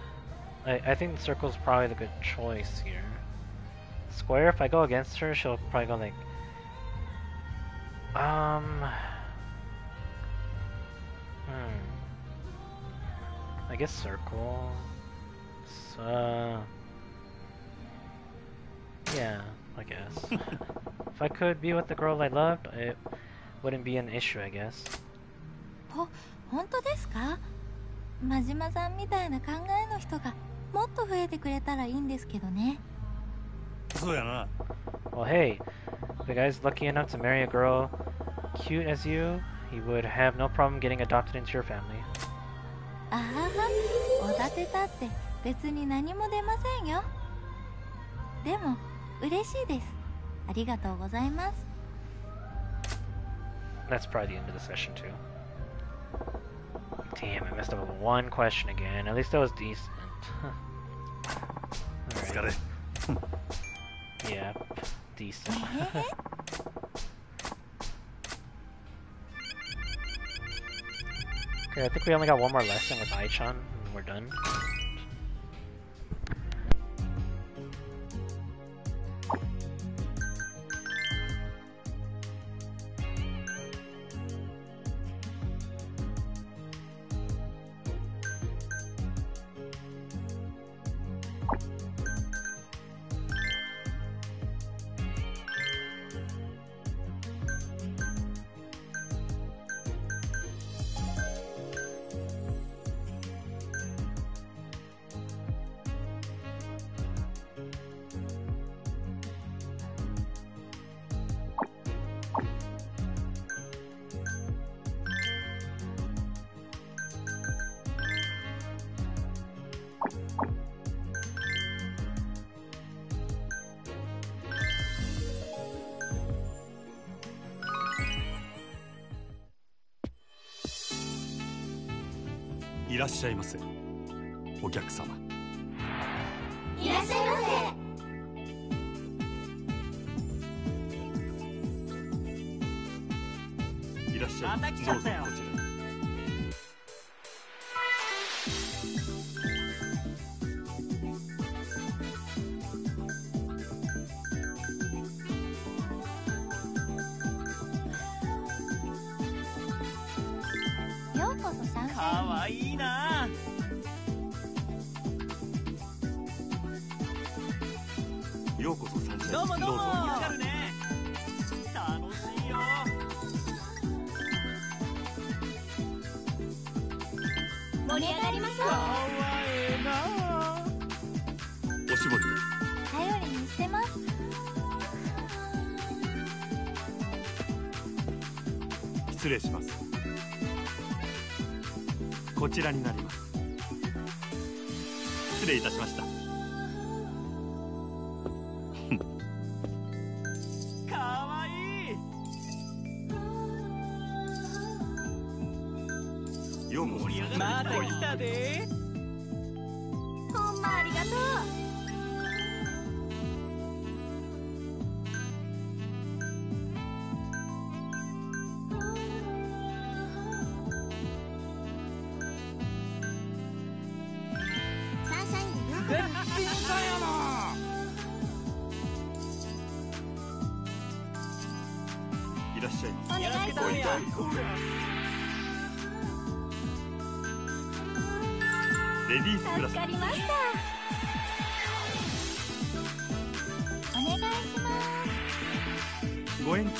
I, I think circle's probably the good choice here. Square, if I go against her, she'll probably go like. Um. Hmm. I guess circle. So, uh. Yeah, I guess. if I could be with the girl I loved, it wouldn't be an issue, I guess. ほ本当ですか真島さんみたいな考えの人が もっと増えてくれたらいいんですけどねそうやな Well, hey, if the guy's lucky enough to marry a girl cute as you, he would have no problem getting adopted into your family. あははおだてたって別に何も出ませんよでも嬉しいですありがとうございます That's probably the end of the session, too. Damn, I messed up with one question again. At least that was decent. 疲 Alright. れ Yeah, decent. okay, I think we only got one more lesson with Ai-chan, and we're done. いらっしゃいませ。お客様。いらっしゃいまいらっしゃい。また来ちゃったよ。どうぞこちら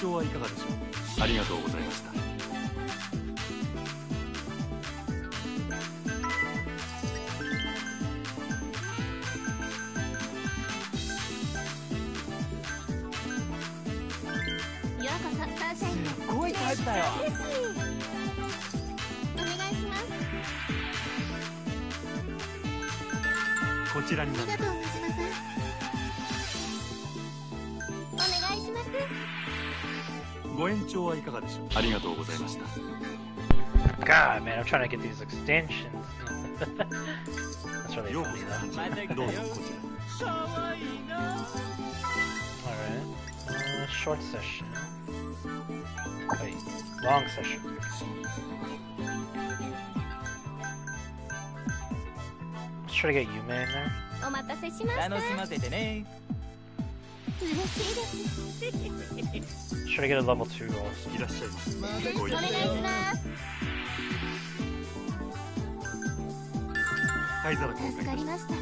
調はいかがはいかがでしょうありがとうございました God, man, I'm trying to get these extensions. That's really ようこ funny そ though. サンシャインどうぞこちらかわいいな Alright. Uh, short session. Wait, long session. Let's try to get Yume in there. お待たせしました楽しませてね嬉しいです Try to get a level 2 also. いらっしゃいますご一お願いします灰皿交換助かりました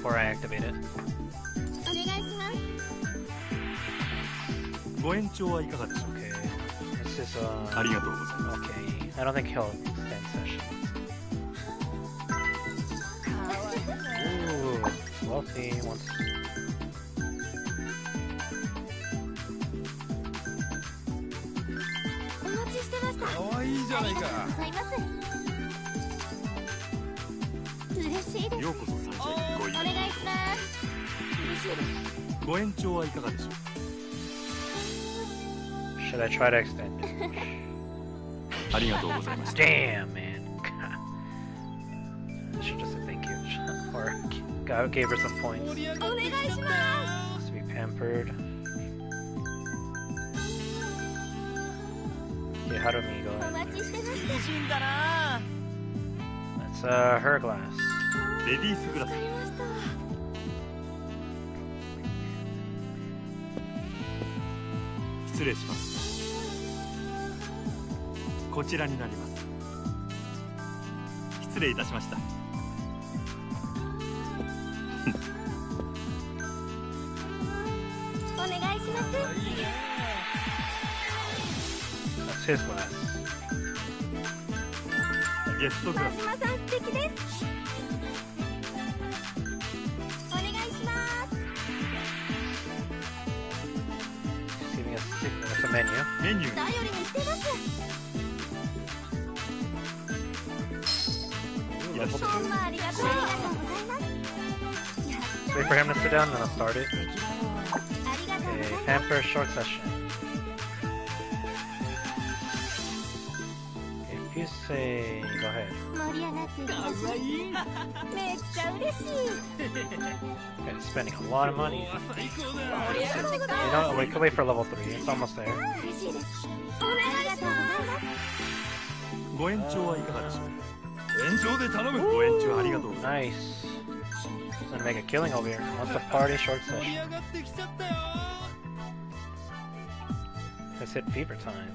Before I activate it. お願いしますご延長はいかがでしょう Okay. This is, uh. ありがとうございます Okay. I don't think he'll extend session. かわいいな Ooh. Wealthy wants. ご延長はいかがでしょう Should I try to extend it? ありがとうございました Damn, man. I should just say thank you. or g- gave her some points. 盛り上おがって願いしま This would be pampered. Okay, Harumi, go お ahead. 待ちしてます美人だな That's uh, her glass. レディースグラス 失礼します。こちらになります。失礼いたしました。お願いします。That's his glass. ゲストグラス。田島さん素敵です menu. Menu. Wait for him to sit down, then I'll start it. Okay, hamper short session. pamper short session. If you say, go ahead. 盛り上がっていますかわいいめっちゃ嬉しい Okay, spending a lot of money. 最高だ You know, we could wait for level 3. It's almost there. 嬉しいですお願いしますご延長はいかがでしょう延長で頼むご延長ありがとうござい Nice. Gonna make a killing over here. What's the party short 盛り session? 上がってきちゃったよ Let's hit fever time.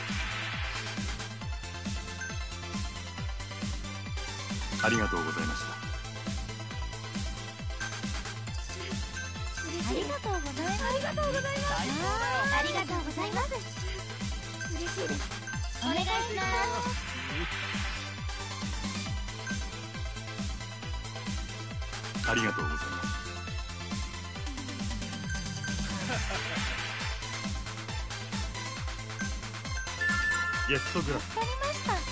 ありがとうございました。ありがとうございます。ありがとうございますありがとうございます嬉しいです。お願いします。ありがとうございます。約束助かりました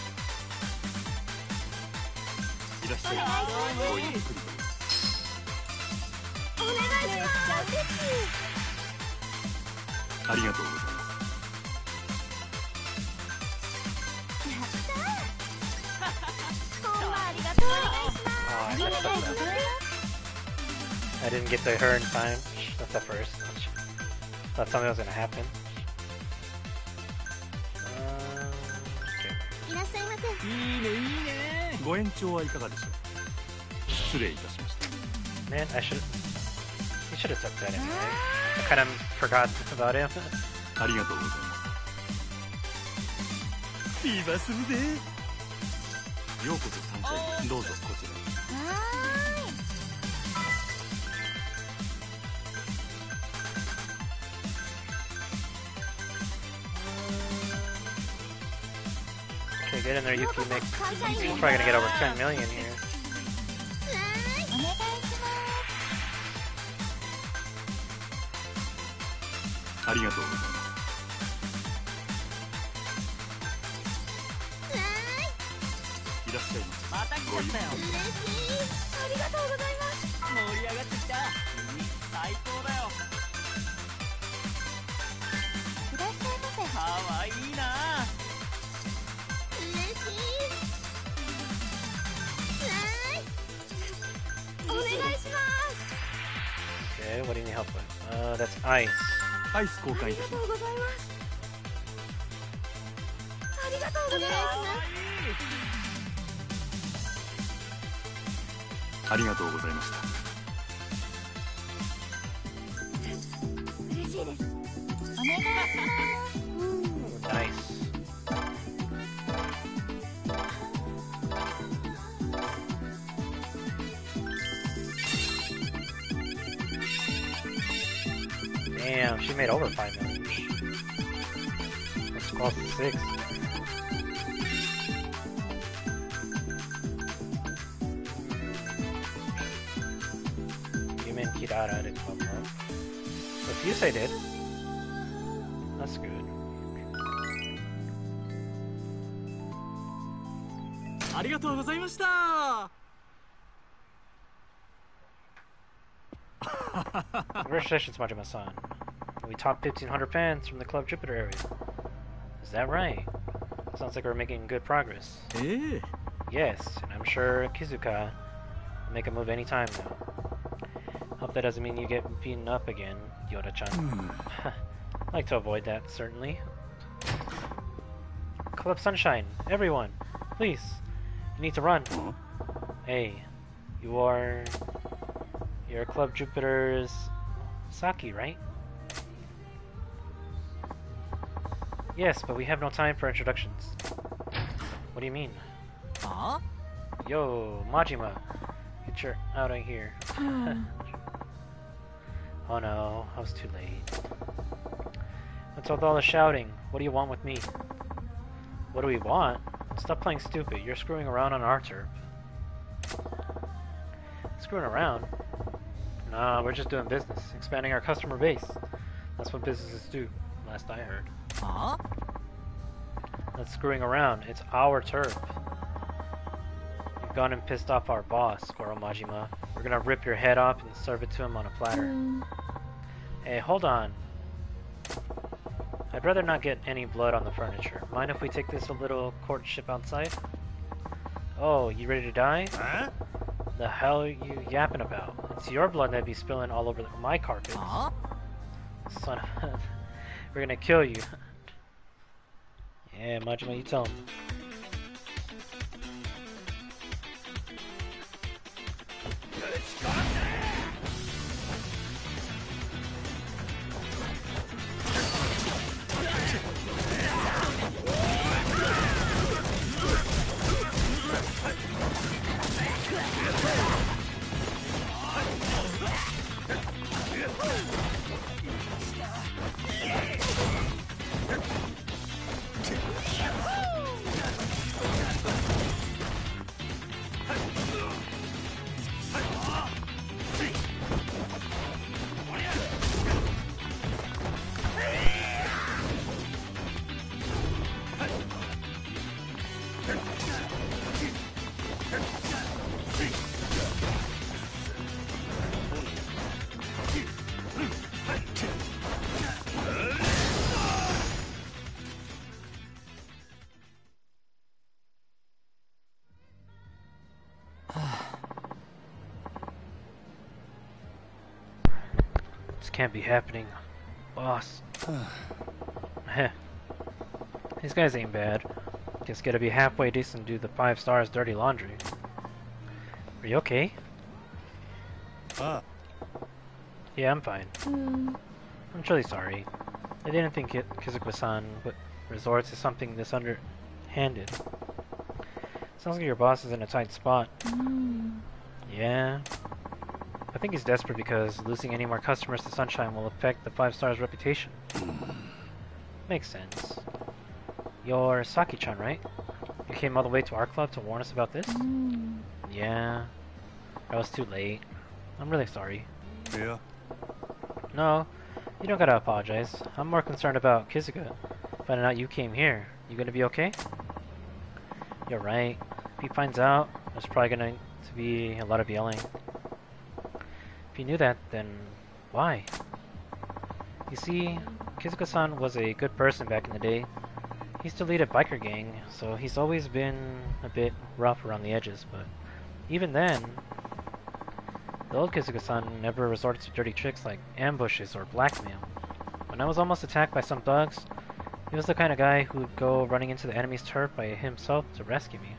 らっしゃいお願いしますごゆっくりとお願いします嬉しいありがとうございますやったーほんまありがとうお願いします Oh, I ありが messed とう up ござい that. ます I didn't get to her in time. That's the first. Thought something was gonna happen. Um, okay. ご延長はいかがでしょう失礼いたしました Man, I should. You should have took that anyway. I kind of forgot about him. ありがとうございますフィーバーするぜようこそサンシャインどうぞこちらへ Okay, get in there, Yuki. Make, you're probably gonna get over 10 million here. Arigato. Arigato. かわいいなお願いします Okay, what do you need help with? Uh, that's ice. すアイス交換いたしますございますありがとうございありがとうございましたます嬉しいですお願いします Nice. Damn, she made over 5 million. Let's cross 6. Yumen Kirara did come up. What Fusei did. That's good. あり Congratulations, Majima-san. We topped 1,500 fans from the Club Jupiter area. Is that right? Sounds like we're making good progress. ええ Yes, and I'm sure Kizuka will make a move anytime now. Hope that doesn't mean you get beaten up again, Yuda-chan. I'd hmm. like to avoid that, certainly. Club Sunshine, everyone, please, you need to run. Hey, you are... You're Club Jupiter's Saki, right? Yes, but we have no time for introductions. What do you mean? あ Yo, Majima, get your out of here. oh no, I was too late. What's with all the shouting? What do you want with me? What do we want? Stop playing stupid. You're screwing around on our turf. Screwing around? Nah, we're just doing business, expanding our customer base. That's what businesses do, last I heard. あ That's screwing around. It's our turf. You've gone and pissed off our boss, Goro Majima. We're gonna rip your head off and serve it to him on a platter. Mm. Hey, hold on. I'd rather not get any blood on the furniture. Mind if we take this a little courtship outside? Oh, you ready to die? あ The hell are you yapping about? It's your blood that'd be spilling all over the- my carpet. あ Son of a... We're gonna kill you. yeah, Majima, you tell him. Can't be happening. Boss. Heh. These guys ain't bad. Just gotta be halfway decent and do the five stars dirty laundry. Are you okay? あ Yeah, I'm fine. Hmm. I'm truly sorry. I didn't think Ki- Kizuka-san would resort to something this underhanded. Sounds like your boss is in a tight spot. Hmm. Yeah. I think he's desperate because losing any more customers to Sunshine will affect the Five Stars' reputation. Makes sense. You're Saki-chan, right? You came all the way to our club to warn us about this? Hmm. Yeah. I was too late. I'm really sorry. いや No, you don't gotta apologize. I'm more concerned about Kizuka. Finding out you came here. You gonna be okay? You're right. If he finds out, there's probably gonna to be a lot of yelling. If you knew that, then why? You see, Kizuka-san was a good person back in the day. He used to lead a biker gang, so he's always been a bit rough around the edges, but even then, the old Kizuka-san never resorted to dirty tricks like ambushes or blackmail. When I was almost attacked by some thugs, he was the kind of guy who'd go running into the enemy's turf by himself to rescue me.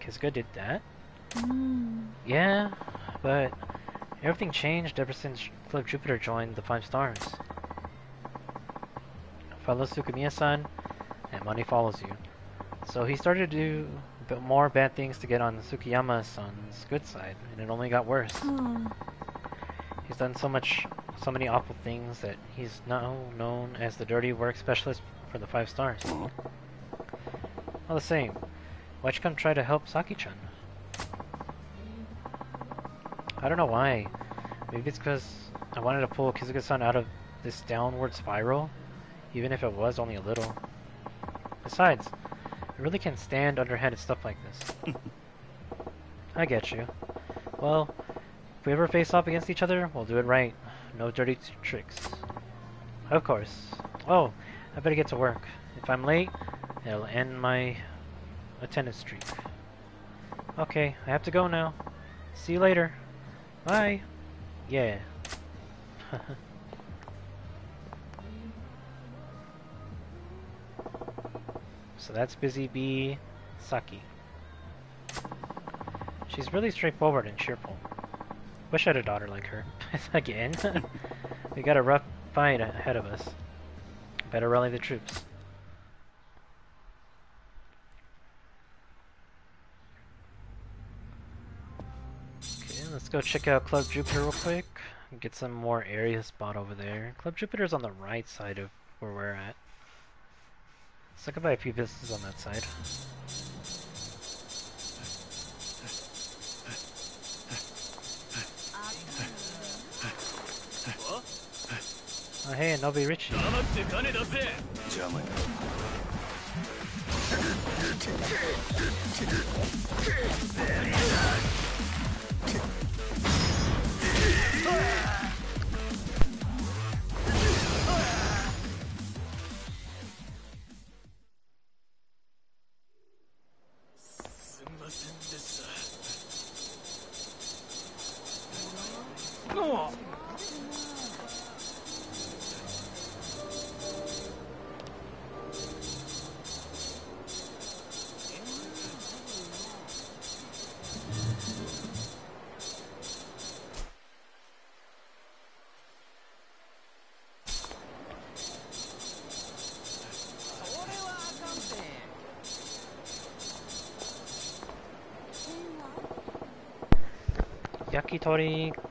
Kizuka did that? Hmm. Yeah, but everything changed ever since Club Jupiter joined the Five Stars. Follow Tsukiyama-san, and money follows you. So he started to do a bit more bad things to get on Tsukiyama-san's good side, and it only got worse. Hmm. He's done so much, so many awful things that he's now known as the dirty work specialist for the Five Stars. All the same, why'd you come try to help Saki-chan? I don't know why. Maybe it's because I wanted to pull Kizuka-san out of this downward spiral, even if it was only a little. Besides, I really can't stand underhanded stuff like this. I get you. Well, if we ever face off against each other, we'll do it right. No dirty tricks. Of course. Oh, I better get to work. If I'm late, it'll end my attendance streak. Okay, I have to go now. See you later. Bye. Yeah. so that's Busy Bee Saki. She's really straightforward and cheerful. Wish I had a daughter like her. Again. we got a rough fight ahead of us. Better rally the troops. Okay, let's go check out Club Jupiter real quick. Get some more area spot over there. Club Jupiter's on the right side of where we're at. So I could buy a few businesses on that side. Oh hey, Nobi Richie. 黙って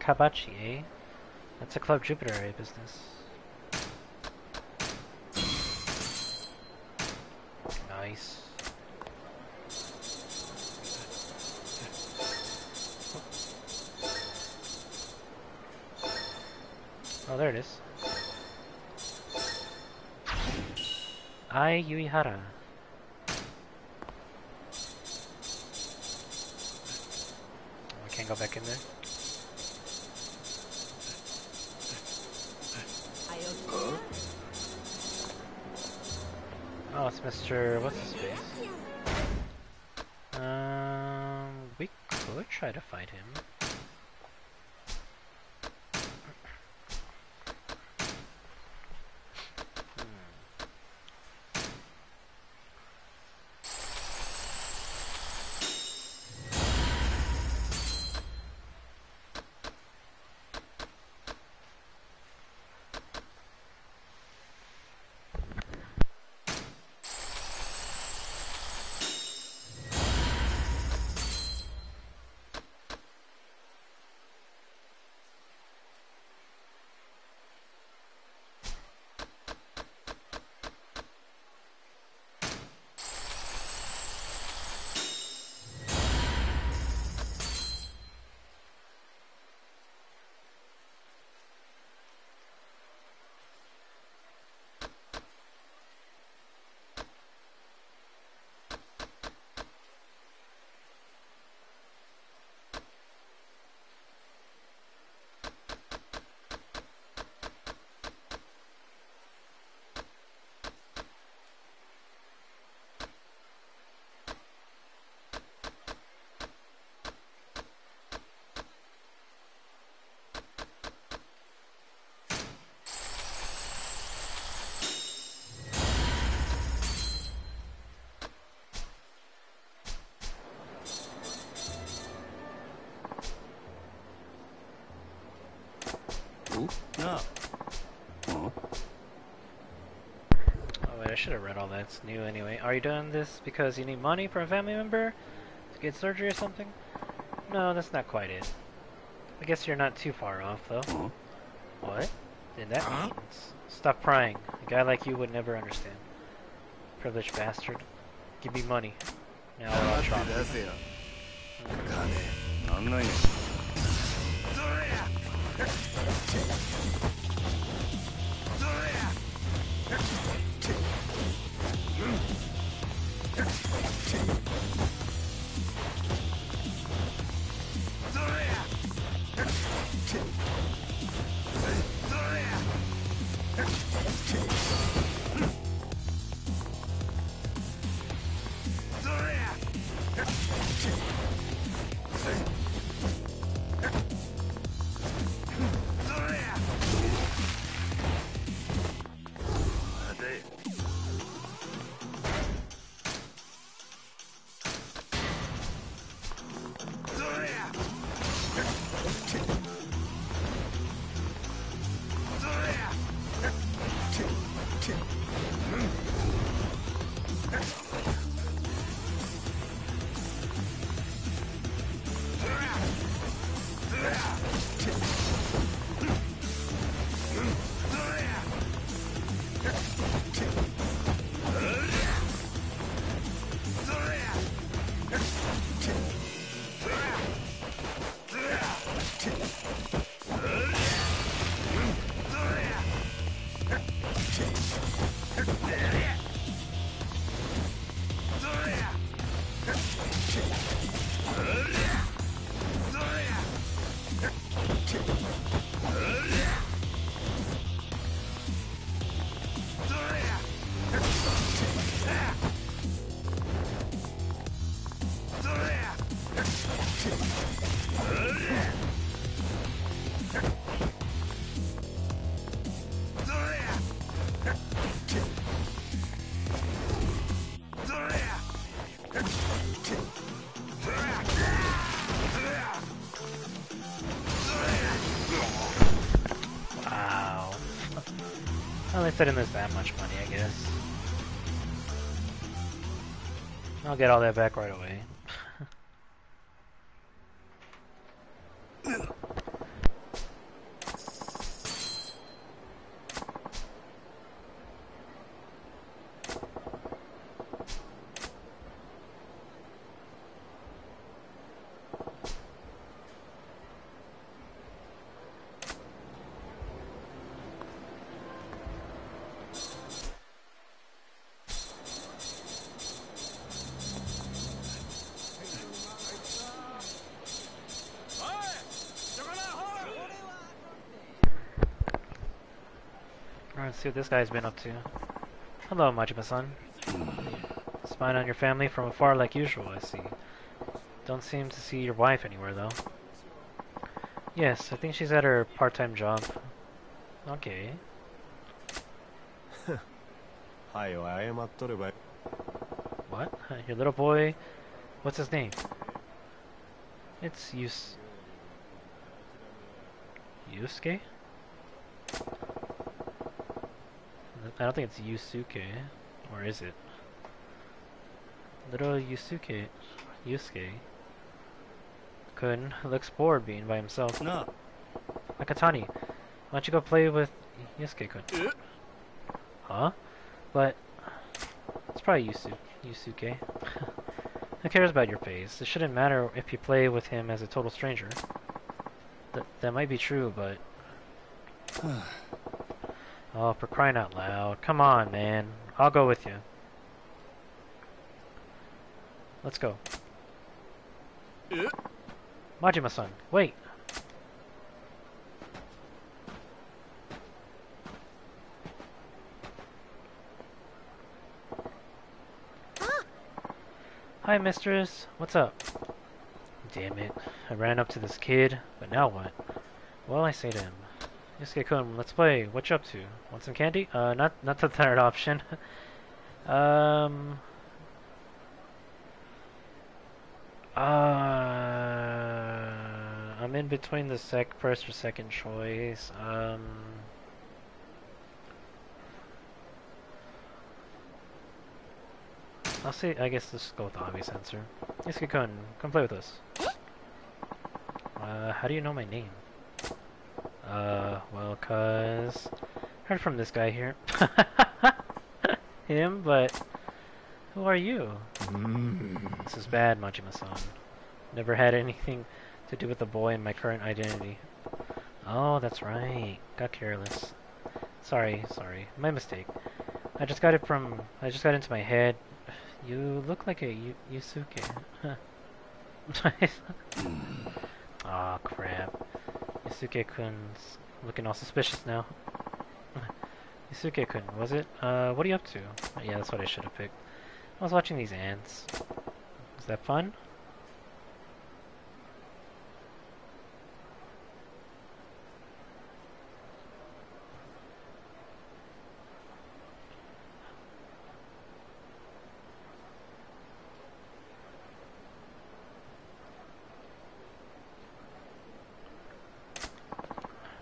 Kabachi, eh? That's a Club Jupiter area business. Nice. Oh, there it is. Ai Uehara. Oh, I can't go back in there. It's Mr. What's his face? Um, we could try to fight him. Should have read all that. It's new anyway. Are you doing this because you need money for a family member? To get surgery or something? No, that's not quite it. I guess you're not too far off, though. Huh? What? Then that means... Stop prying. A guy like you would never understand. Privileged bastard. Give me money. Now I'll 黙 I didn't lose that much money, I guess. I'll get all that back right away. this guy's been up to. Hello, Majima-san. Spying on your family from afar like usual, I see. Don't seem to see your wife anywhere, though. Yes, I think she's at her part-time job. Okay. what? Your little boy... What's his name? It's Yus... Yusuke? I don't think it's Yusuke. Or is it? Little Yusuke... Yusuke... Kun looks bored being by himself. Na. Akatani, why don't you go play with Yusuke-kun? Uh. Huh? But... It's probably Yusu Yusuke. Who cares about your face? It shouldn't matter if you play with him as a total stranger. Th that might be true, but... oh, for crying out loud. Come on, man. I'll go with you. Let's go. Majima-san, wait! Hi, mistress. What's up? Damn it. I ran up to this kid, but now what? Well, I say to him, Yusuke-kun, let's play. What you up to? Want some candy? Uh, not, not the third option. um... Uh... I'm in between the sec first or second choice. Um... I'll see. I guess let's go with the obvious answer. Yusuke-kun, come play with us. Uh, how do you know my name? Uh, well, cause heard from this guy here. Him, but who are you? This is bad, Majima-san. Never had anything to do with the boy in my current identity. Oh, that's right. Got careless. Sorry, sorry. My mistake. I just got it from. I just got into my head. You look like a Yu Yusuke. Aw, oh, crap. Yusuke-kun's looking all suspicious now. Yusuke-kun, was it? Uh, what are you up to? Yeah, that's what I should have picked. I was watching these ants. Is that fun?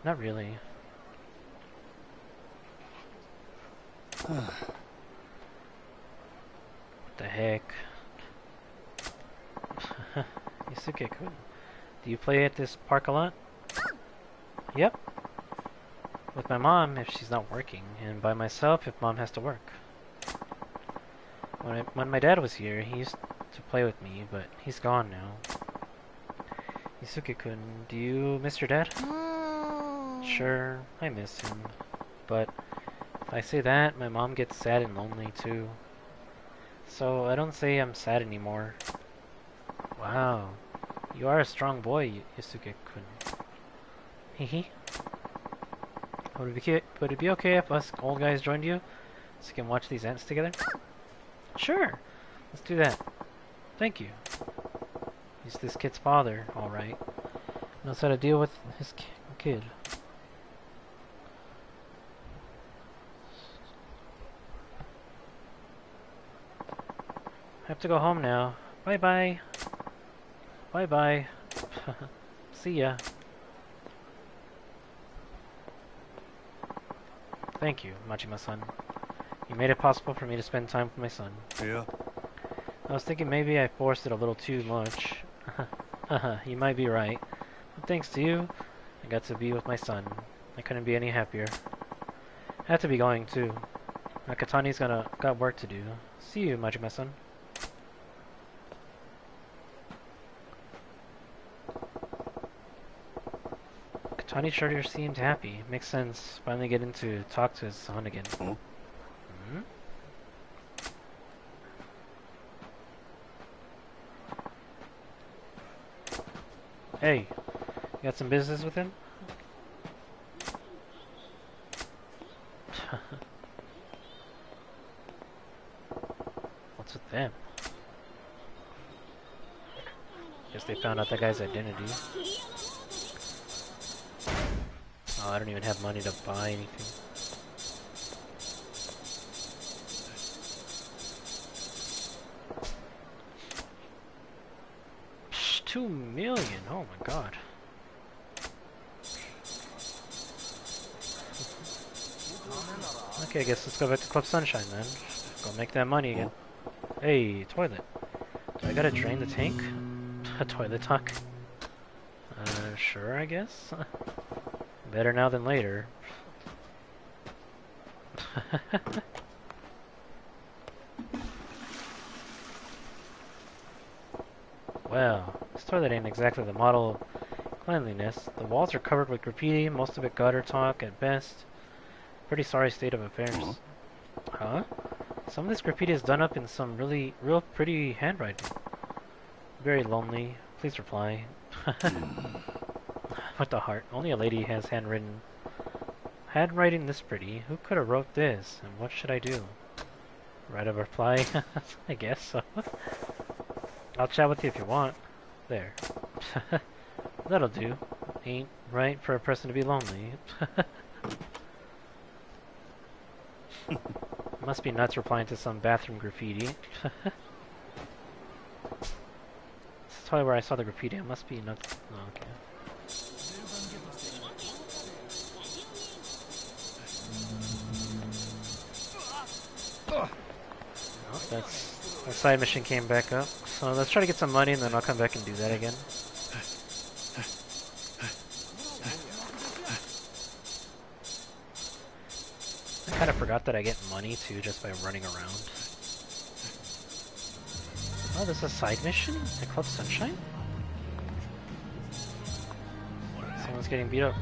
Not really. what the heck? Yusuke-kun. Do you play at this park a lot? Yep. With my mom if she's not working, and by myself if mom has to work. When, I, when my dad was here, he used to play with me, but he's gone now. Yusuke-kun, do you miss your dad? Mm, Sure, I miss him. But if I say that, my mom gets sad and lonely too. So I don't say I'm sad anymore. Wow, you are a strong boy, Yusuke-kun. Hehe. Would it, be, would it be okay if us old guys joined you? So we can watch these ants together? Sure! Let's do that. Thank you. He's this kid's father, alright. Knows how to deal with his ki kid. I have to go home now. Bye bye. Bye bye. See ya. Thank you, Majima-san. You made it possible for me to spend time with my son. Yeah. I was thinking maybe I forced it a little too much. Haha, you might be right. But thanks to you, I got to be with my son. I couldn't be any happier. I have to be going too. Nakatani's gonna got work to do. See you, Majima-san. Katani sure seemed happy. Makes sense. Finally getting to talk to his son again. Huh? Hmm? Hey, you got some business with him? What's with them? Guess they found out that guy's identity. Oh, I don't even have money to buy anything. Psh, Two million, oh my god. Okay, I guess let's go back to Club Sunshine then. Go make that money again. Hey, toilet. Do I gotta drain the tank? A toilet talk. Uh, sure, I guess. Better now than later. well, this toilet ain't exactly the model of cleanliness. The walls are covered with graffiti, most of it gutter talk at best. Pretty sorry state of affairs. Uh-huh. Huh? Some of this graffiti is done up in some really, real pretty handwriting. Very lonely. Please reply. Hmm. What the heart? Only a lady has handwritten. Handwriting this pretty. Who could have wrote this? And what should I do? Write a reply? I guess so. I'll chat with you if you want. There. That'll do. Ain't right for a person to be lonely. Must be nuts replying to some bathroom graffiti. This is probably where I saw the graffiti. It must be nuts. Oh, okay. That's side mission came back up. So let's try to get some money and then I'll come back and do that again. I kind of forgot that I get money too just by running around. Oh, this is a side mission at Club Sunshine? Someone's getting beat up.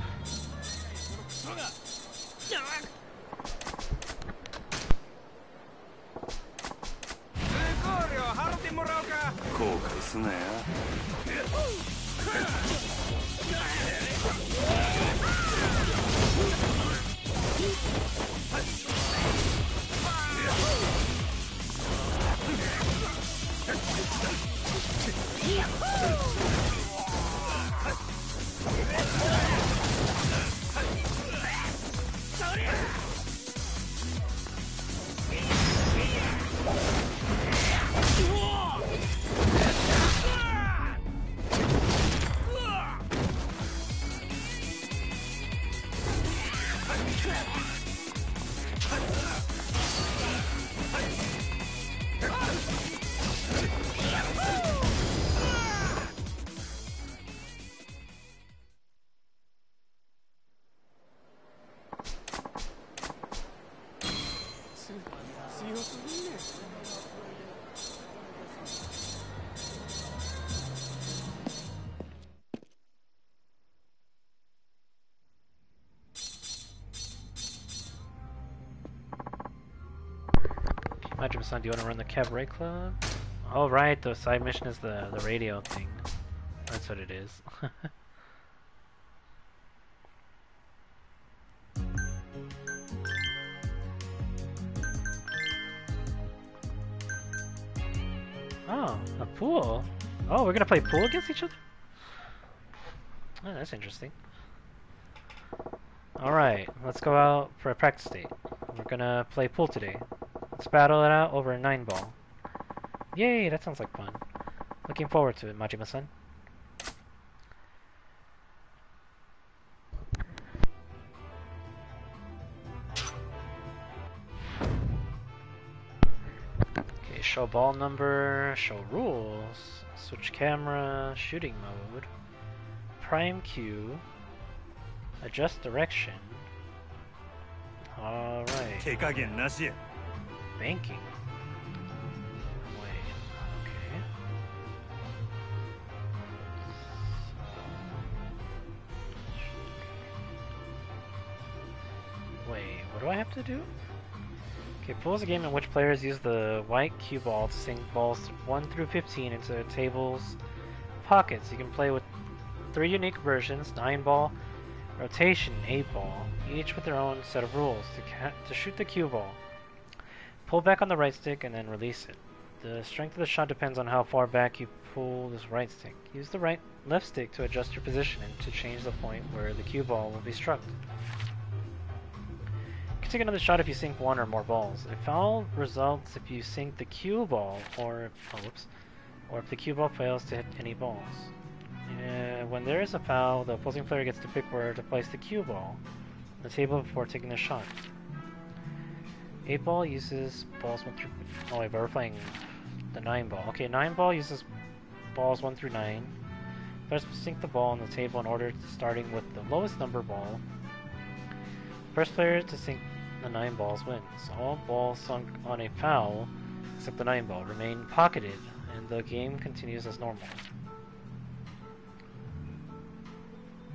Majima-san, do you want to run the cabaret club? Oh right, the side mission is the the radio thing. That's what it is. oh, a pool. Oh, we're gonna play pool against each other. Oh, that's interesting. Alright, let's go out for a practice date. We're gonna play pool today. Let's battle it out over a 9 ball. Yay, that sounds like fun. Looking forward to it, Majima-san. Okay, show ball number, show rules, switch camera, shooting mode, prime cue, adjust direction. Alright banking. what do I have to do? Okay, pool is a game in which players use the white cue ball to sink balls 1 through 15 into the table's pockets. You can play with three unique versions, 9 ball, rotation, 8 ball, each with their own set of rules to, to shoot the cue ball. Pull back on the right stick and then release it. The strength of the shot depends on how far back you pull this right stick. Use the right left stick to adjust your position and to change the point where the cue ball will be struck. You can take another shot if you sink one or more balls. A foul results if you sink the cue ball or oh, whoops, or if the cue ball fails to hit any balls. When there is a foul, the opposing player gets to pick where to place the cue ball on the table before taking the shot. 8 ball uses balls 1 through. Oh, wait, we're playing the 9 ball. Okay, 9 ball uses balls 1 through 9. First, sink the ball on the table in order starting with the lowest number ball. First player to sink the 9 balls wins. All balls sunk on a foul, except the 9 ball, remain pocketed, and the game continues as normal.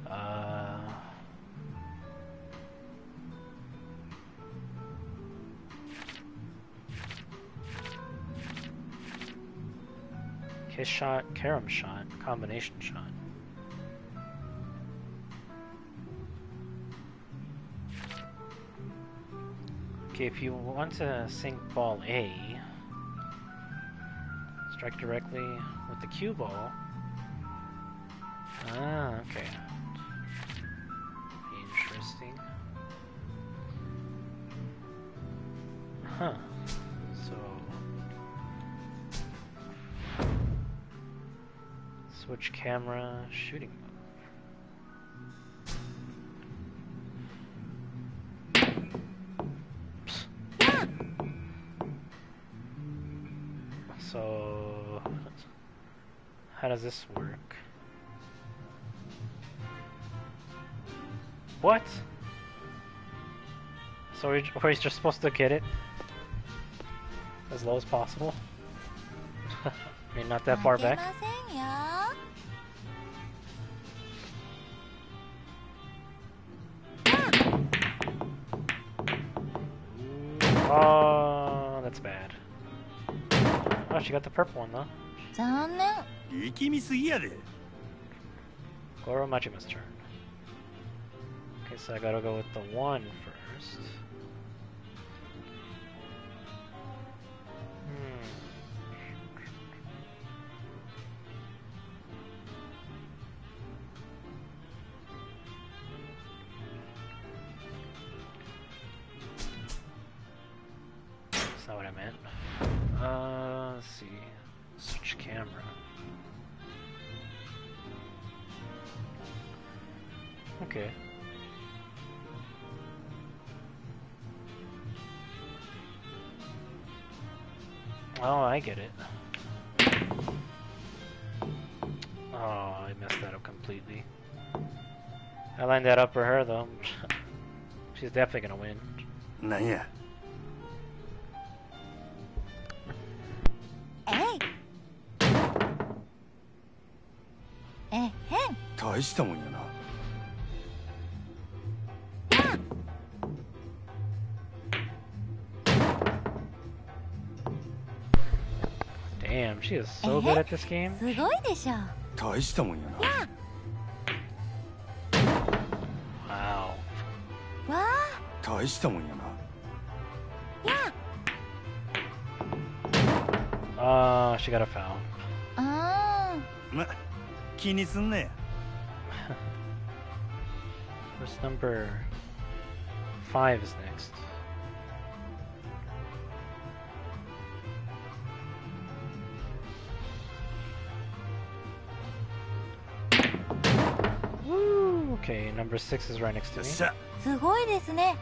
Uh. Kiss shot, carom shot, combination shot. Okay, if you want to sink ball A, strike directly with the cue ball. Ah, okay. Interesting. Huh. Switch camera shooting. So how does this work? What? So we're, just supposed to get it as low as possible? I mean, not that far 負け back. ませんよ Oh, that's bad. Oh, she got the purple one though. 残念力みすぎやで Goro Majima's turn. Okay, so I gotta go with the one first. Not what I meant. Uh, let's see. Switch camera. Okay. Oh, I get it. Oh, I messed that up completely. I lined that up for her though. She's definitely gonna win. なん大したもんやな Damn, she is so good at this game. すごいでしょ大したもんやな Wow. わ大したもんやな Oh, she got a foul. ああま気にすんな や Where's number five is next? Woo! Okay, number six is right next to よっ me. しゃすごいですね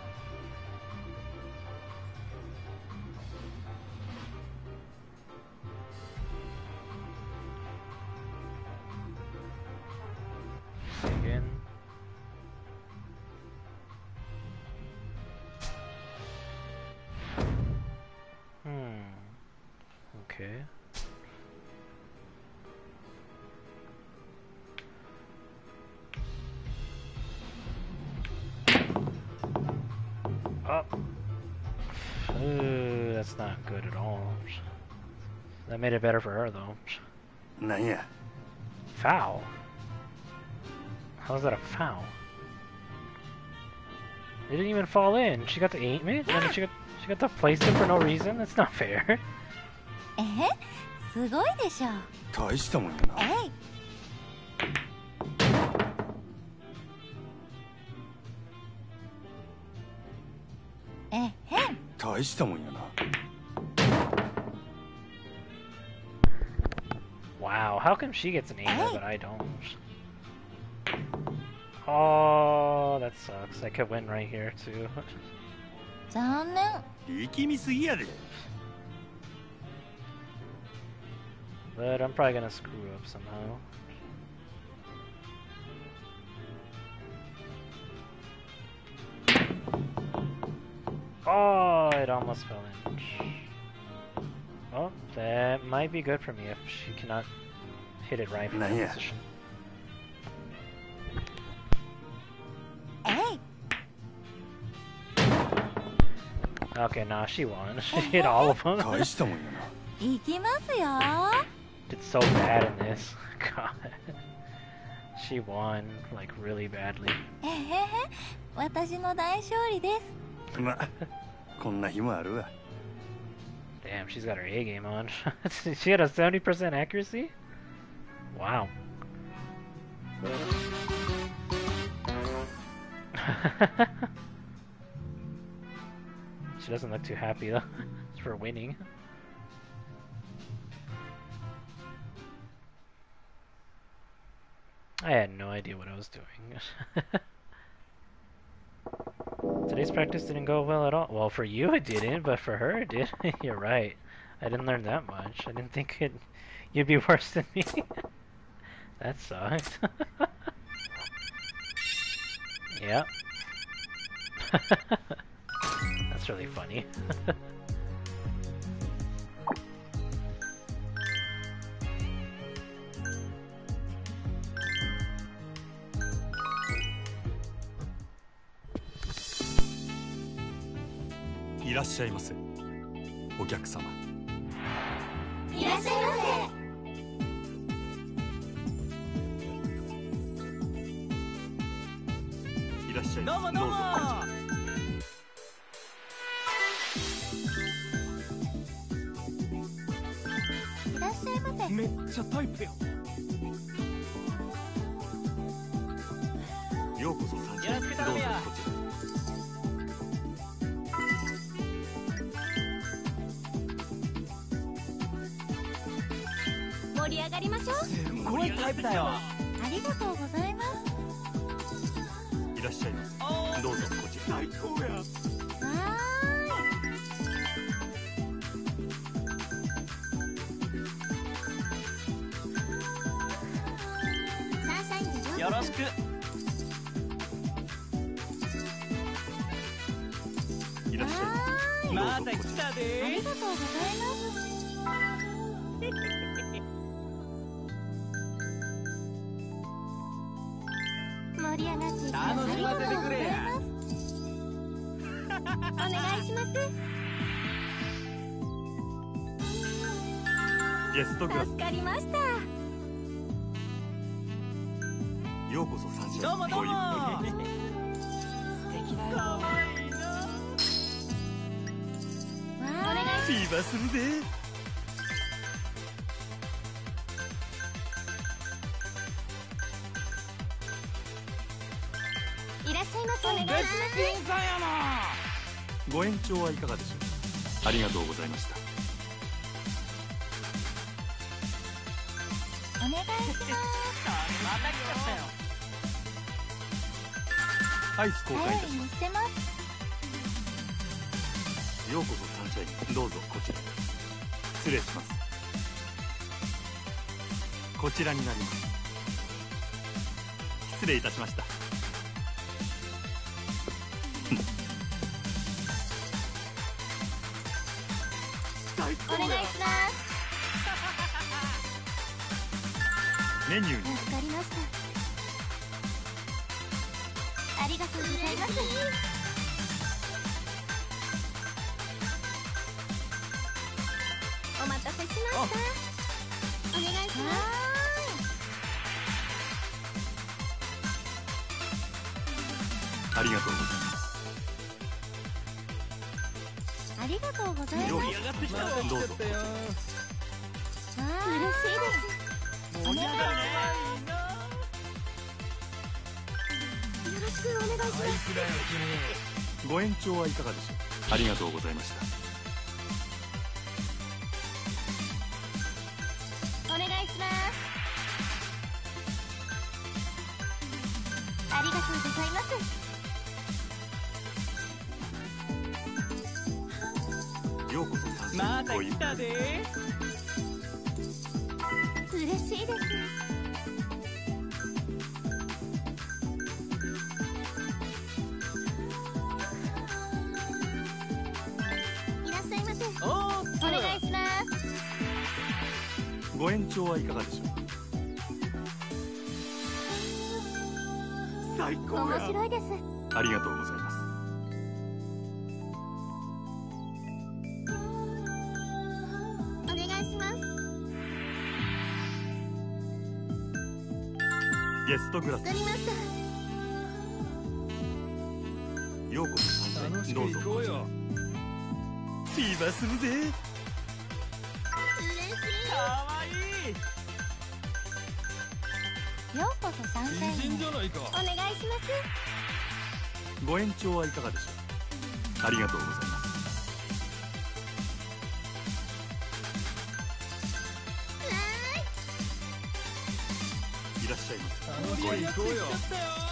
That made it better for her, though. なんや Foul? How's that a foul? It didn't even fall in. She got the aim it, and then she got she got to place it for no reason. That's not fair. えへすごいでしょ大したもんやなえいえへん大したもんやな how come she gets an aimer but I don't? Oh, that sucks. I could win right here too. 残念力みすぎやで But I'm probably gonna screw up somehow. Oh, it almost fell in. Oh, that might be good for me if she cannot hit it right from Nah, that yeah. position. えい Okay, nah, she won. She hit all of them. 大したもんやな行きますよ Did so bad in this. God. She won, like, really badly. えへへ私の大勝利ですまこんな日もあるわ Damn, she's got her A game on. she had a 70% accuracy? Wow. she doesn't look too happy though for winning. I had no idea what I was doing. Today's practice didn't go well at all. Well, for you it didn't, but for her it did. You're right. I didn't learn that much. I didn't think it, you'd be worse than me. that sucked. yep. That's really funny. いらっしゃいませお客様いらっしゃいまい しゃいどうもどうも。せいらっしゃいませ。めっちゃタイプやようこそよろしく頼むよどうぞこちら盛り上がりましょう。すごいタイプだよ。ありがとうございますちゃいます。どうぞこちら最高やよろしく。いらっしゃい。また来たでありがとうございます。願いします。ゲストクラス。助かりました。ようこそサンシャインどうもどうも。素敵だよ。か わいいなわお願いしフィーバーするぜご延長はいかがでしょうありがとうございました。お願いします。また来ちゃったよアイス交換いた。しますようこそサンシャインどうぞこちらへ。失礼します。こちらになります。失礼いたしましたメニューに。助かりましたありがとうございます。お待たせしましたお願いしますありがとうございます。ありがとうございますどうぞ。嬉しいです。ねよろしくお願いします。ご延長はいかがでしょう？ありがとうございました。お願いします。ありがとうございます。ようこそ参また来たでするぜ。嬉しい。かわいい。ようこそ参戦新人じゃないかお願いしますご延長はいかがでしょう。ありがとう。ございますいらっしゃいませ盛り上がってきちゃったよ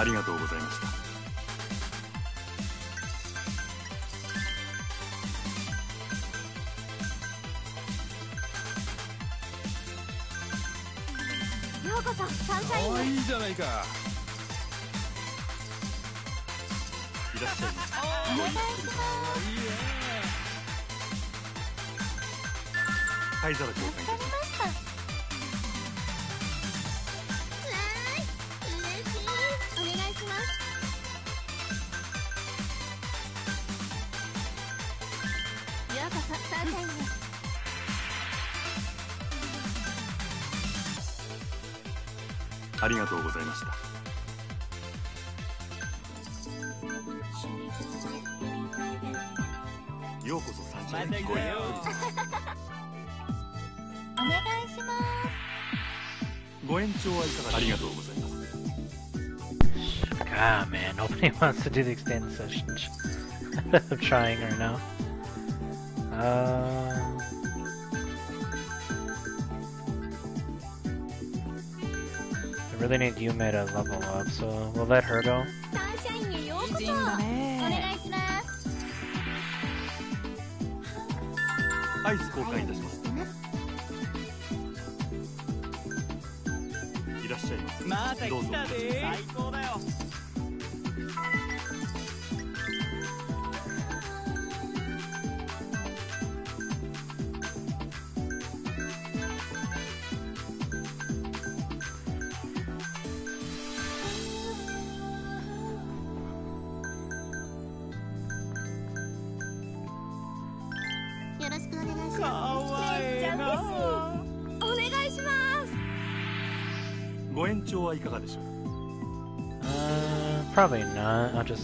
ありがとうございました。ようこそサンシャインいいじゃないか。いらっしゃい。お願いします。いいね。灰皿交換いたしましがとうございましたようこそサンシャインにご縁また来たよお願いしますご延長はいかがありがとうございます Ah, man, nobody wants to do the extended sessions. I'm trying right now. Uh, really need Yume to level up, so we'll let her go.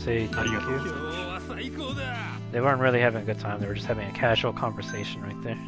say thank you. They weren't really having a good time, they were just having a casual conversation right there.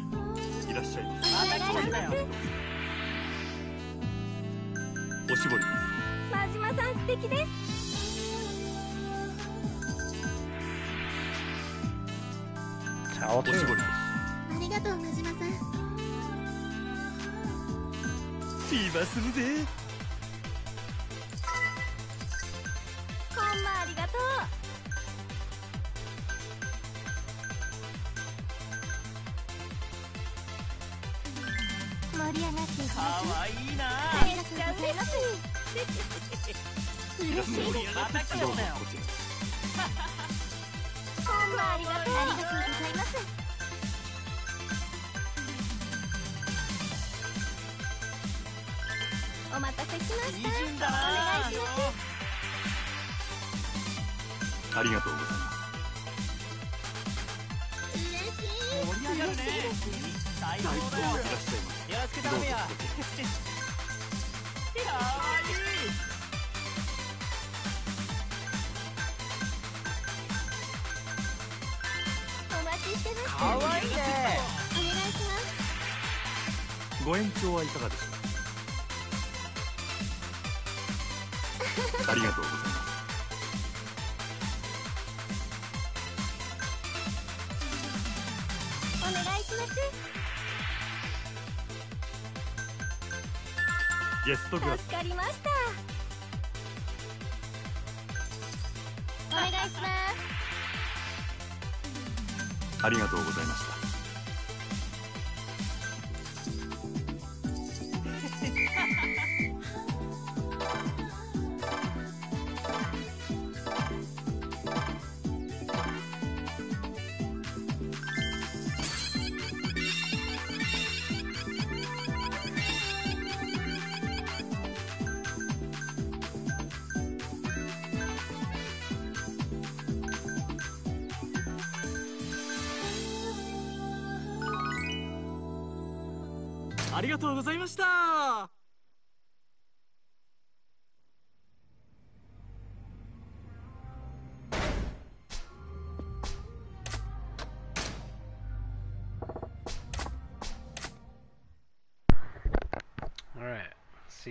助かりました。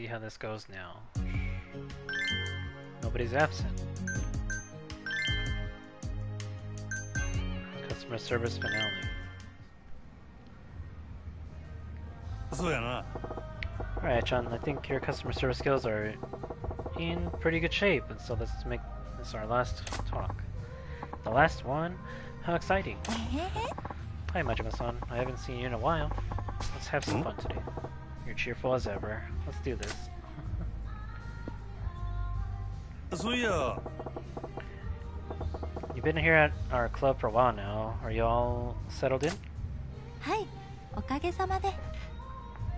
how this goes now. Nobody's absent. Customer service finale. Alright, John, I think your customer service skills are in pretty good shape, and so let's make this our last talk. The last one? How exciting! Hi, Majima-san. I haven't seen you in a while. Let's have some hmm? fun today You're cheerful as ever. Let's do this. そういや You've been here at our club for a while now. Are you all settled in? はいおかげさまで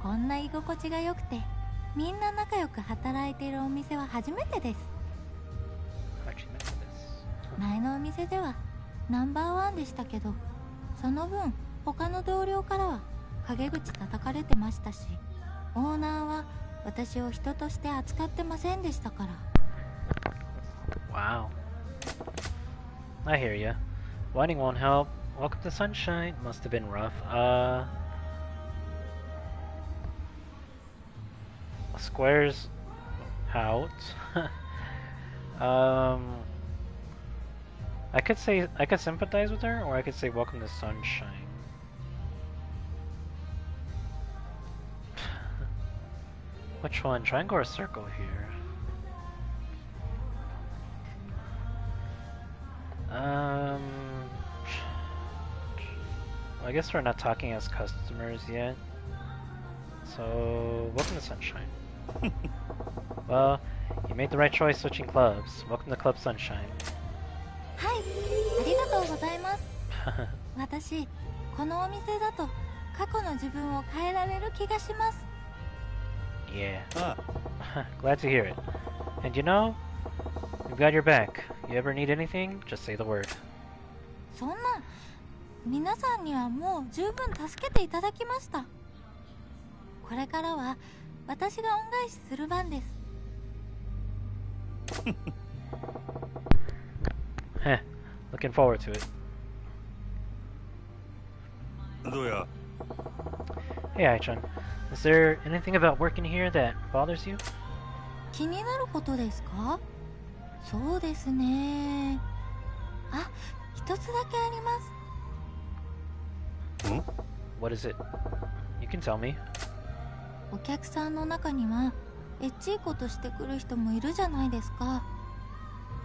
こんな居心地が良くてみんな仲良く働いているお店は初めてです How'd you know this? 前のお店ではナンバーワンでしたけどその分他の同僚からは陰口叩かれてましたし オーナーは私を人として扱ってませんでしたから Wow. I hear ya. Whining won't help. Welcome to Sunshine. Must have been rough. Uh. Squares out. um. I could say I could sympathize with her, or I could say welcome to Sunshine. Which one? Triangle or circle here? Um, I guess we're not talking as customers yet. So, welcome to Sunshine. well, you made the right choice switching clubs. Welcome to Club Sunshine. はいありがとうございます私このお店だと過去の自分を変えられる気がします yeah. あ Glad to hear it. And you know, we've got your back. You ever need anything, just say the word. そんな皆さんにはもう十分助けていただきましたこれからは私が恩返しする番です Heh. Looking forward to it. どうや Hey, Aichan. Is there anything about working here that bothers you? 気になることですか？そうですねあ一つだけありますん？What is it? You can tell me. お客さんの中にはエッチいことしてくる人もいるじゃないですか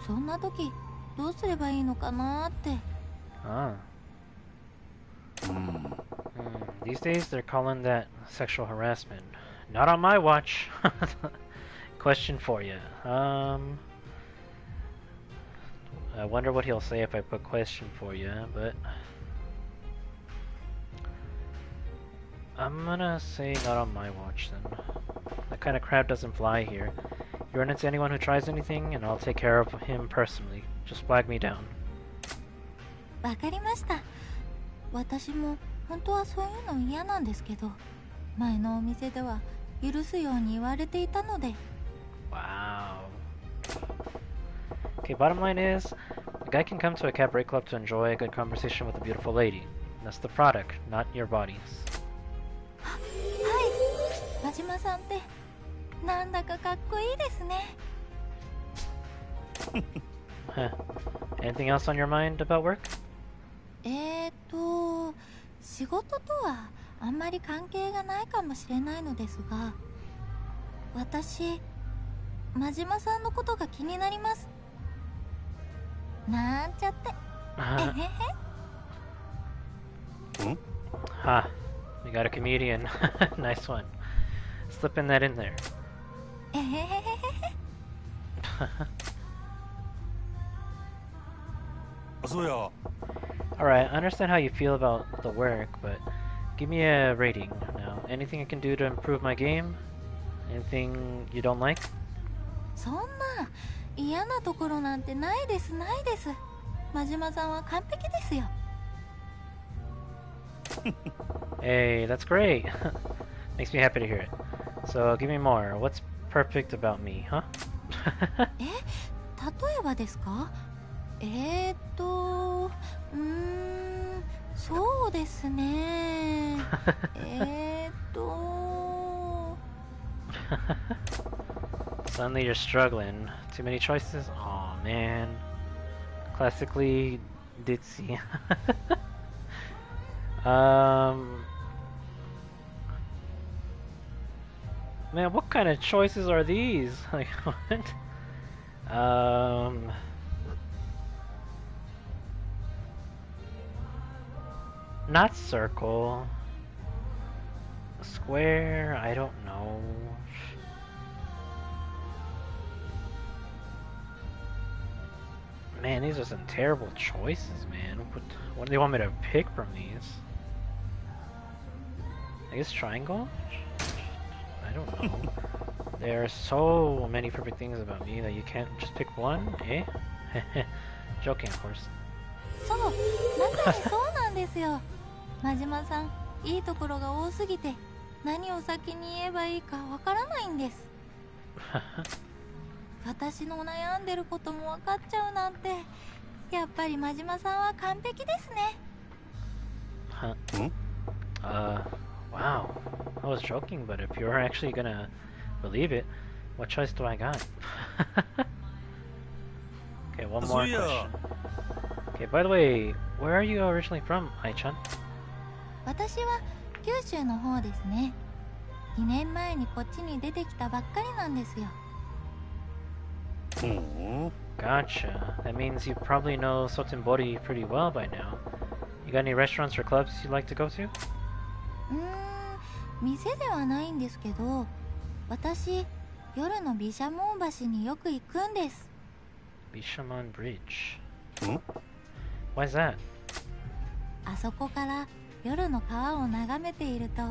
そんな時どうすればいいのかなって Ah. うん Hmm. These days they're calling that sexual harassment. Not on my watch. Question for you. Um. I wonder what he'll say if I put question for you, but. I'm gonna say not on my watch then. That kind of crap doesn't fly here. You run into anyone who tries anything, and I'll take care of him personally. Just flag me down. わかりました私も 本当はそういうの嫌なんですけど前のお店では許すように言われていたので Wow. Okay, bottom line is, a guy can come to a cabaret club to enjoy a good conversation with a beautiful lady. That's the product, not your bodies. はい真島さんってなんだかかっこいいですね. Anything else on your mind about work? えーと仕事とはあんまり関係がないかもしれないのですが私真島さんのことが気になりますなんちゃってえ Uh, へへ ha. We got a comedian. nice one. Slipping that in there. えへへへへそうや Alright, I understand how you feel about the work, but give me a rating now. Anything I can do to improve my game? Anything you don't like? そんな嫌なところなんてないですないです真島さんは完璧ですよ Hey, that's great. Makes me happy to hear it. So give me more. What's perfect about me, huh? え例えばですか えー、っとうんそうですね Suddenly you're struggling. Too many choices? Aw, oh, man. Classically ditzy. um. Man, what kind of choices are these? Like, what? Um. Not circle. Square, I don't know. Man, these are some terrible choices, man. What, what do they want me to pick from these? I guess triangle? I don't know. there are so many perfect things about me that you can't just pick one, eh? Joking, of course. そうまさにそうなんですよ 真島さんいいところが多すぎて何を先に言えばいいかわからないんです私の悩んでることも分かっちゃうなんてやっぱり真島さんは完璧ですね Huh. Hmm? Uh, wow. I was joking, but if you're actually gonna believe it, what choice do I got? okay, one more question. Okay, by the way, where are you originally from, Ai-chan? 私は九州の方ですね2年前にこっちに出てきたばっかりなんですようん Gotcha. That means you probably know Sotenbori pretty well by now. You got any restaurants or clubs you'd like to go to? うーん店ではないんですけど私夜の毘沙門橋によく行くんです Bishamon Bridge. Hmm? Why's that? あそこから夜の川を眺めていると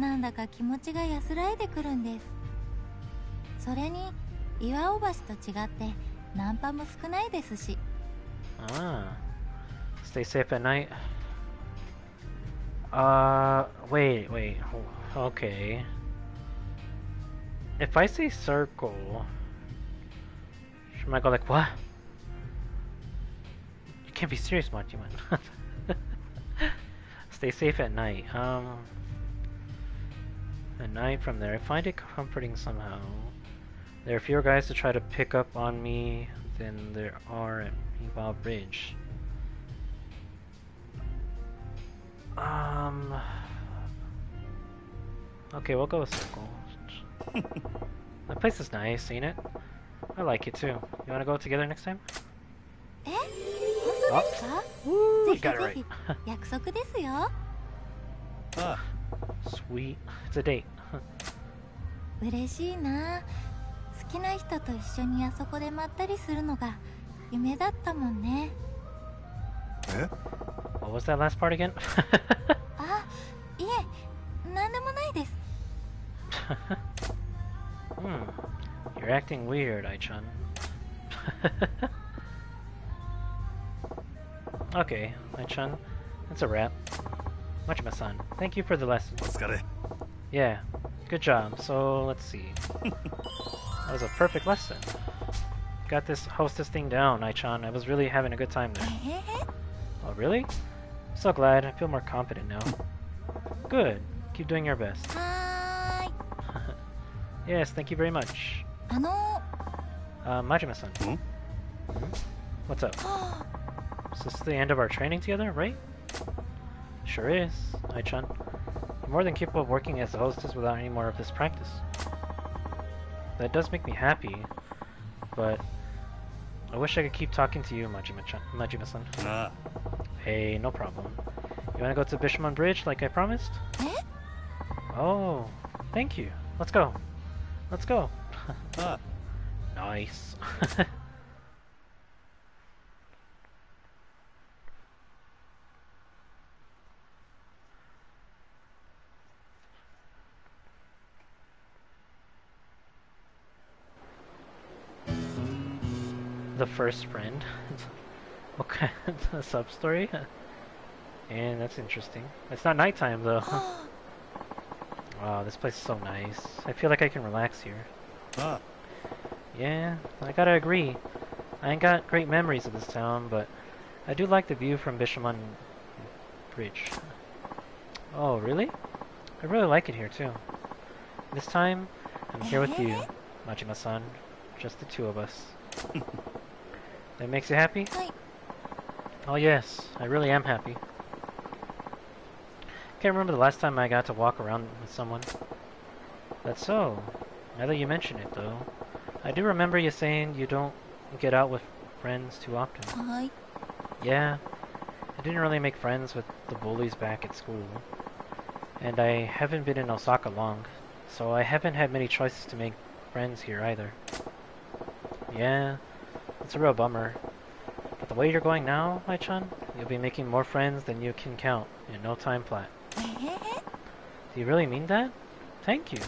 なんだか気持ちが安らいでくるんですそれに岩尾橋と違ってナンパも少ないですし Ah. Stay safe at night. Uh, wait, wait. okay. If I say circle, should I go like what? You can't be serious, Machiman. Stay safe at night. Um, at night from there, I find it comforting somehow. There are fewer guys to try to pick up on me than there are at Meanwhile Bridge. Um. Okay, we'll go with circle. the place is nice, ain't it? I like it too. You wanna go together next time? え本当ですか Woo! ぜ You ひ got it ぜ right. ひ約束ですよ Ah, Sweet. It's a date. 嬉しいな好きな人と一緒にあそこでまったりするのが夢だったもんね eh? What was that last part again? あいえ何でもないです hmm. You're acting weird, Ai-chan. okay, Lei-chan. That's a wrap. Majima-san, thank you for the lesson. Yeah, good job. So, let's see. that was a perfect lesson. Got this hostess thing down, Lei-chan. I was really having a good time there. oh, really? I'm so glad. I feel more confident now. Good. Keep doing your best. yes, thank you very much. Uh, Majima-san. Hmm? What's up? Is this the end of our training together, right? Sure is, Ai-chan. I'm more than capable of working as a hostess without any more of this practice. That does make me happy, but I wish I could keep talking to you, Majima-san. Majima ah. Hey, no problem. You wanna go to Bishamon Bridge like I promised? Eh? Oh, thank you. Let's go. Let's go. ah. Nice. first friend. okay, kind of sub story? And that's interesting. It's not nighttime though. wow, this place is so nice. I feel like I can relax here. あ Yeah, I gotta agree. I ain't got great memories of this town, but I do like the view from Bishamon Bridge. Oh, really? I really like it here too. This time, I'm here with you, Majima-san. Just the two of us. That makes you happy? Hi. Oh yes, I really am happy. Can't remember the last time I got to walk around with someone. That's so. Now that you mention it, though, I do remember you saying you don't get out with friends too often. Hi. Yeah, I didn't really make friends with the bullies back at school. And I haven't been in Osaka long, so I haven't had many choices to make friends here either. Yeah, that's a real bummer. But the way you're going now, my chun, you'll be making more friends than you can count in no time flat. Do you really mean that? Thank you.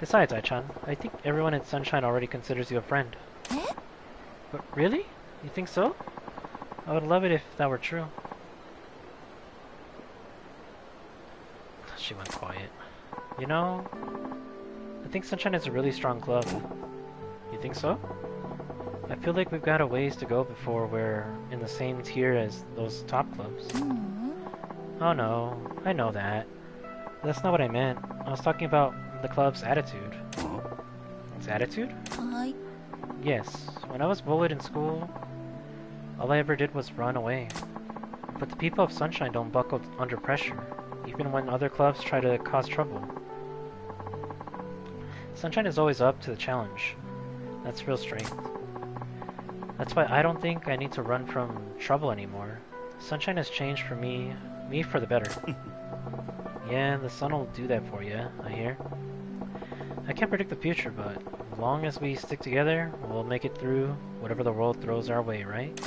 Besides, Aichan, I think everyone in Sunshine already considers you a friend. But really? You think so? I would love it if that were true. She went quiet. You know, I think Sunshine is a really strong club. You think so? I feel like we've got a ways to go before we're in the same tier as those top clubs. Mm-hmm. Oh no, I know that. That's not what I meant. I was talking about the club's attitude. Oh. Its attitude? Yes. When I was bullied in school, all I ever did was run away. But the people of Sunshine don't buckle under pressure, even when other clubs try to cause trouble. Sunshine is always up to the challenge. That's real strength. That's why I don't think I need to run from trouble anymore. Sunshine has changed for me, me for the better. yeah, the sun will do that for you, I hear. I can't predict the future, but as long as we stick together, we'll make it through whatever the world throws our way, right?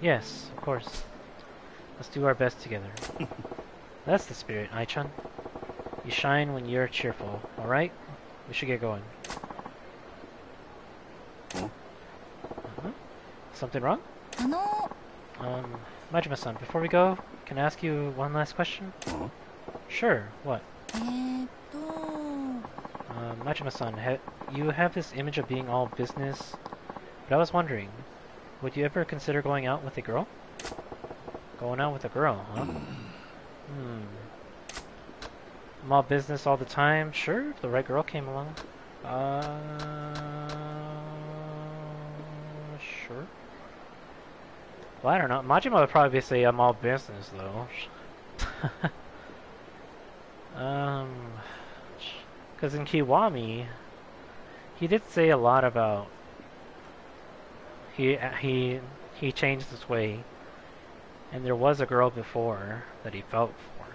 Yes, of course. Let's do our best together. That's the spirit, Ai-chan. You shine when you're cheerful, alright? We should get going. Something wrong? No. Um, Majima-san, before we go, can I ask you one last question? Uh-huh. Sure, what? Uh, Majima-san, ha you have this image of being all business, but I was wondering, would you ever consider going out with a girl? Going out with a girl, huh? Hmm. hmm. I'm all business all the time. Sure, if the right girl came along. Uh... Well, I don't know. Majima would probably say I'm all business, though. um, because in Kiwami, he did say a lot about he he he changed his way, and there was a girl before that he felt for.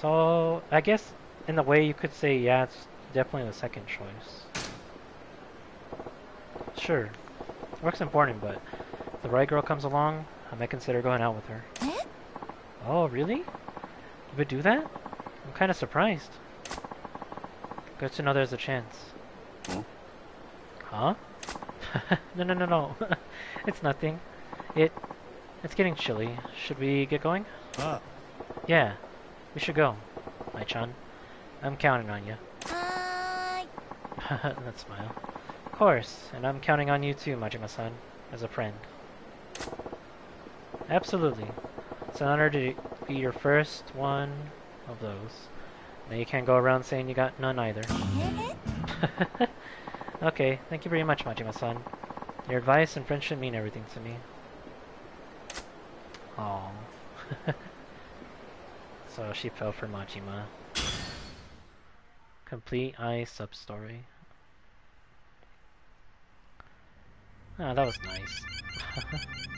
So I guess in a way you could say yeah, it's definitely the second choice. Sure, work's important, but if the right girl comes along, I might consider going out with her. Eh? Oh, really? You would do that? I'm kind of surprised. Good to know there's a chance. Hmm? Huh? no, no, no, no. it's nothing. It... It's getting chilly. Should we get going? Uh. Yeah. We should go, Mai-chan. I'm counting on you. Hi! that smile. Of course, and I'm counting on you too, Majima-san, as a friend. Absolutely. It's an honor to be your first one of those. Now you can't go around saying you got none either. okay, thank you very much, Majima-san. Your advice and friendship mean everything to me. Oh. so she fell for Majima. Complete I sub story. Ah, oh, that was nice.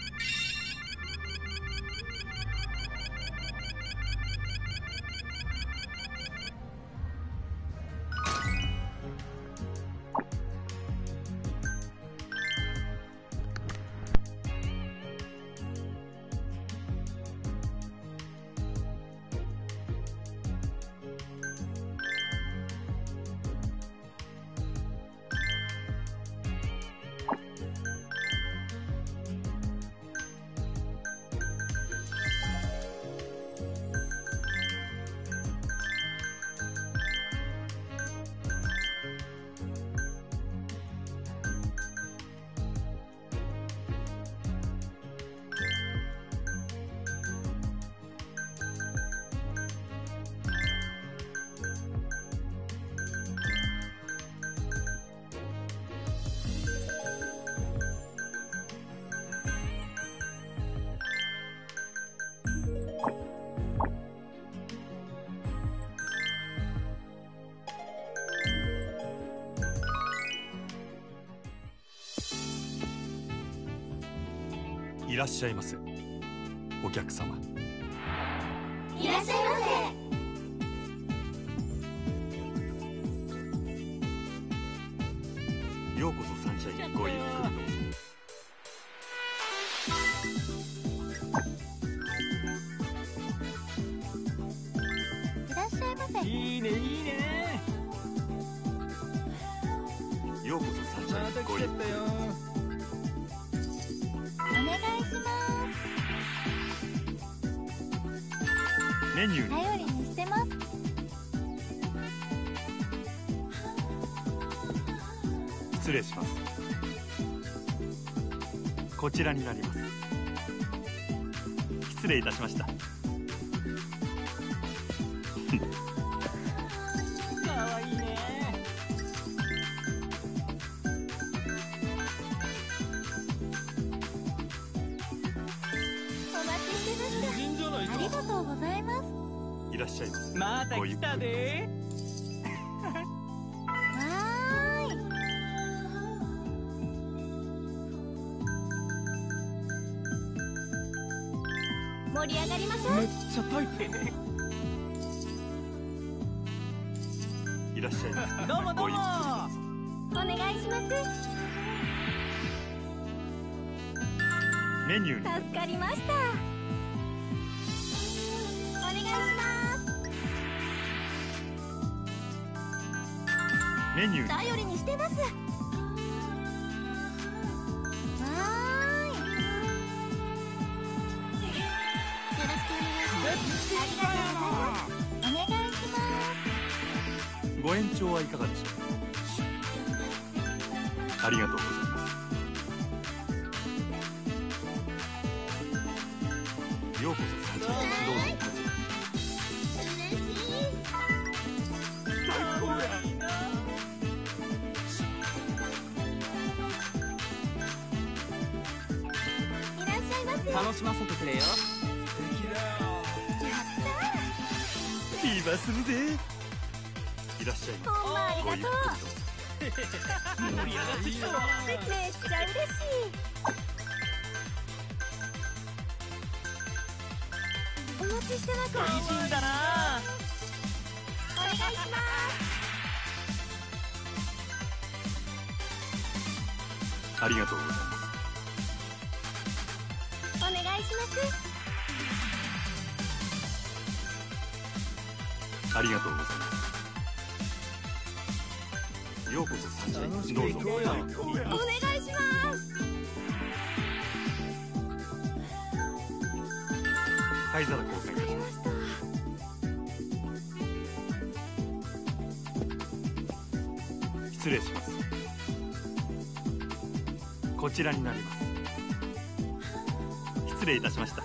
らっしゃいませメニューに。助かりました。ちらになります。失礼いたしました。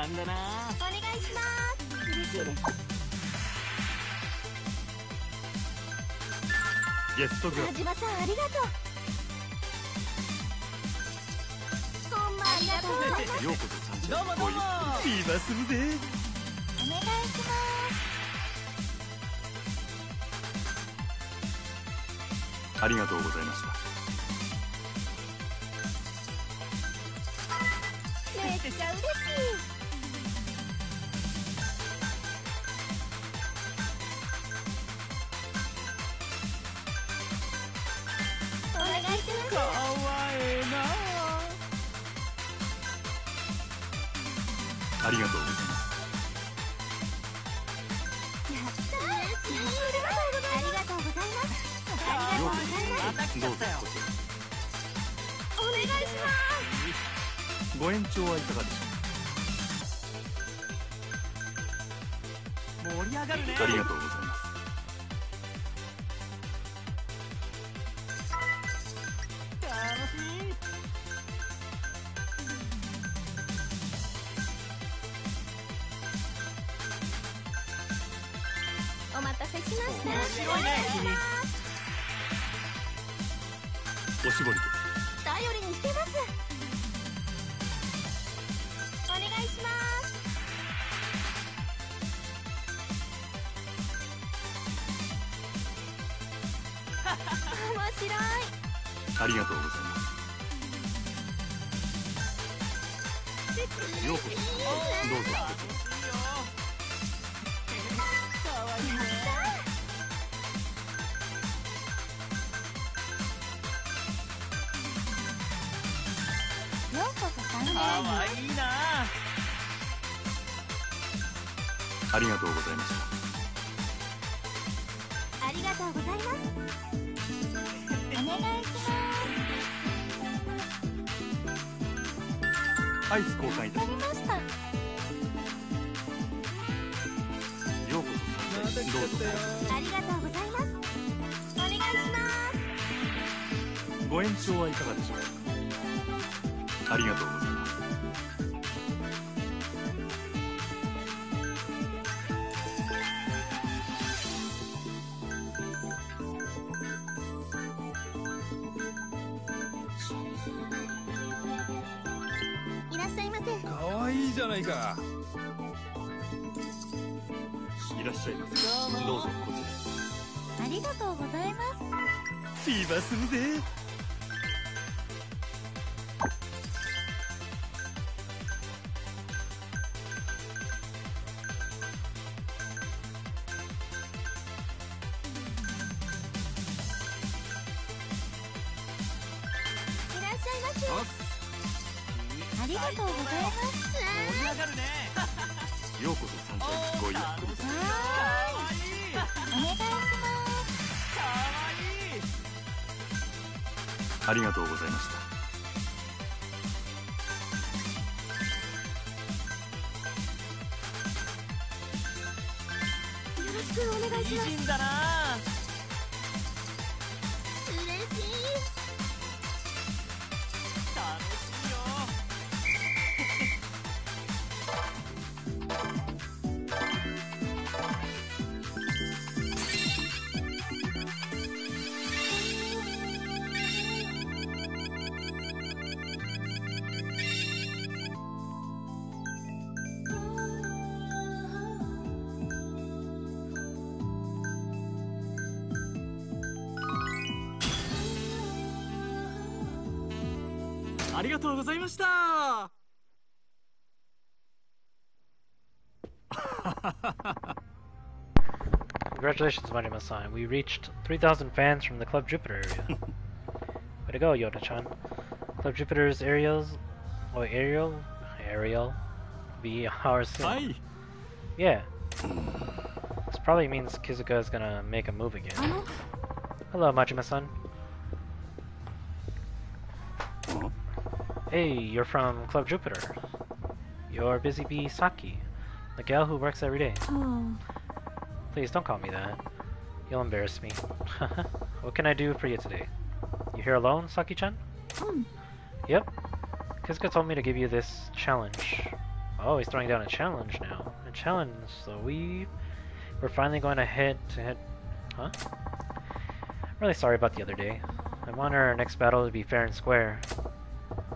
さんだな。お願いします。嬉しいです。トグラ島さんありがとう。こんばんありがとうようこそどうもどうもビバするで。お願いします。ありがとうございました。Майка. ありがとうございました Congratulations, Marima-san. We reached 3,000 fans from the Club Jupiter area. Way to go, Yuda-chan. Club Jupiter's aerials... Oh, aerial? Aerial? Be our soon. Yeah. This probably means Kizuka is gonna make a move again. Hello, Majima-san. Hey, you're from Club Jupiter. You're Busy Bee Saki, the gal who works every day. Oh. Please don't call me that. You'll embarrass me. what can I do for you today? You here alone, Saki-chan? Mm. Yep. Kizuka told me to give you this challenge. Oh, he's throwing down a challenge now. A challenge, so we... We're finally going to hit... to hit... Huh? Really sorry about the other day. I want our next battle to be fair and square.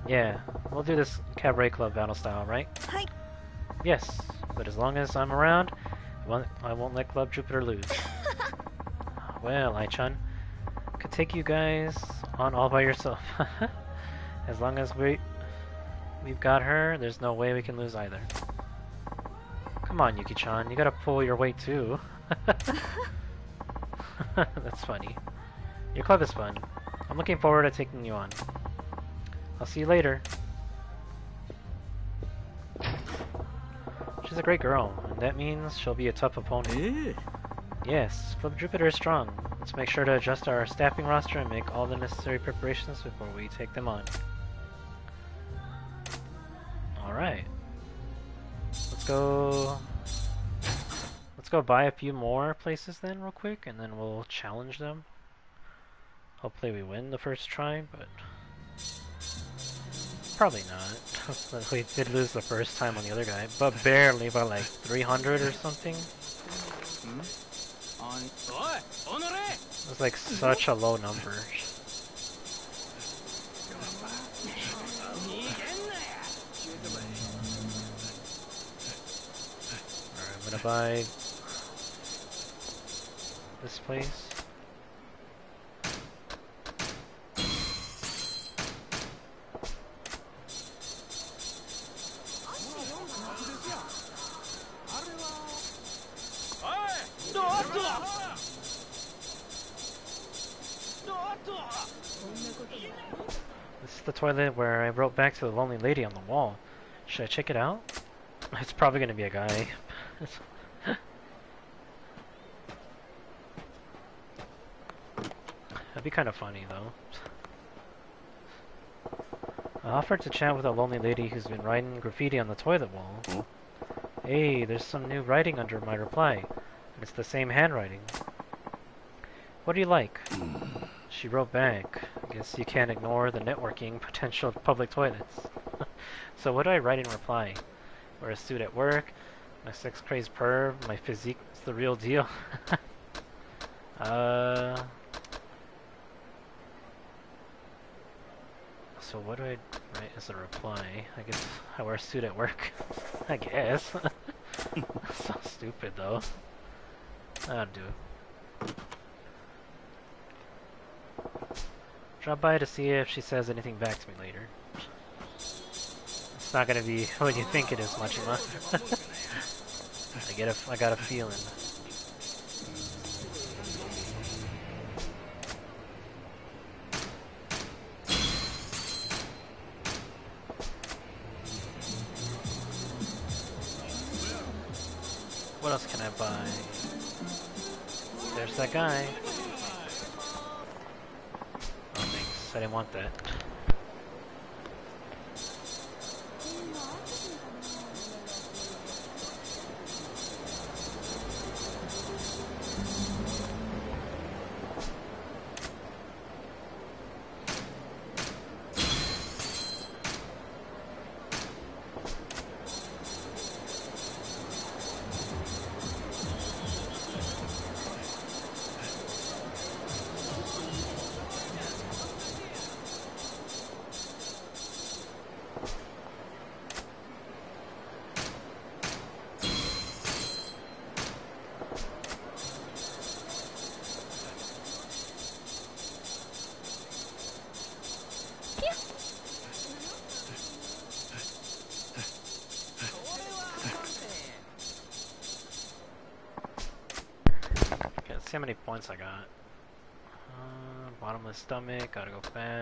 Yeah, we'll do this Cabaret Club battle style, right? はい Yes, but as long as I'm around, I won't, I won't let Club Jupiter lose. well, Ai-chan, could take you guys on all by yourself. as long as we we've got her, there's no way we can lose either. Come on, Yuki-chan, you gotta pull your weight too. That's funny. Your club is fun. I'm looking forward to taking you on. I'll see you later. She's a great girl, and that means she'll be a tough opponent. Yes, Club Jupiter is strong. Let's make sure to adjust our staffing roster and make all the necessary preparations before we take them on. Alright. Let's go... Let's go buy a few more places then real quick, and then we'll challenge them. Hopefully we win the first try, but... Probably not. we did lose the first time on the other guy, but barely by like 300 or something. Hmm? It was like such a low number. Alright, I'm gonna buy this place. The toilet where I wrote back to the lonely lady on the wall. Should I check it out? It's probably gonna be a guy. That'd be kind of funny, though. I offered to chat with a lonely lady who's been writing graffiti on the toilet wall. Oh. Hey, there's some new writing under my reply. It's the same handwriting. What do you like? Hmm. She wrote back. I guess you can't ignore the networking potential of public toilets. so what do I write in reply? Wear a suit at work, my sex crazed perv, my physique's the real deal. uh. So what do I write as a reply? I guess I wear a suit at work. I guess. so stupid though. That'll do. Drop by to see if she says anything back to me later. It's not gonna be what you think it is, much. I get a, I got a feeling. What else can I buy? There's that guy. I didn't want that.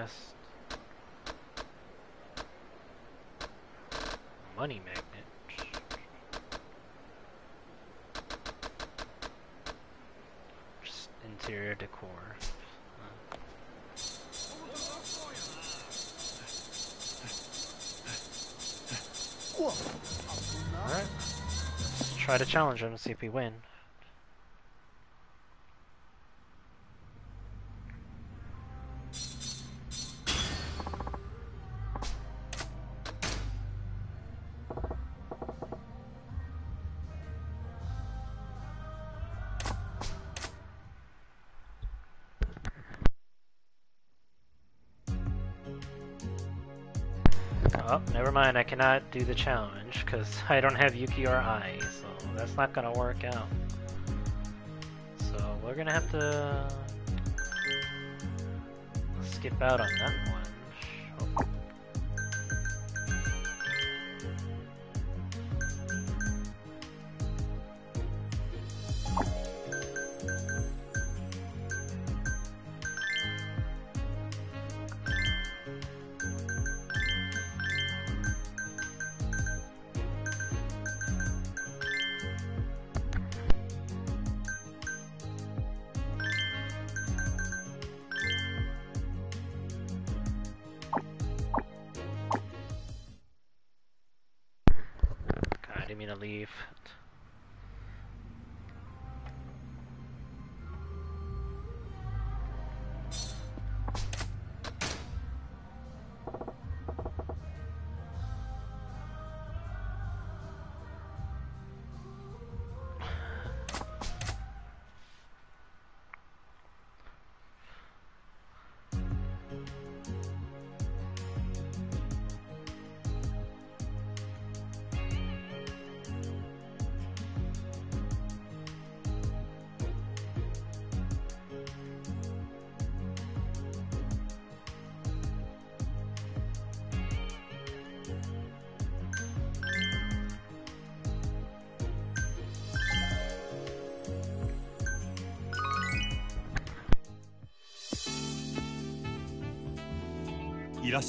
chest. Money magnet. Just interior decor. Alright. Let's try to challenge him and see if we win. mind, I cannot do the challenge because I don't have Yuki or I, so that's not gonna work out. So we're gonna have to skip out on that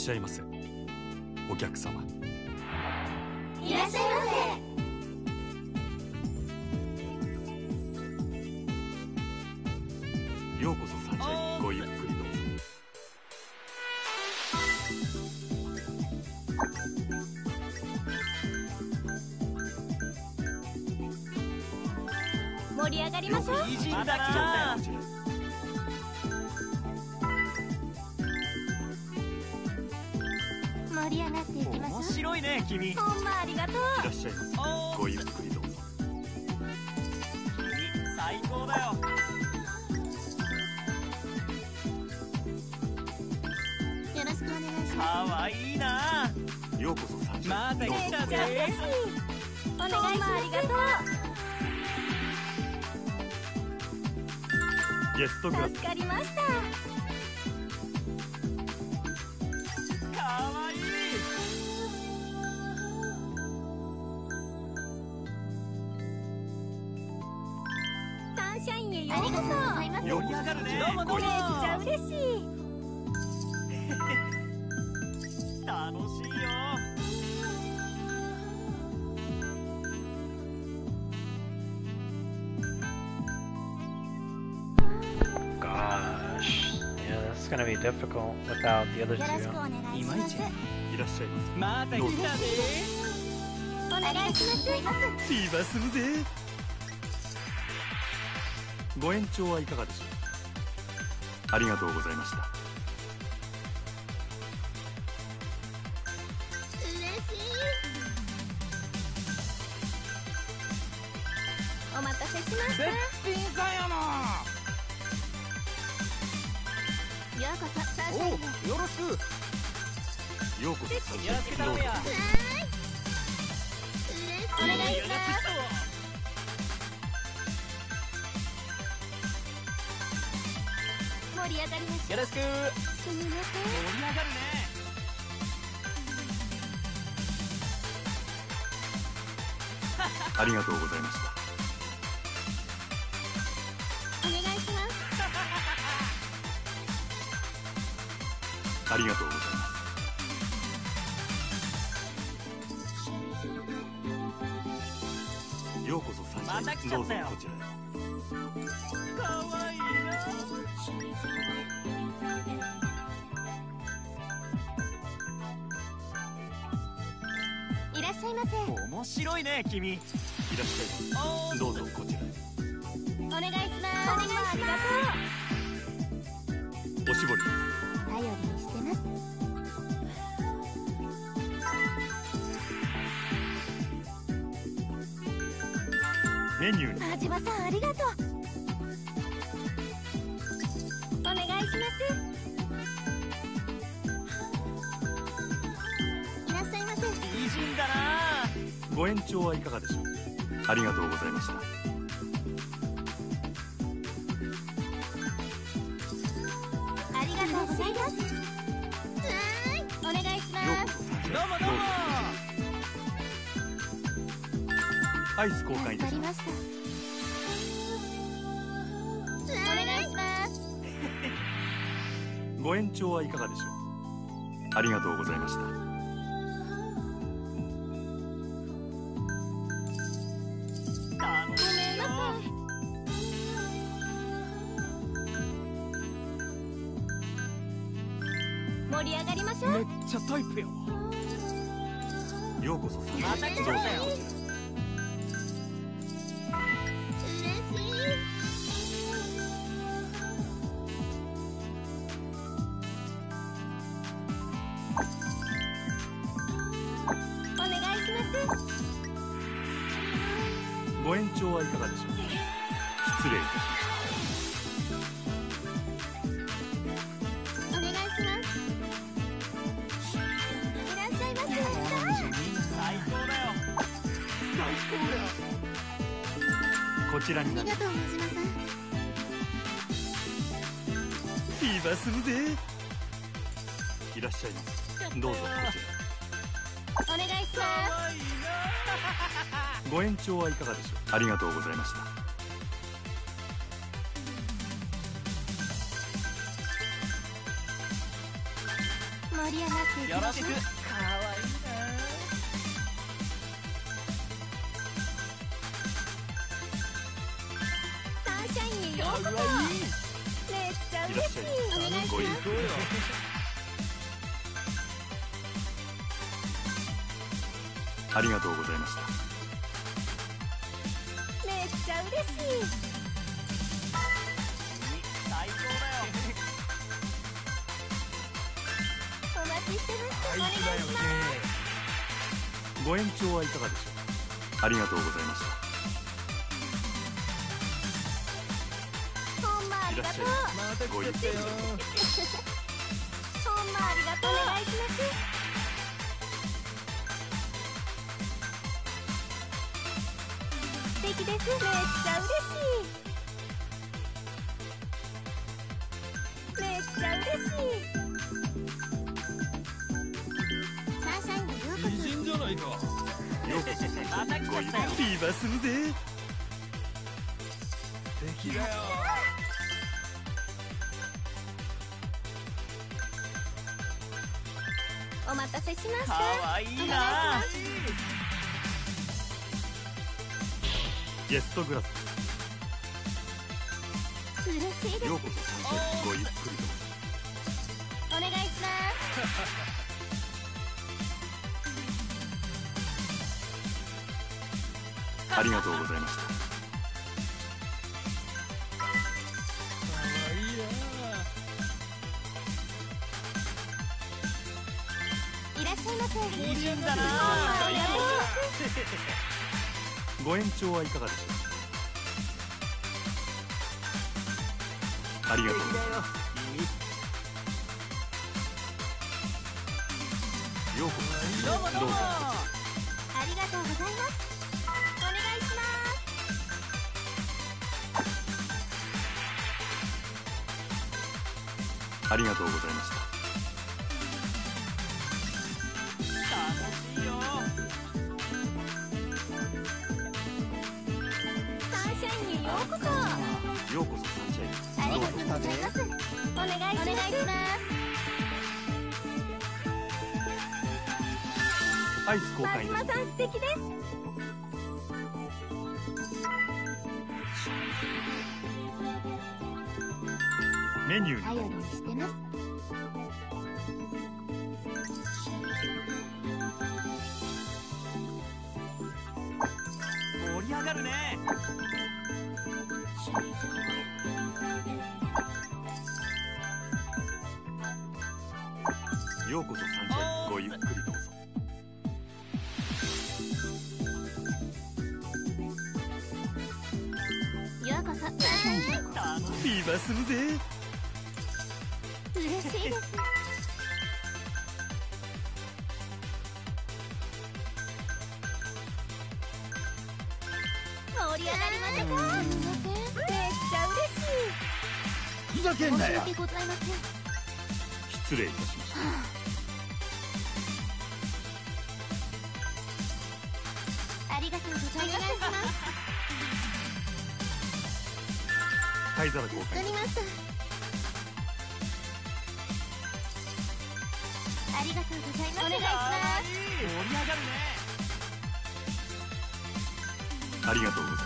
しゃいます without the other よろしく two. お願いしいまいいらっしゃいまた来たでお願いします。気はするぜご延長はいかがでしょう。ありがとうございましたありがとう。ございますようこそサンシャインまどうぞこちらへかわいいいらっしゃいませ。な面白いね君いらっしゃいどうぞこちらへ。お願いします。お願いしまおしぼりメニューに。真島さんありがとう。お願いします。いらっしゃいませ。美人だな。ご延長はいかがでしょう？ありがとうございました。ありがとうございます。はーいお願いします。どうもどうも。アイス交換いたします延長はいかがでしょうありがとうございました。めっちゃタイプやわ。ようこそ。さまた来ちゃったよ。いらっしゃいますどうぞこちお願いしま可愛いな。ら ご延長はいかがでしょうありがとうございました調はいかがでしょうんよ。失礼いたしましたありがとうございます灰皿交換まありがとうございます。お願いします。盛り上がるね。ありがとうございます。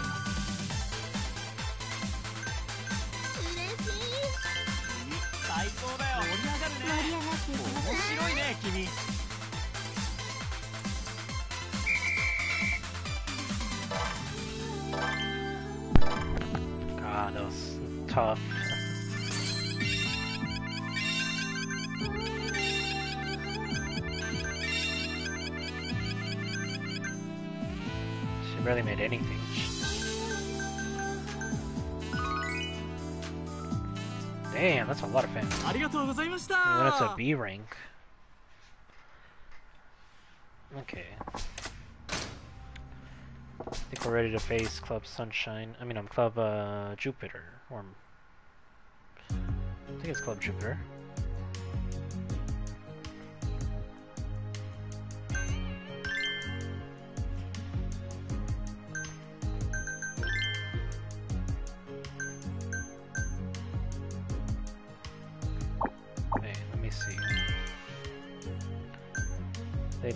It's a B rank. Okay. I think we're ready to face Club Sunshine. I mean, I'm Club uh, Jupiter. Or, I think it's Club Jupiter.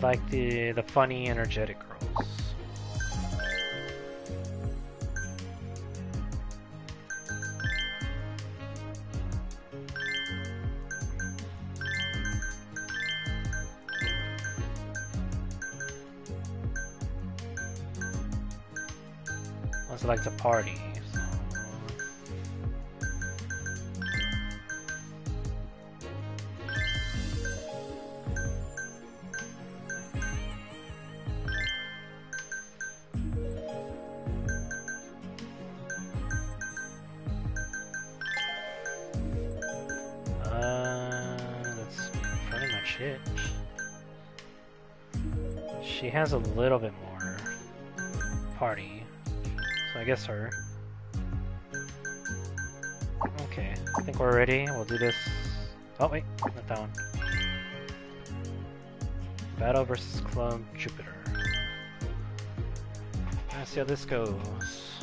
Like the the funny, energetic girls. Also like to party. has a little bit more party. So I guess her. Okay, I think we're ready. We'll do this. Oh wait, not that one. Battle versus Club Jupiter. Let's see how this goes.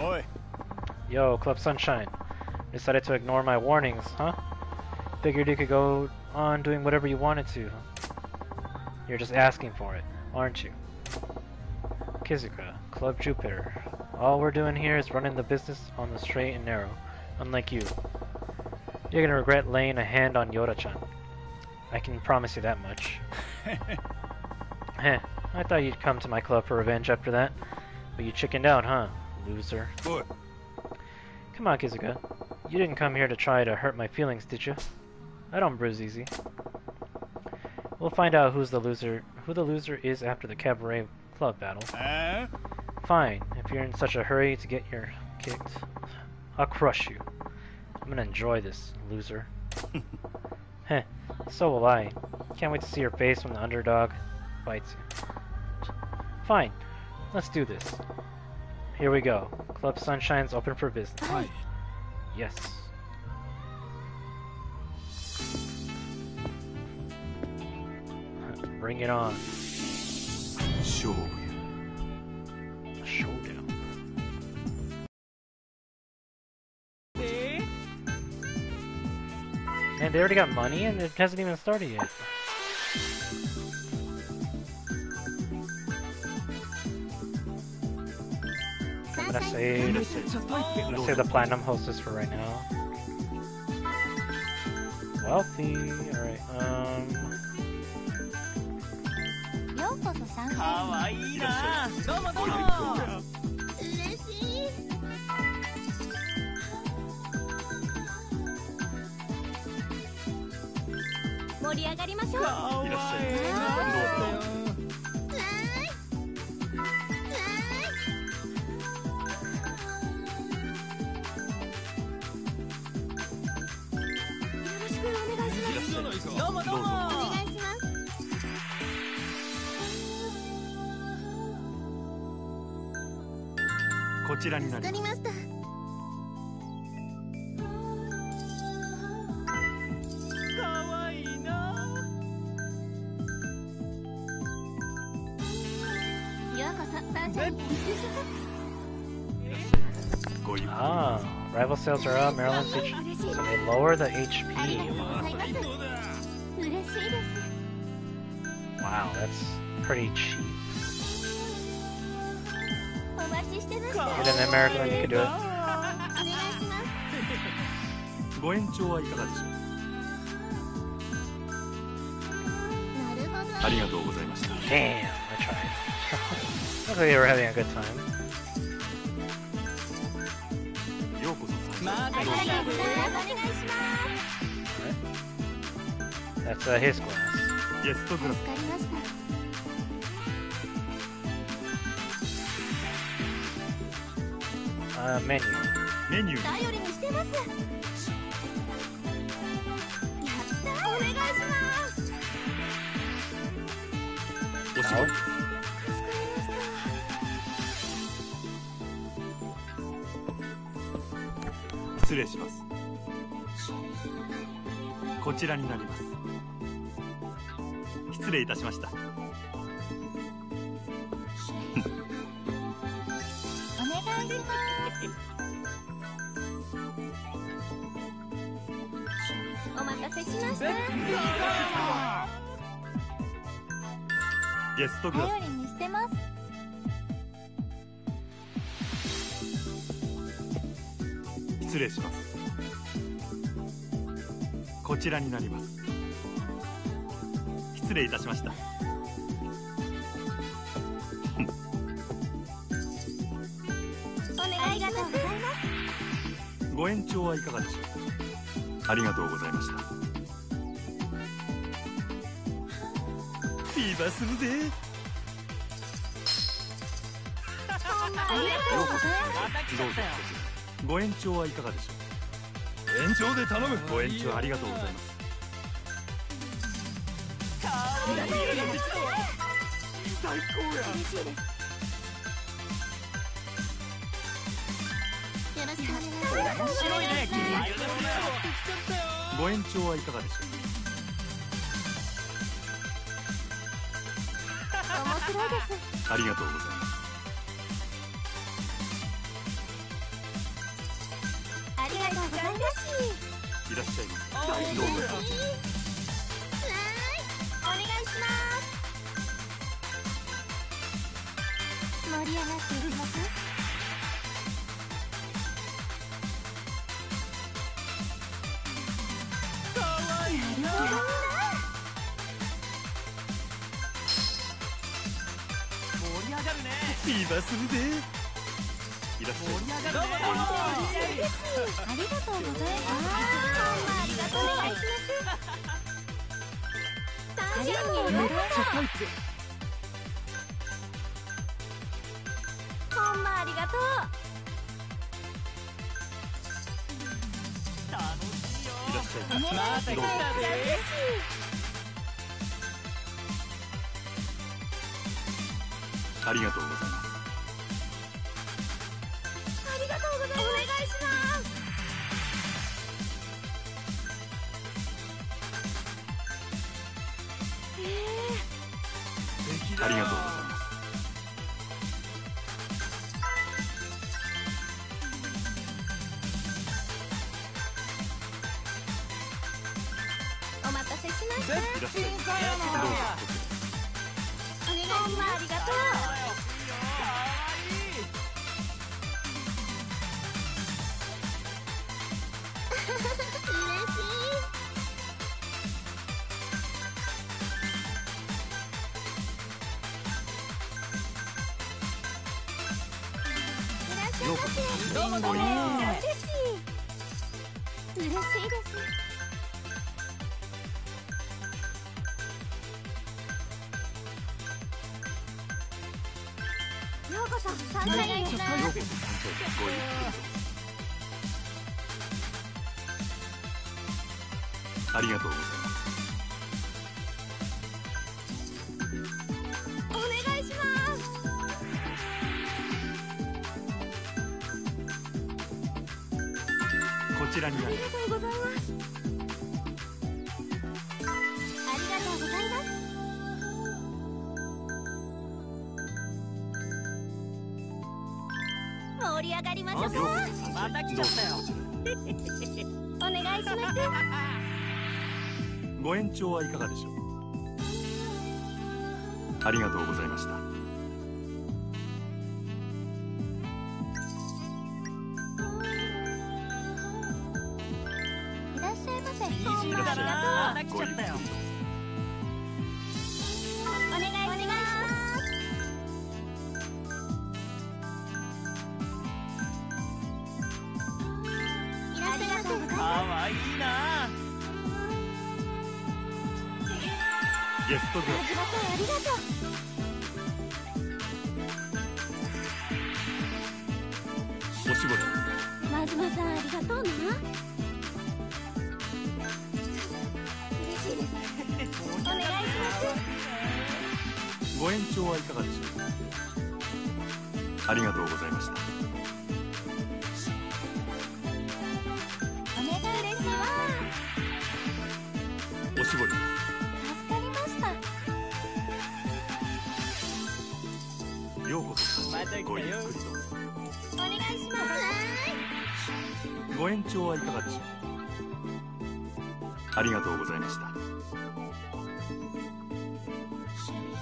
Oi! Yo, Club Sunshine. Decided to ignore my warnings, huh? Figured you could go on doing whatever you wanted to. You're just asking for it, aren't you? Kizuka, Club Jupiter. All we're doing here is running the business on the straight and narrow, unlike you. You're gonna regret laying a hand on Yuda-chan. I can promise you that much. Heh, I thought you'd come to my club for revenge after that. But you chickened out, huh? Loser. Come on, Kizuka. You didn't come here to try to hurt my feelings, did you? I don't bruise easy. We'll find out who's the loser, who the loser is after the cabaret club battle. Huh? Fine, if you're in such a hurry to get your kicked, I'll crush you. I'm gonna enjoy this, loser. Heh, so will I. Can't wait to see your face when the underdog bites you. Fine, let's do this. Here we go. Club Sunshine's open for business. Yes. Bring it on. 勝負 Showdown. Man, they already got money and it hasn't even started yet. I'm gonna save, I'm gonna save the platinum hostess for right now. Wealthy, alright, um, ようこそ参か加わいいな。どうもどうも嬉しい。盛り上がりましょう。かわいい。いらっしゃい。なこちらになります。助かりました。Ah, rival sales are up. Marilyn's H so they lower the HP. Wow, that's pretty cheap. ちしてました Get an American, you could do it. お願いしますご延長はいかがでしょうなるほどありがとうございました Damn, I tried. Looks like they were having a good time. ようこそまた来ありがとうございたますお願いしま That's uh, his class. ゲストク ラスすわかりました Uh, menu. メニュー？頼りにしてますやったお願い。しますお失礼します。こちらになります。失礼いたしましたゲストクラス頼りにしてます失礼します。こちらになります。失礼いたしました。お願いありがとうございます。ご延長はいかがでしょうありがとうございましたフィーバーするぜ ご延長はいかがでしょう？延長で頼む。ご延長ありがとうございます。かわいい最高や。嬉しいですよろしくお願いします。面白いね。君ご延長はいかがでしょ面白いです。うありがとうございます。ありがとうございます。いらっしゃいませ。おーどうぞ。はい。お願いしますさするいらっしゃいうありがとうございますありがとうございますありがとうありがとう。調はいかがでしょう。ありがとうございました。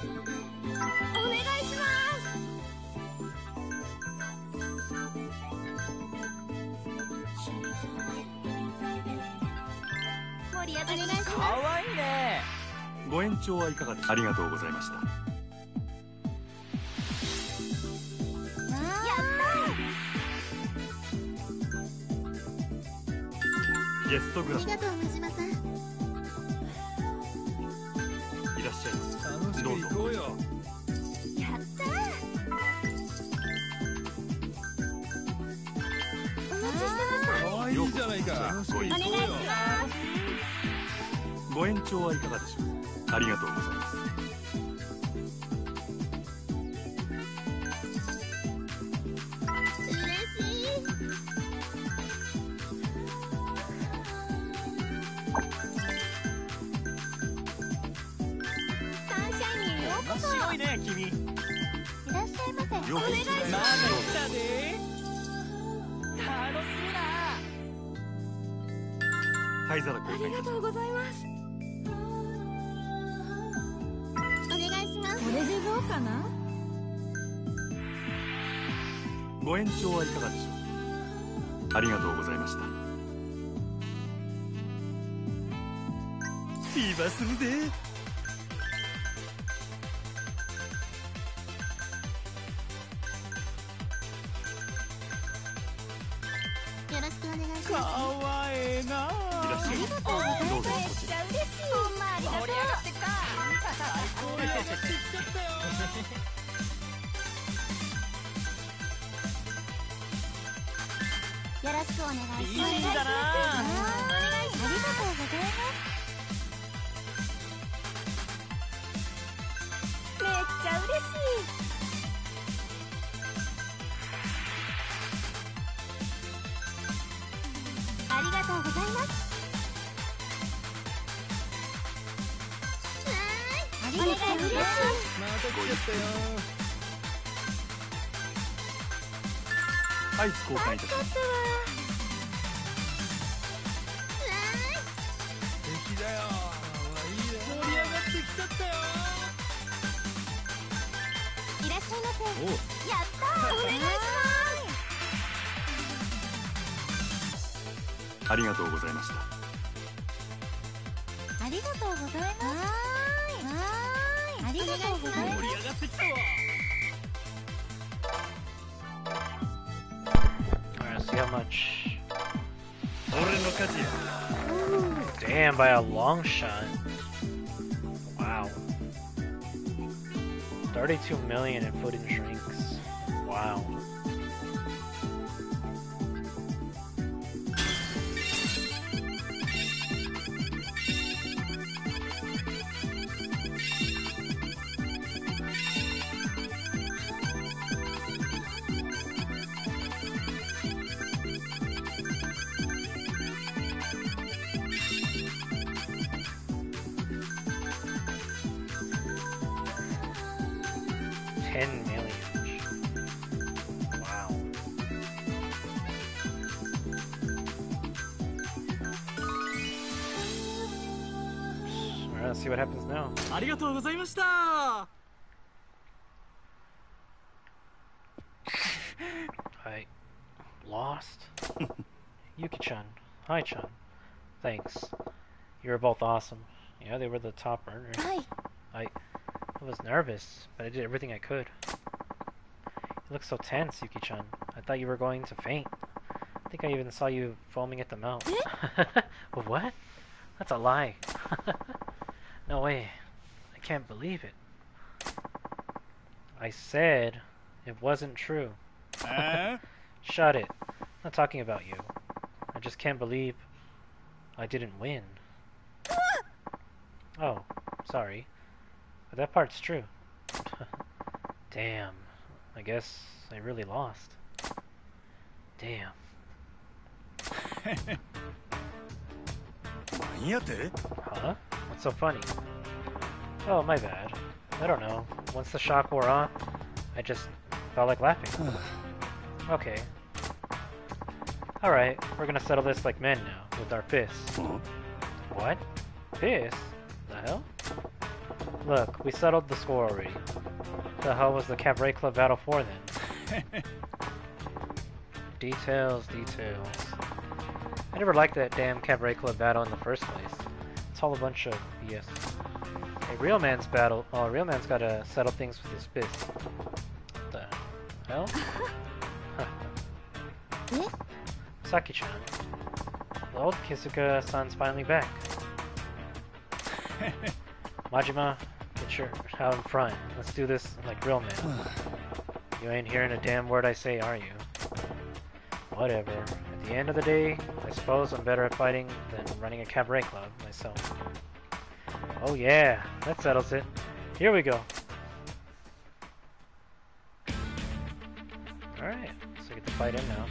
お願いします。盛り上がりましかわいいね。ご延長はいかがありがとうございました。やったゲストグラス。公開いたします long shot. Wow. 32 million in food and drinks. Wow. Awesome. Yeah, they were the top earners. はい I, I was nervous, but I did everything I could. You look so tense, Yuki-chan. I thought you were going to faint. I think I even saw you foaming at the mouth. what? That's a lie. no way. I can't believe it. I said it wasn't true. Shut it. I'm not talking about you. I just can't believe I didn't win. oh, sorry. But that part's true. Damn. I guess I really lost. Damn. 何やて Huh? What's so funny? Oh, my bad. I don't know. Once the shock wore off, I just felt like laughing. okay. Alright, we're gonna settle this like men now, with our fists. What? Fists? Hell? Look, we settled the score already. The hell was the Cabaret Club battle for then? details, details. I never liked that damn Cabaret Club battle in the first place. It's all a bunch of BS. A real man's battle. Oh, a real man's gotta settle things with his fist. What the hell? Saki-chan. The old Kizuka-san's finally back. Majima, get your out in front. Let's do this like real men. You ain't hearing a damn word I say, are you? Whatever. At the end of the day, I suppose I'm better at fighting than running a cabaret club myself. Oh yeah, that settles it. Here we go. Alright, so we get to fight in now.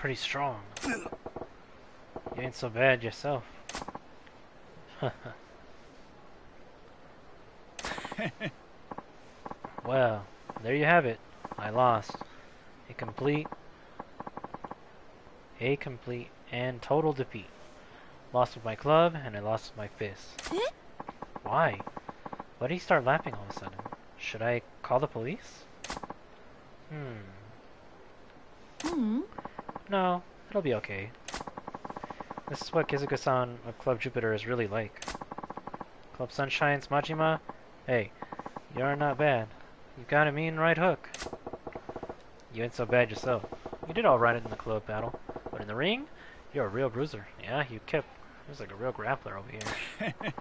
Pretty strong. You ain't so bad yourself. well, there you have it. I lost. A complete, a complete and total defeat. Lost with my club, and I lost with my fist. Why? Why did he start laughing all of a sudden? Should I call the police? Hmm. Hmm? No, it'll be okay. This is what Kizuka-san of Club Jupiter is really like. Club Sunshine's Majima? Hey, you're not bad. You've got a mean right hook. You ain't so bad yourself. You did alright in the club battle, but in the ring, you're a real bruiser. Yeah, you kept... It was like a real grappler over here.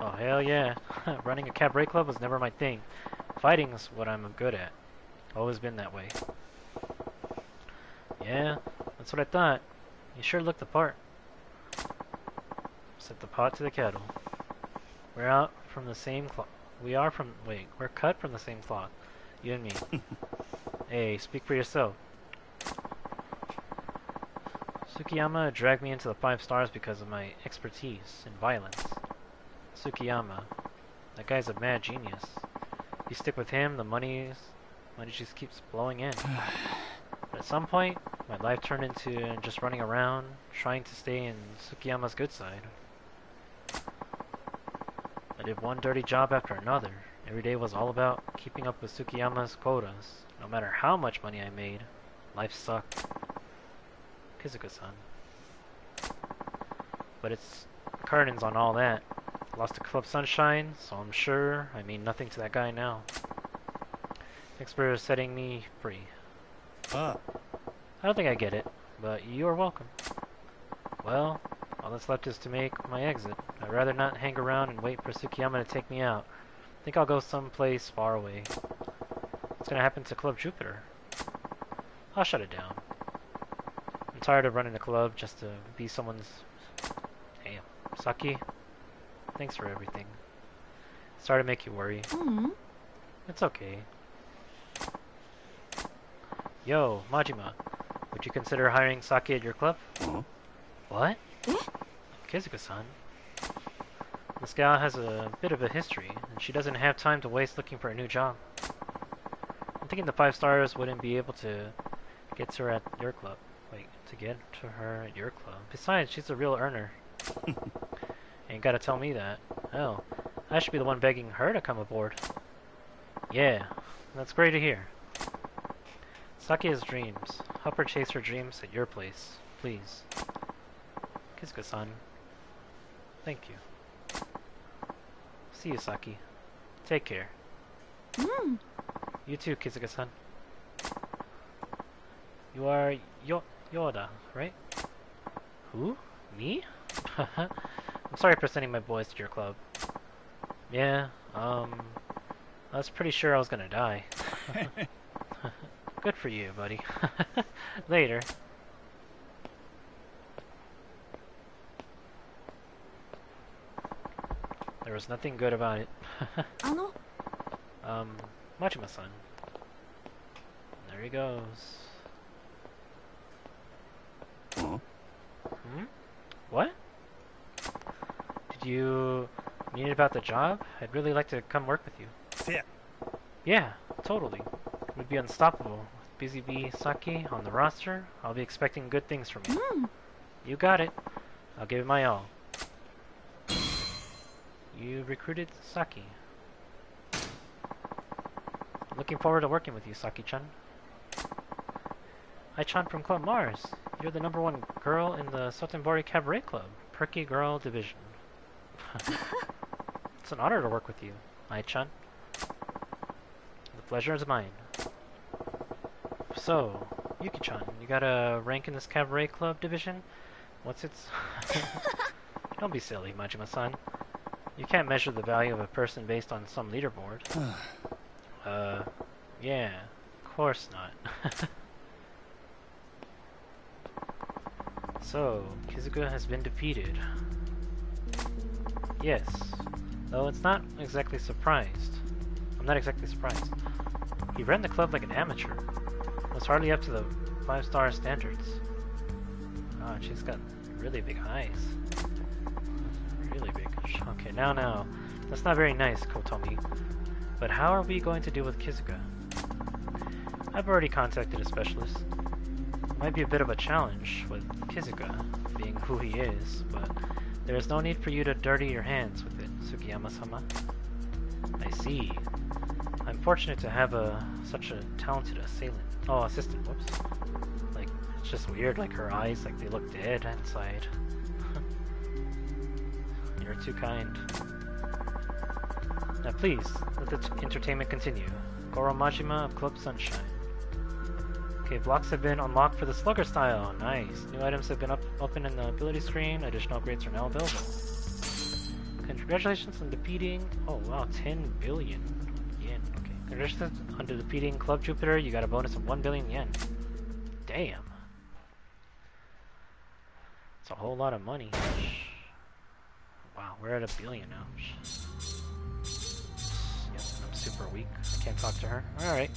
oh, hell yeah. Running a cabaret club was never my thing. Fighting's what I'm good at. Always been that way. Yeah, that's what I thought. You sure looked the part. Set the pot to the kettle. We're out from the same cloth. We are from. Wait, we're cut from the same cloth. You and me. hey, speak for yourself. Tsukiyama dragged me into the five stars because of my expertise in violence. Tsukiyama. That guy's a mad genius. You stick with him, the money's money just keeps blowing in. But at some point, my life turned into just running around, trying to stay in Tsukiyama's good side. I did one dirty job after another. Every day was all about keeping up with Tsukiyama's quotas. No matter how much money I made, life sucked. Kizuka-san. But it's curtains on all that. Lost to Club Sunshine, so I'm sure I mean nothing to that guy now. Thanks for setting me free. I don't think I get it, but you are welcome. Well, all that's left is to make my exit. I'd rather not hang around and wait for Tsukiyama to take me out. I think I'll go someplace far away. What's gonna happen to Club Jupiter? I'll shut it down. I'm tired of running the club just to be someone's... Damn. Saki, thanks for everything. Sorry to make you worry. Hmm? It's okay. Yo, Majima, would you consider hiring Saki at your club? Huh? What? Eh? Kizuka-san. This gal has a bit of a history, and she doesn't have time to waste looking for a new job. I'm thinking the five stars wouldn't be able to get to her at your club. Wait, to get to her at your club. Besides, she's a real earner. Ain't gotta tell me that. Hell, I should be the one begging her to come aboard. Yeah, that's great to hear. Saki has dreams. Help her chase her dreams at your place, please. Kizuka-san. Thank you. See you, Saki. Take care. Hmm? You too, Kizuka-san. You are Yo Yuda, right? Who? Me? I'm sorry for sending my boys to your club. Yeah, um... I was pretty sure I was gonna die. Good for you, buddy. Later. There was nothing good about it. あの um, Majima-san. There he goes. Huh? Hmm? What? Did you mean it about the job? I'd really like to come work with you. Yeah. Yeah, totally. We'd be unstoppable. With Busy Bee Saki on the roster, I'll be expecting good things from you. Hmm? You got it. I'll give it my all. You recruited Saki. Looking forward to working with you, Saki-chan. Ai-chan from Club Mars. You're the number one girl in the Sotenbori Cabaret Club, Perky Girl Division. it's an honor to work with you, Ai-chan. The pleasure is mine. So, Yuki-chan, you got a rank in this Cabaret Club division? What's its... Don't be silly, Majima-san. You can't measure the value of a person based on some leaderboard. uh, yeah, of course not. so, Kizuka has been defeated. Yes, though it's not exactly surprised. I'm not exactly surprised. He ran the club like an amateur. Was hardly up to the five-star standards. Oh, she's got really big eyes. Really big. Okay, now, now. That's not very nice, Kotomi. But how are we going to deal with Kizuka? I've already contacted a specialist. It Might be a bit of a challenge with Kizuka, being who he is, but there is no need for you to dirty your hands with it, Tsukiyama-sama. I see. I'm fortunate to have a such a talented assailant. Oh, assistant, whoops. Like, it's just weird, like her eyes, like they look dead inside. You're too kind. Now please, let the entertainment continue. Goro Majima of Club Sunshine. Okay, blocks have been unlocked for the Slugger style. Nice. New items have been up open in the ability screen. Additional grades are now available. Congratulations on defeating... Oh wow, 10 billion Congratulations on defeating Club Jupiter. You got a bonus of 1 billion yen. Damn. It's a whole lot of money. Wow, we're at a billion now. I'm super weak. I can't talk to her. Alright.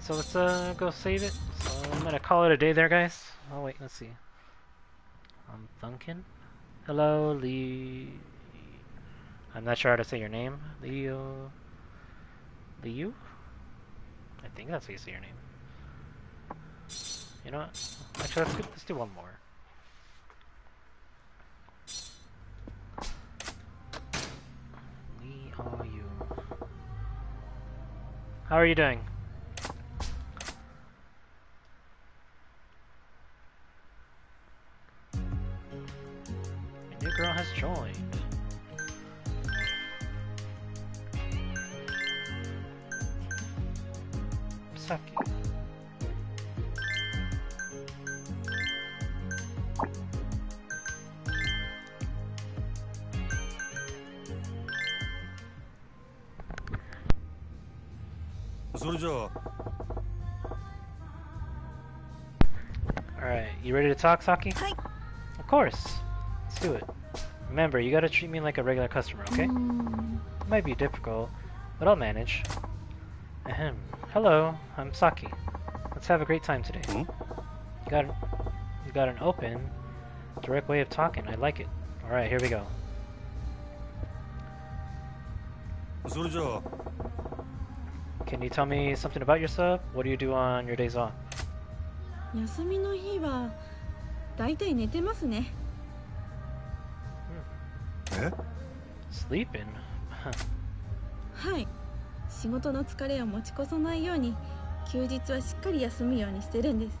So let's uh, go save it. So I'm gonna call it a day there, guys. Oh wait, let's see. I'm Thunkin. Hello, Lee. I'm not sure how to say your name. Leo. Liu? I think that's how you say your name. You know what? Actually, let's do, let's do one more. Lee are you? How are you doing? A new girl has joined. Saki. Alright, you ready to talk, Saki? Hi. Of course. Let's do it. Remember, you gotta treat me like a regular customer, okay? It might be difficult, but I'll manage. Ahem. Hello, I'm Saki. Let's have a great time today. You got an, you got an open, direct way of talking. I like it. All right, here we go. それじゃあ Can you tell me something about yourself? What do you do on your days off? 休みの日はだいたい寝てますね Sleeping? はい 仕事の疲れを持ち越さないように休日はしっかり休むようにしてるんです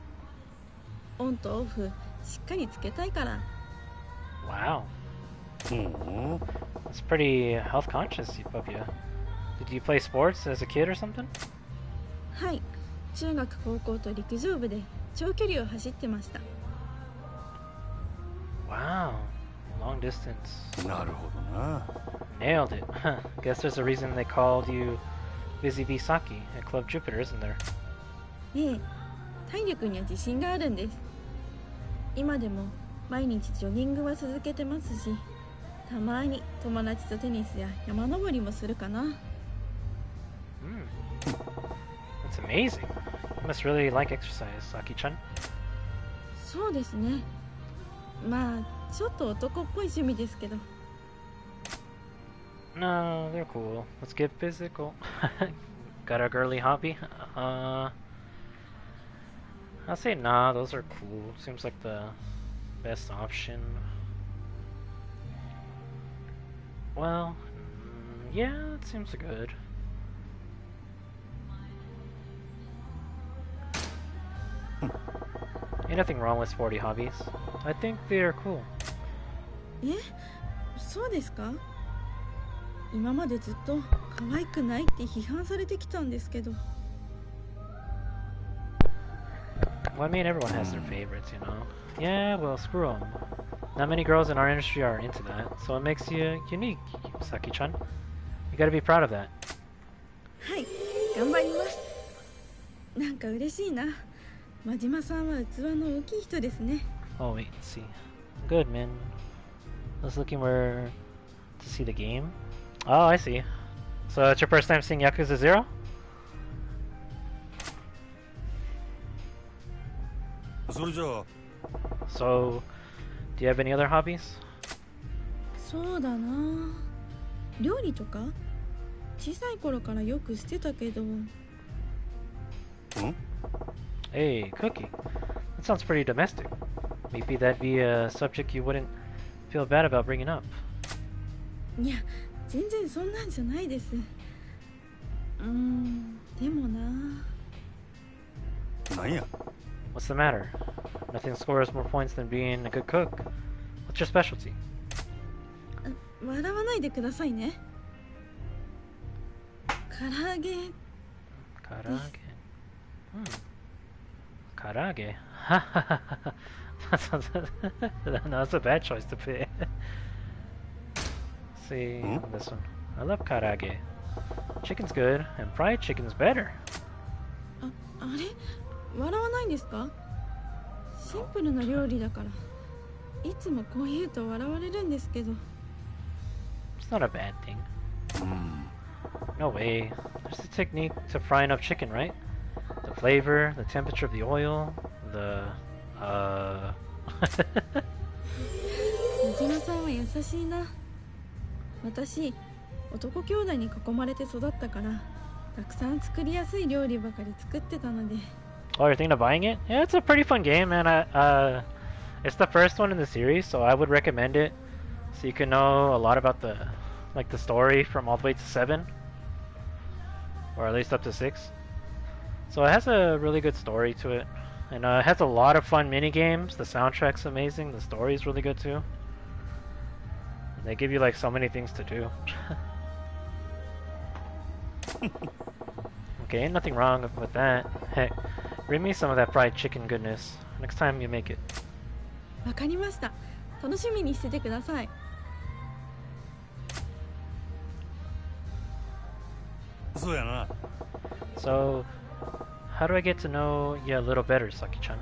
オンとオフしっかりつけたいから wow. It's pretty health conscious of you. Did you play sports as a kid or something? はい中学高校と陸上部で長距離を走ってました Wow. Long distance. なるほどな Nailed it. Guess there's a reason they called you Busy Bee Saki at Club Jupiter, isn't there? ええ体力には自信があるんです今でも毎日ジョギングは続けてますしたまに友達とテニスや山登りもするかな Hmm. That's amazing. You must really like exercise, Saki-chan. そうですねまあちょっと男っぽい趣味ですけど No, they're cool. Let's get physical. Got a girly hobby? Uh, I'll say nah, those are cool. Seems like the best option. Well, mm, yeah, it seems good. Ain't nothing wrong with sporty hobbies. I think they're cool. えそうですか 今までずっと可愛くないって批判されてきたんですけど Well, I mean, everyone has their favorites, you know. Yeah, well, screw them. Not many girls in our industry are into that, so it makes you unique, Saki-chan. You gotta be proud of that. はい頑張りますなんか嬉しいな真島さんは器の大きい人ですね Oh wait, see. Good man. I was looking where to see the game. Oh, I see. So it's your first time seeing Yakuza Zero? それじゃあ So, do you have any other hobbies? そうだな料理とか小さい頃からよくしてたけど Hey, cookie. That sounds pretty domestic. Maybe that'd be a subject you wouldn't feel bad about bringing up. いや 全然そんなんじゃないですうーんでもななんや What's the matter? Nothing scores more points than being a good cook. What's your specialty? 笑わないでくださいね唐揚げ Karage. Hmm. Karage. no, that's a bad choice to pick. see Hmm? this one. I love karage. Chicken's good, and fried chicken's better. ああれ笑わないんですかシンプルな料理だからいつもこう言うと笑われるんですけど It's not a bad thing. うん No way. There's a technique to frying up chicken, right? The flavor, the temperature of the oil, the uh 真島さんは優しいな 私男兄弟に囲まれて育ったからたくさん作りやすい料理ばかり作ってたので Oh, you're thinking of buying it? Yeah, it's a pretty fun game, man. I, uh, it's the first one in the series, so I would recommend it. So you can know a lot about the, like the story from all the way to seven, or at least up to six. So it has a really good story to it, and uh, it has a lot of fun mini games. The soundtrack's amazing. The story's really good too. And they give you like so many things to do. okay, ain't nothing wrong with that. Heck, bring me some of that fried chicken goodness next time you make it. わかりました楽しみにしててくださいそうやな So, how do I get to know you a little better, Saki-chan?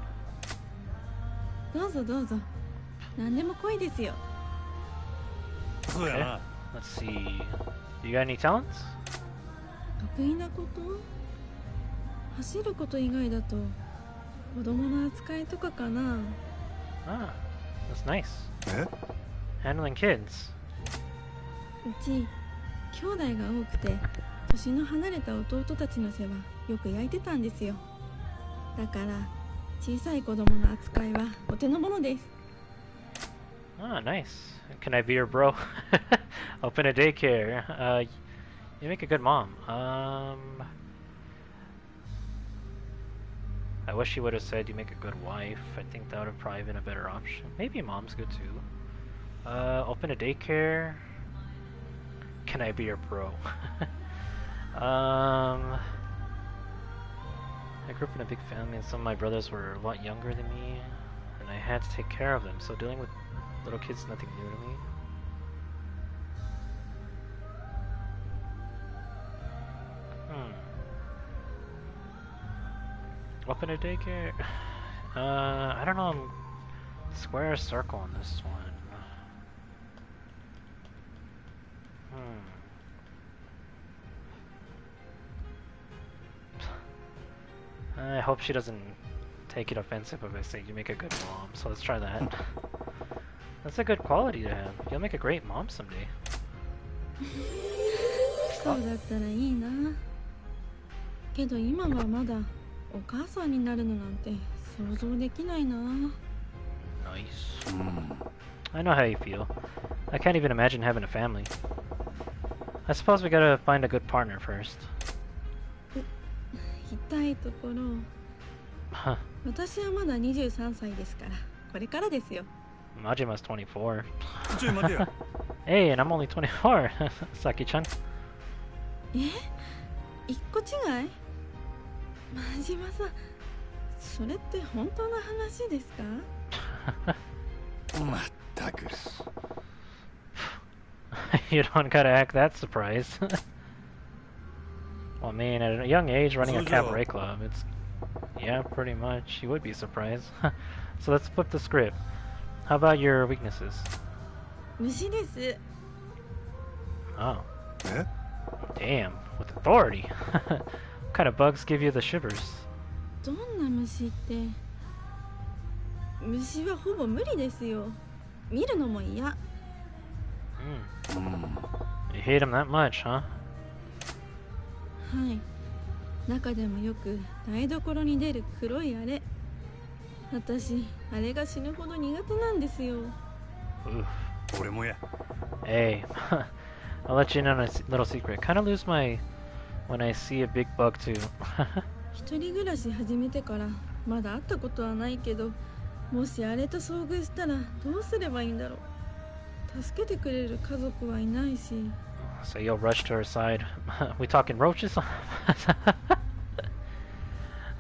どうぞどうぞ何でも来いですよ そうやな Let's see. Do you got any talents? 得意なこと走ること以外だと子供の扱いとかかな Ah, that's nice. え Handling kids. うち兄弟が多くて年の離れた弟たちの世話よく焼いてたんですよだから小さい子供の扱いはお手の物です Ah, nice. Can I be your bro? Open a daycare. Uh, you make a good mom. Um, I wish she would have said you make a good wife. I think that would have probably been a better option. Maybe mom's good too. Uh, open a daycare. Can I be your bro? um, I grew up in a big family, and some of my brothers were a lot younger than me, and I had to take care of them. So dealing with little kids nothing new to me. Hmm. Open a daycare. Uh, I don't know. Square circle on this one. Hmm. I hope she doesn't take it offensive if I say you make a good mom. So let's try that. That's a good quality to have. You'll make a great mom someday. そうだったらいいなけど今はまだお母さんになるのなんて想像できないな Nice. うん I know how you feel. I can't even imagine having a family. I suppose we gotta find a good partner first. 痛いところ Huh. 私はまだ23歳ですからこれからですよ Majima's 24. ちょい待てや Hey, and I'm only 24. Saki-chan. え一個違い真島さんそれって本当の話ですかまった ったく you don't gotta act that surprised. well, I mean, at a young age, running a So, cabaret club, it's yeah, pretty much. You would be surprised. so let's flip the script. How about your weaknesses? 虫です Oh, え damn, with authority. what kind of bugs give you the shivers? どんな虫って虫はほぼ無理ですよ見るのも嫌 Hmm. うん You hate him that much, huh? はい中でもよく台所に出る黒いあれ 私あれが死ぬほど苦手なんですよ Oof. 俺もや Hey, I'll let you in on a s- little secret. Kind of lose my when I see a big bug too. 一人暮らし始めてからまだ会ったことはないけどもしあれと遭遇したらどうすればいいんだろう助けてくれる家族はいないし so you'll rush to her side. we talking roaches?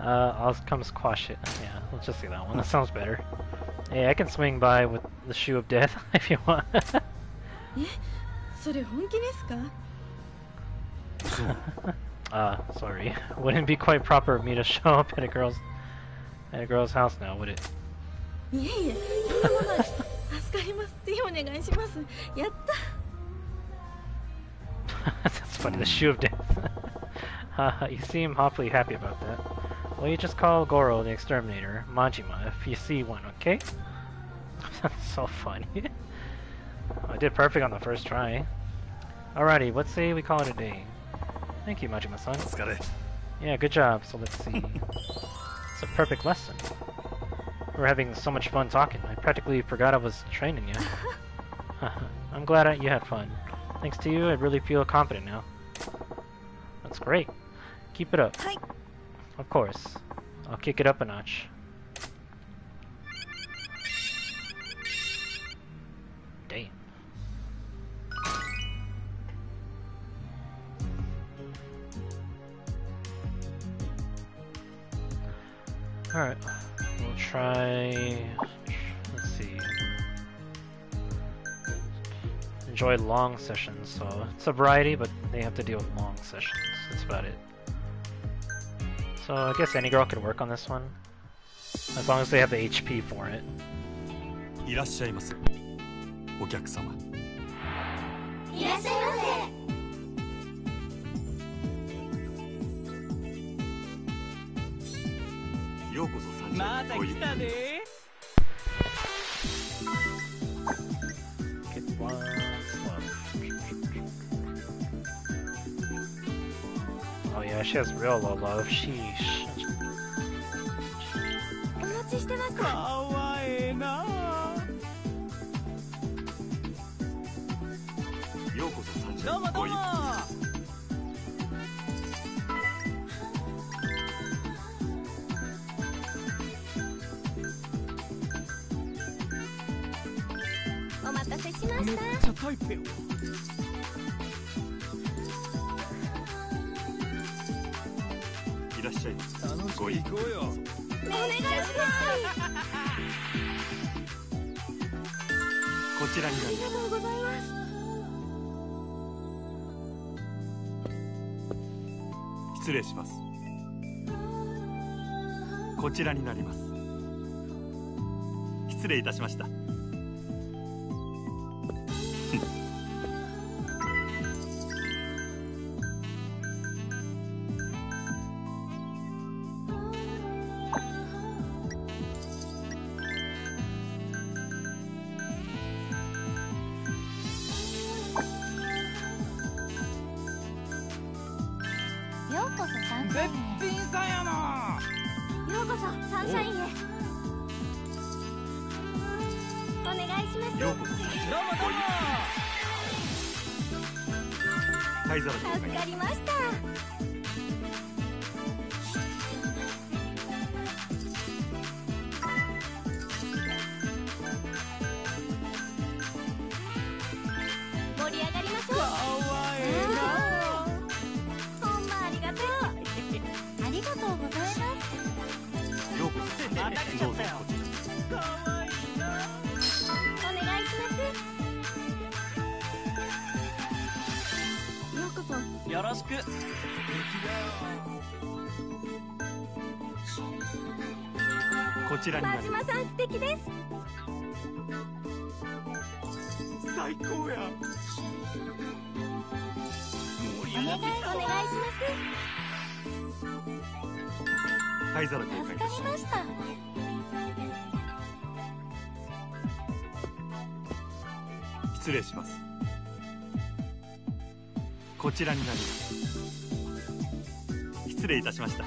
Uh, I'll come squash it. Yeah, let's just do that one. That sounds better. Hey, I can swing by with the Shoe of Death if you want. Eh, uh, sorry. Wouldn't be quite proper of me to show up at a girl's at a girl's house now, would it? That's funny, the Shoe of Death. uh, you seem awfully happy about that. Well, you just call Goro the Exterminator, Majima, if you see one, okay? That's so funny. I did perfect on the first try. Alrighty, let's say we call it a day. Thank you, Majima-san. Let's get it. Yeah, good job. So let's see. it's a perfect lesson. We're having so much fun talking. I practically forgot I was training you. I'm glad you had fun. Thanks to you, I really feel confident now. That's great. Keep it up. Hi. Of course. I'll kick it up a notch. Damn. Alright, we'll try. Let's see. Enjoy long sessions, so it's a variety, but they have to deal with long sessions. That's about it. So I guess any girl could work on this one, as long as they have the HP for it. いらっしゃいませお客様いらっしゃいまようこそ三また来たで Yeah, she has real low love. Sheesh. せお待ちしてましたかわええな。ようこそ三どうもどうもお待たせしましたこうよお願い。しますこちらになりますありがとうございます。失礼します。こちらになります。失礼いたしました。ちらになります。失礼いたしました。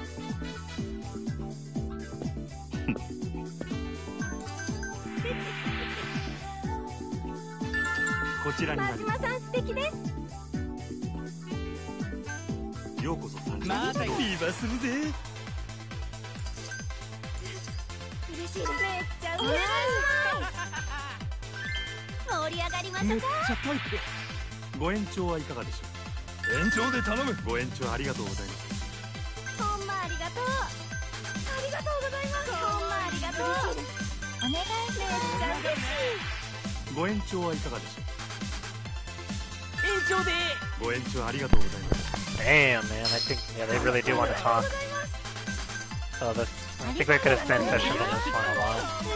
で頼むうご延長ありがとうございますほんまありがとうありがとうございますほんまありがとうお願いしいご延長はいかがでしょ延長でうご延長ありがとうございます Damn, man. I think, yeah, they really do want to talk. So this, I think we could have spent session on this one a lot.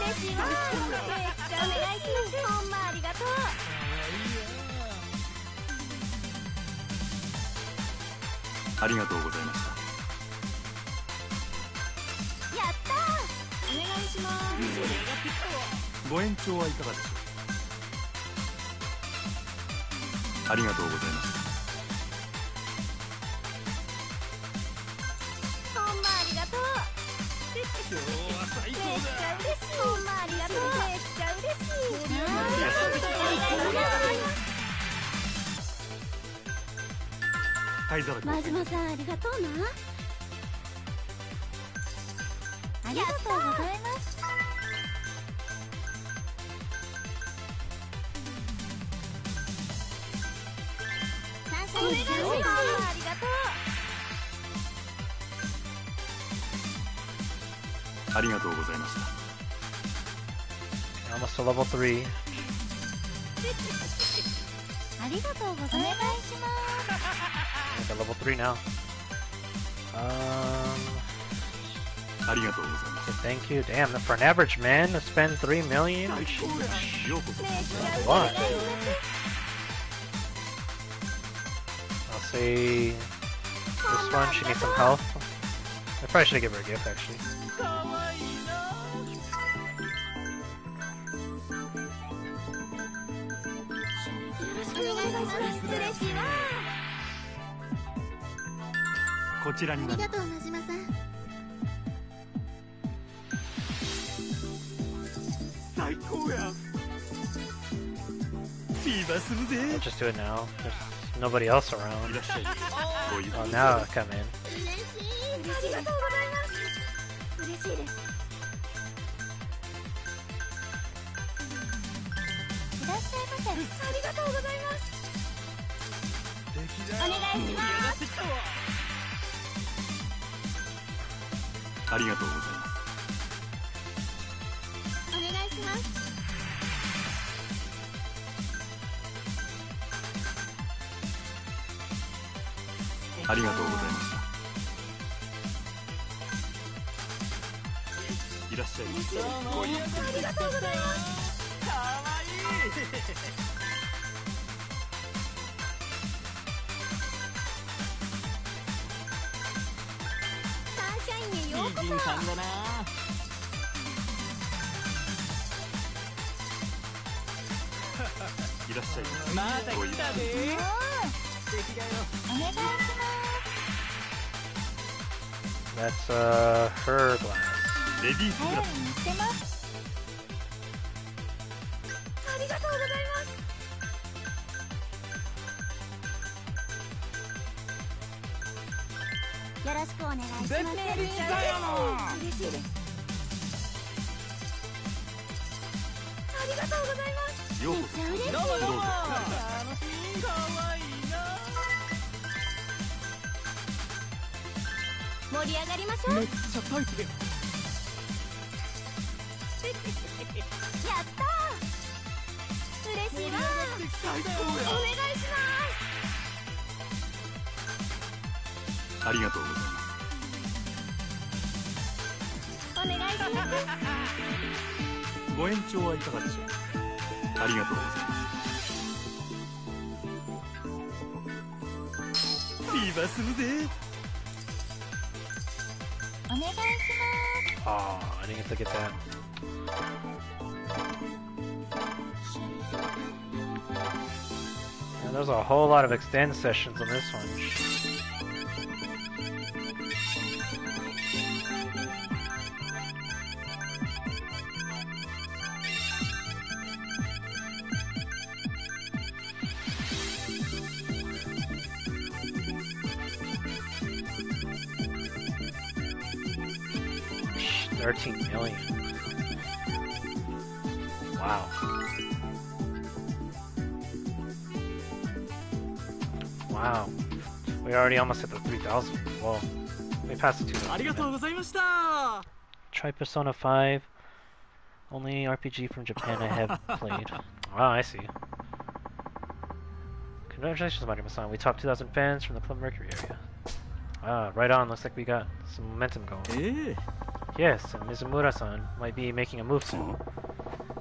ありがとうございました。やったー。お願いします。ご延長はいかがでしょうありがとうございました真島さんありがとうな。ありがとう。ございますお願いします。ありがとうありがとうございました。Almost to level 3. at level 3 now. Um... Thank you. Damn, for an average man to spend 3 million? What? I'll say... This one, she needs some health. I probably should give her a gift, actually. ちらになありがとう真島さん。最高や。ビーバーする I'll ぜ just do it now. There's nobody else around. Oh, り now come in. 嬉しいありがとうございます。嬉しいです。いらっしゃいませ。ありがとうございます。お願いしますありがとうございますお願いします。ありがとうございましたいらっしゃいませ。ありがとうございます。かわいいサンシャインへようこ美人さんだな いらっしゃいませまたごゆっくり来たです敵だよお願いします That's uh her glass. レデ 絶対だよな。嬉しいですありがとうございます。ようこそめっちゃ嬉しいどう。も楽しいかわいいな盛り上がりましょうめっちゃタイプややったー。嬉しい。わお願いしますありがとうございますご延長はいかがでしょうありがとうございますリバするでお願いし Oh, I didn't get to get that. Yeah, there's a whole lot of extend sessions on this one. That well. We passed the two. Try Persona 5. Only RPG from Japan I have played. Oh, I see. Congratulations, Majima-san. We topped 2,000 fans from the Club Mercury area. Ah, right on. Looks like we got some momentum going. Eh. Yes, and Mizumura-san might be making a move soon.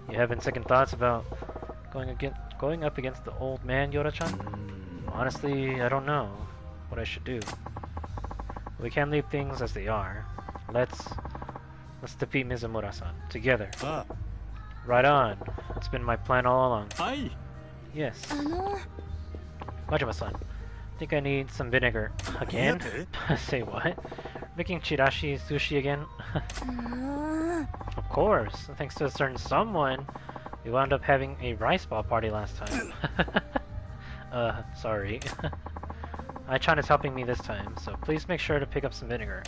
You having second thoughts about going against, going up against the old man, Yuda-chan? Hmm. Honestly, I don't know what I should do. We can't leave things as they are. Let's let's defeat Mizumura-san together. Ah. Right on. It's been my plan all along. Hi. Yes. Majima-san, I think I need some vinegar again. Say what? Making chirashi sushi again? Ah. of course. Thanks to a certain someone, we wound up having a rice ball party last time. uh, sorry. Ai-chan is helping me this time, so please make sure to pick up some vinegar.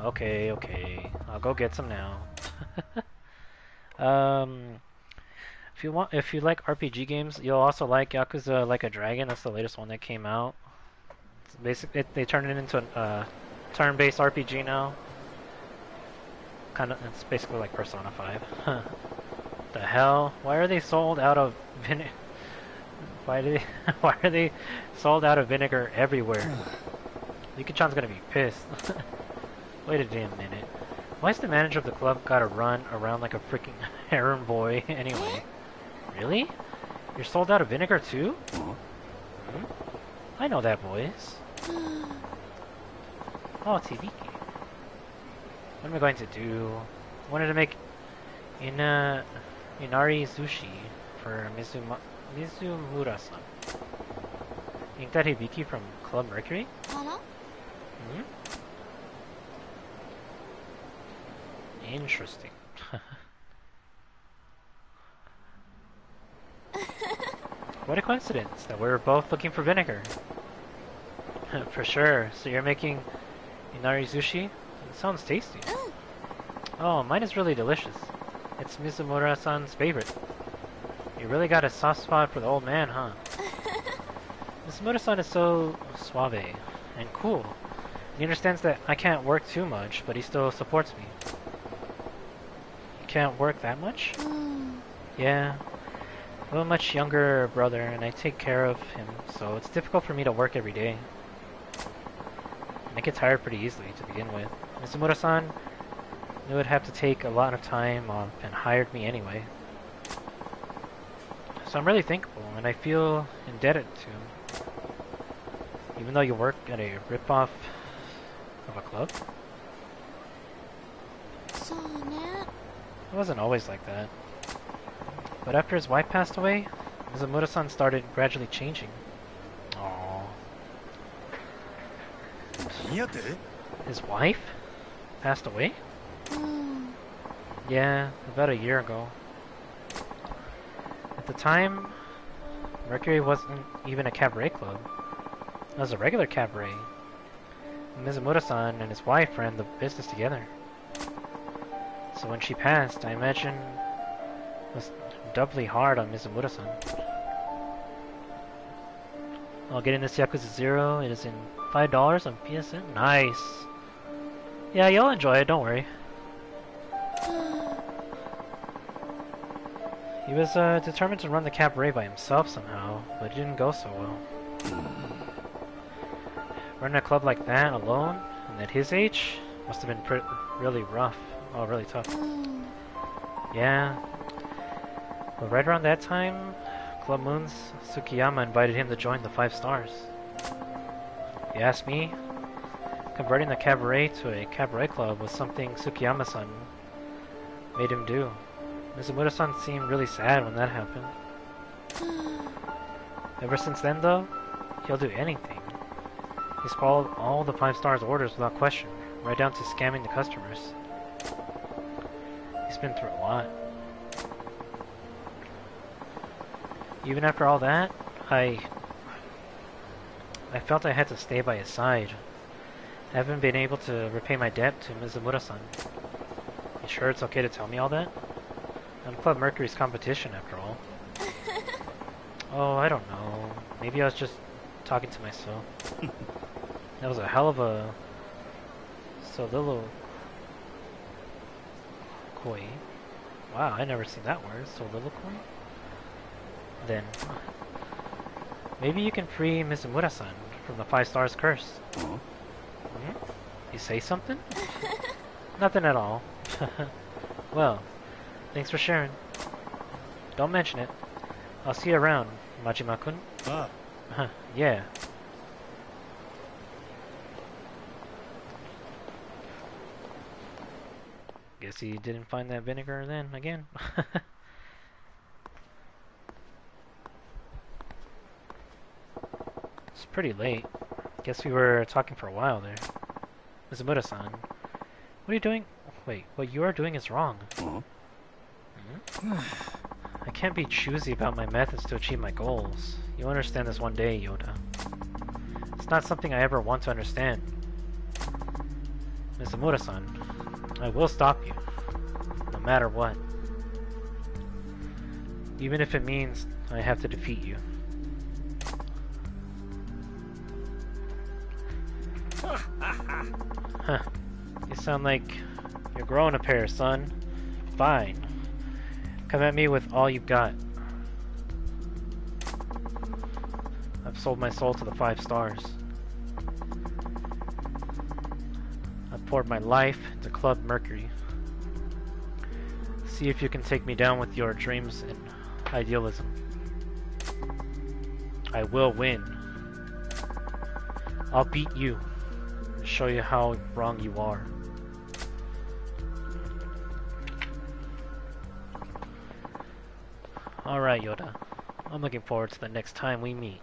Okay, okay. I'll go get some now. um, if you want, if you like RPG games, you'll also like Yakuza Like a Dragon. That's the latest one that came out. It's basic, it, they turned it into a uh, turn-based RPG now kind of it's basically like Persona 5. the hell? Why are they sold out of vinegar? Why do they why are they sold out of vinegar everywhere? Yuki-chan's gonna be pissed. Wait a damn minute. Why is the manager of the club gotta run around like a freaking harem boy anyway? Really? You're sold out of vinegar too? Hmm? I know that voice. Oh, game. What am I going to do? I wanted to make Ina Inari Sushi for Mizuma Mizumura-san. Ain't that Hibiki from Club Mercury? あら Hmm? Interesting. what a coincidence that we were both looking for vinegar. for sure. So you're making Inari Sushi? It sounds tasty. Oh, mine is really delicious. It's Mizumura-san's favorite. You really got a soft spot for the old man, huh? Mizumura-san is so suave and cool. He understands that I can't work too much, but he still supports me. You can't work that much? うん Yeah. I have a much younger brother, and I take care of him, so it's difficult for me to work every day. And I get tired pretty easily to begin with. Mizumura-san knew it'd have to take a lot of time off and hired me anyway. So I'm really thankful, and I feel indebted to him. Even though you work at a ripoff of a club? It wasn't always like that. But after his wife passed away, Mizumura-san started gradually changing. Aww. His wife? Passed away? Oh. Yeah, about a year ago. At the time, Mercury wasn't even a cabaret club. It was a regular cabaret. Mizumura-san and his wife ran the business together. So when she passed, I imagine it was doubly hard on Mizumura-san. I'll get in this Yakuza Zero. It is in $5 on PSN. Nice. Yeah, you'll enjoy it, don't worry. He was uh, determined to run the cabaret by himself somehow, but it didn't go so well. Running a club like that alone, and at his age, must have been really rough. Oh, really tough. Yeah. But right around that time, Club Moon's Tsukiyama invited him to join the Five Stars. If you ask me, converting the cabaret to a cabaret club was something Tsukiyama-san made him do. Mizumura-san seemed really sad when that happened. Ever since then, though, he'll do anything. He's followed all the Five Stars orders without question, right down to scamming the customers. He's been through a lot. Even after all that, I... I felt I had to stay by his side. I haven't been able to repay my debt to Mizumura-san. You sure it's okay to tell me all that? I'm Club Mercury's competition, after all. oh, I don't know. Maybe I was just talking to myself. that was a hell of a soliloquy. Wow, I never seen that word. Soliloquy? Then, maybe you can free Mizumura-san from the Five Stars curse. Huh? Hmm? You say something? Nothing at all. well, thanks for sharing. Don't mention it. I'll see you around, Majima-kun. Ah, Huh, yeah. Guess he didn't find that vinegar then again. it's pretty late. Guess we were talking for a while there. Mizumura-san, what are you doing? Wait, what you are doing is wrong. huh? I can't be choosy about my methods to achieve my goals. You'll understand this one day, Yuda. It's not something I ever want to understand. Mizumura-san, I will stop you. No matter what. Even if it means I have to defeat you. Huh. You sound like you're growing a pair, son. Fine. Come at me with all you've got. I've sold my soul to the five stars. I've poured my life into Club Mercury. See if you can take me down with your dreams and idealism. I will win. I'll beat you and show you how wrong you are. Alright, Yuda. I'm looking forward to the next time we meet.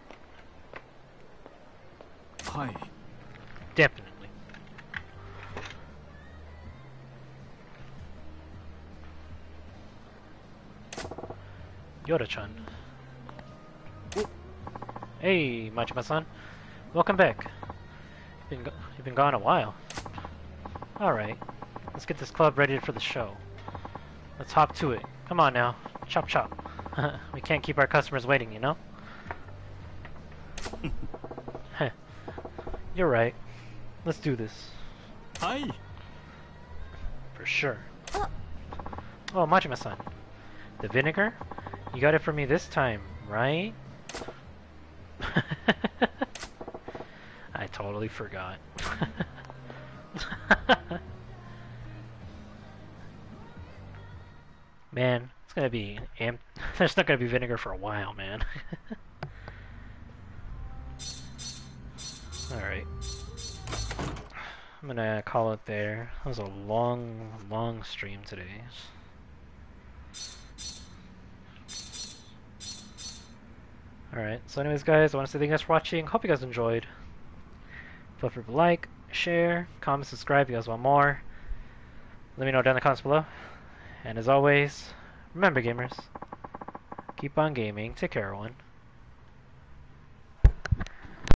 Hi. Definitely. Yuda-chan. Hey, Majima-san. Welcome back. You've been, go- you've been gone a while. Alright. Let's get this club ready for the show. Let's hop to it. Come on now. Chop chop. we can't keep our customers waiting, you know? You're right. Let's do this. Hi. For sure. Uh. Oh, Majima-san. The vinegar? You got it for me this time, right? I totally forgot. man, it's gonna be am- there's not gonna be vinegar for a while, man. Alright. I'm gonna call it there. That was a long, long stream today. Alright, so anyways guys, I want to say thank you guys for watching. Hope you guys enjoyed. Feel free to like, share, comment, subscribe if you guys want more. Let me know down in the comments below. And as always, remember gamers, keep on gaming. Take care everyone.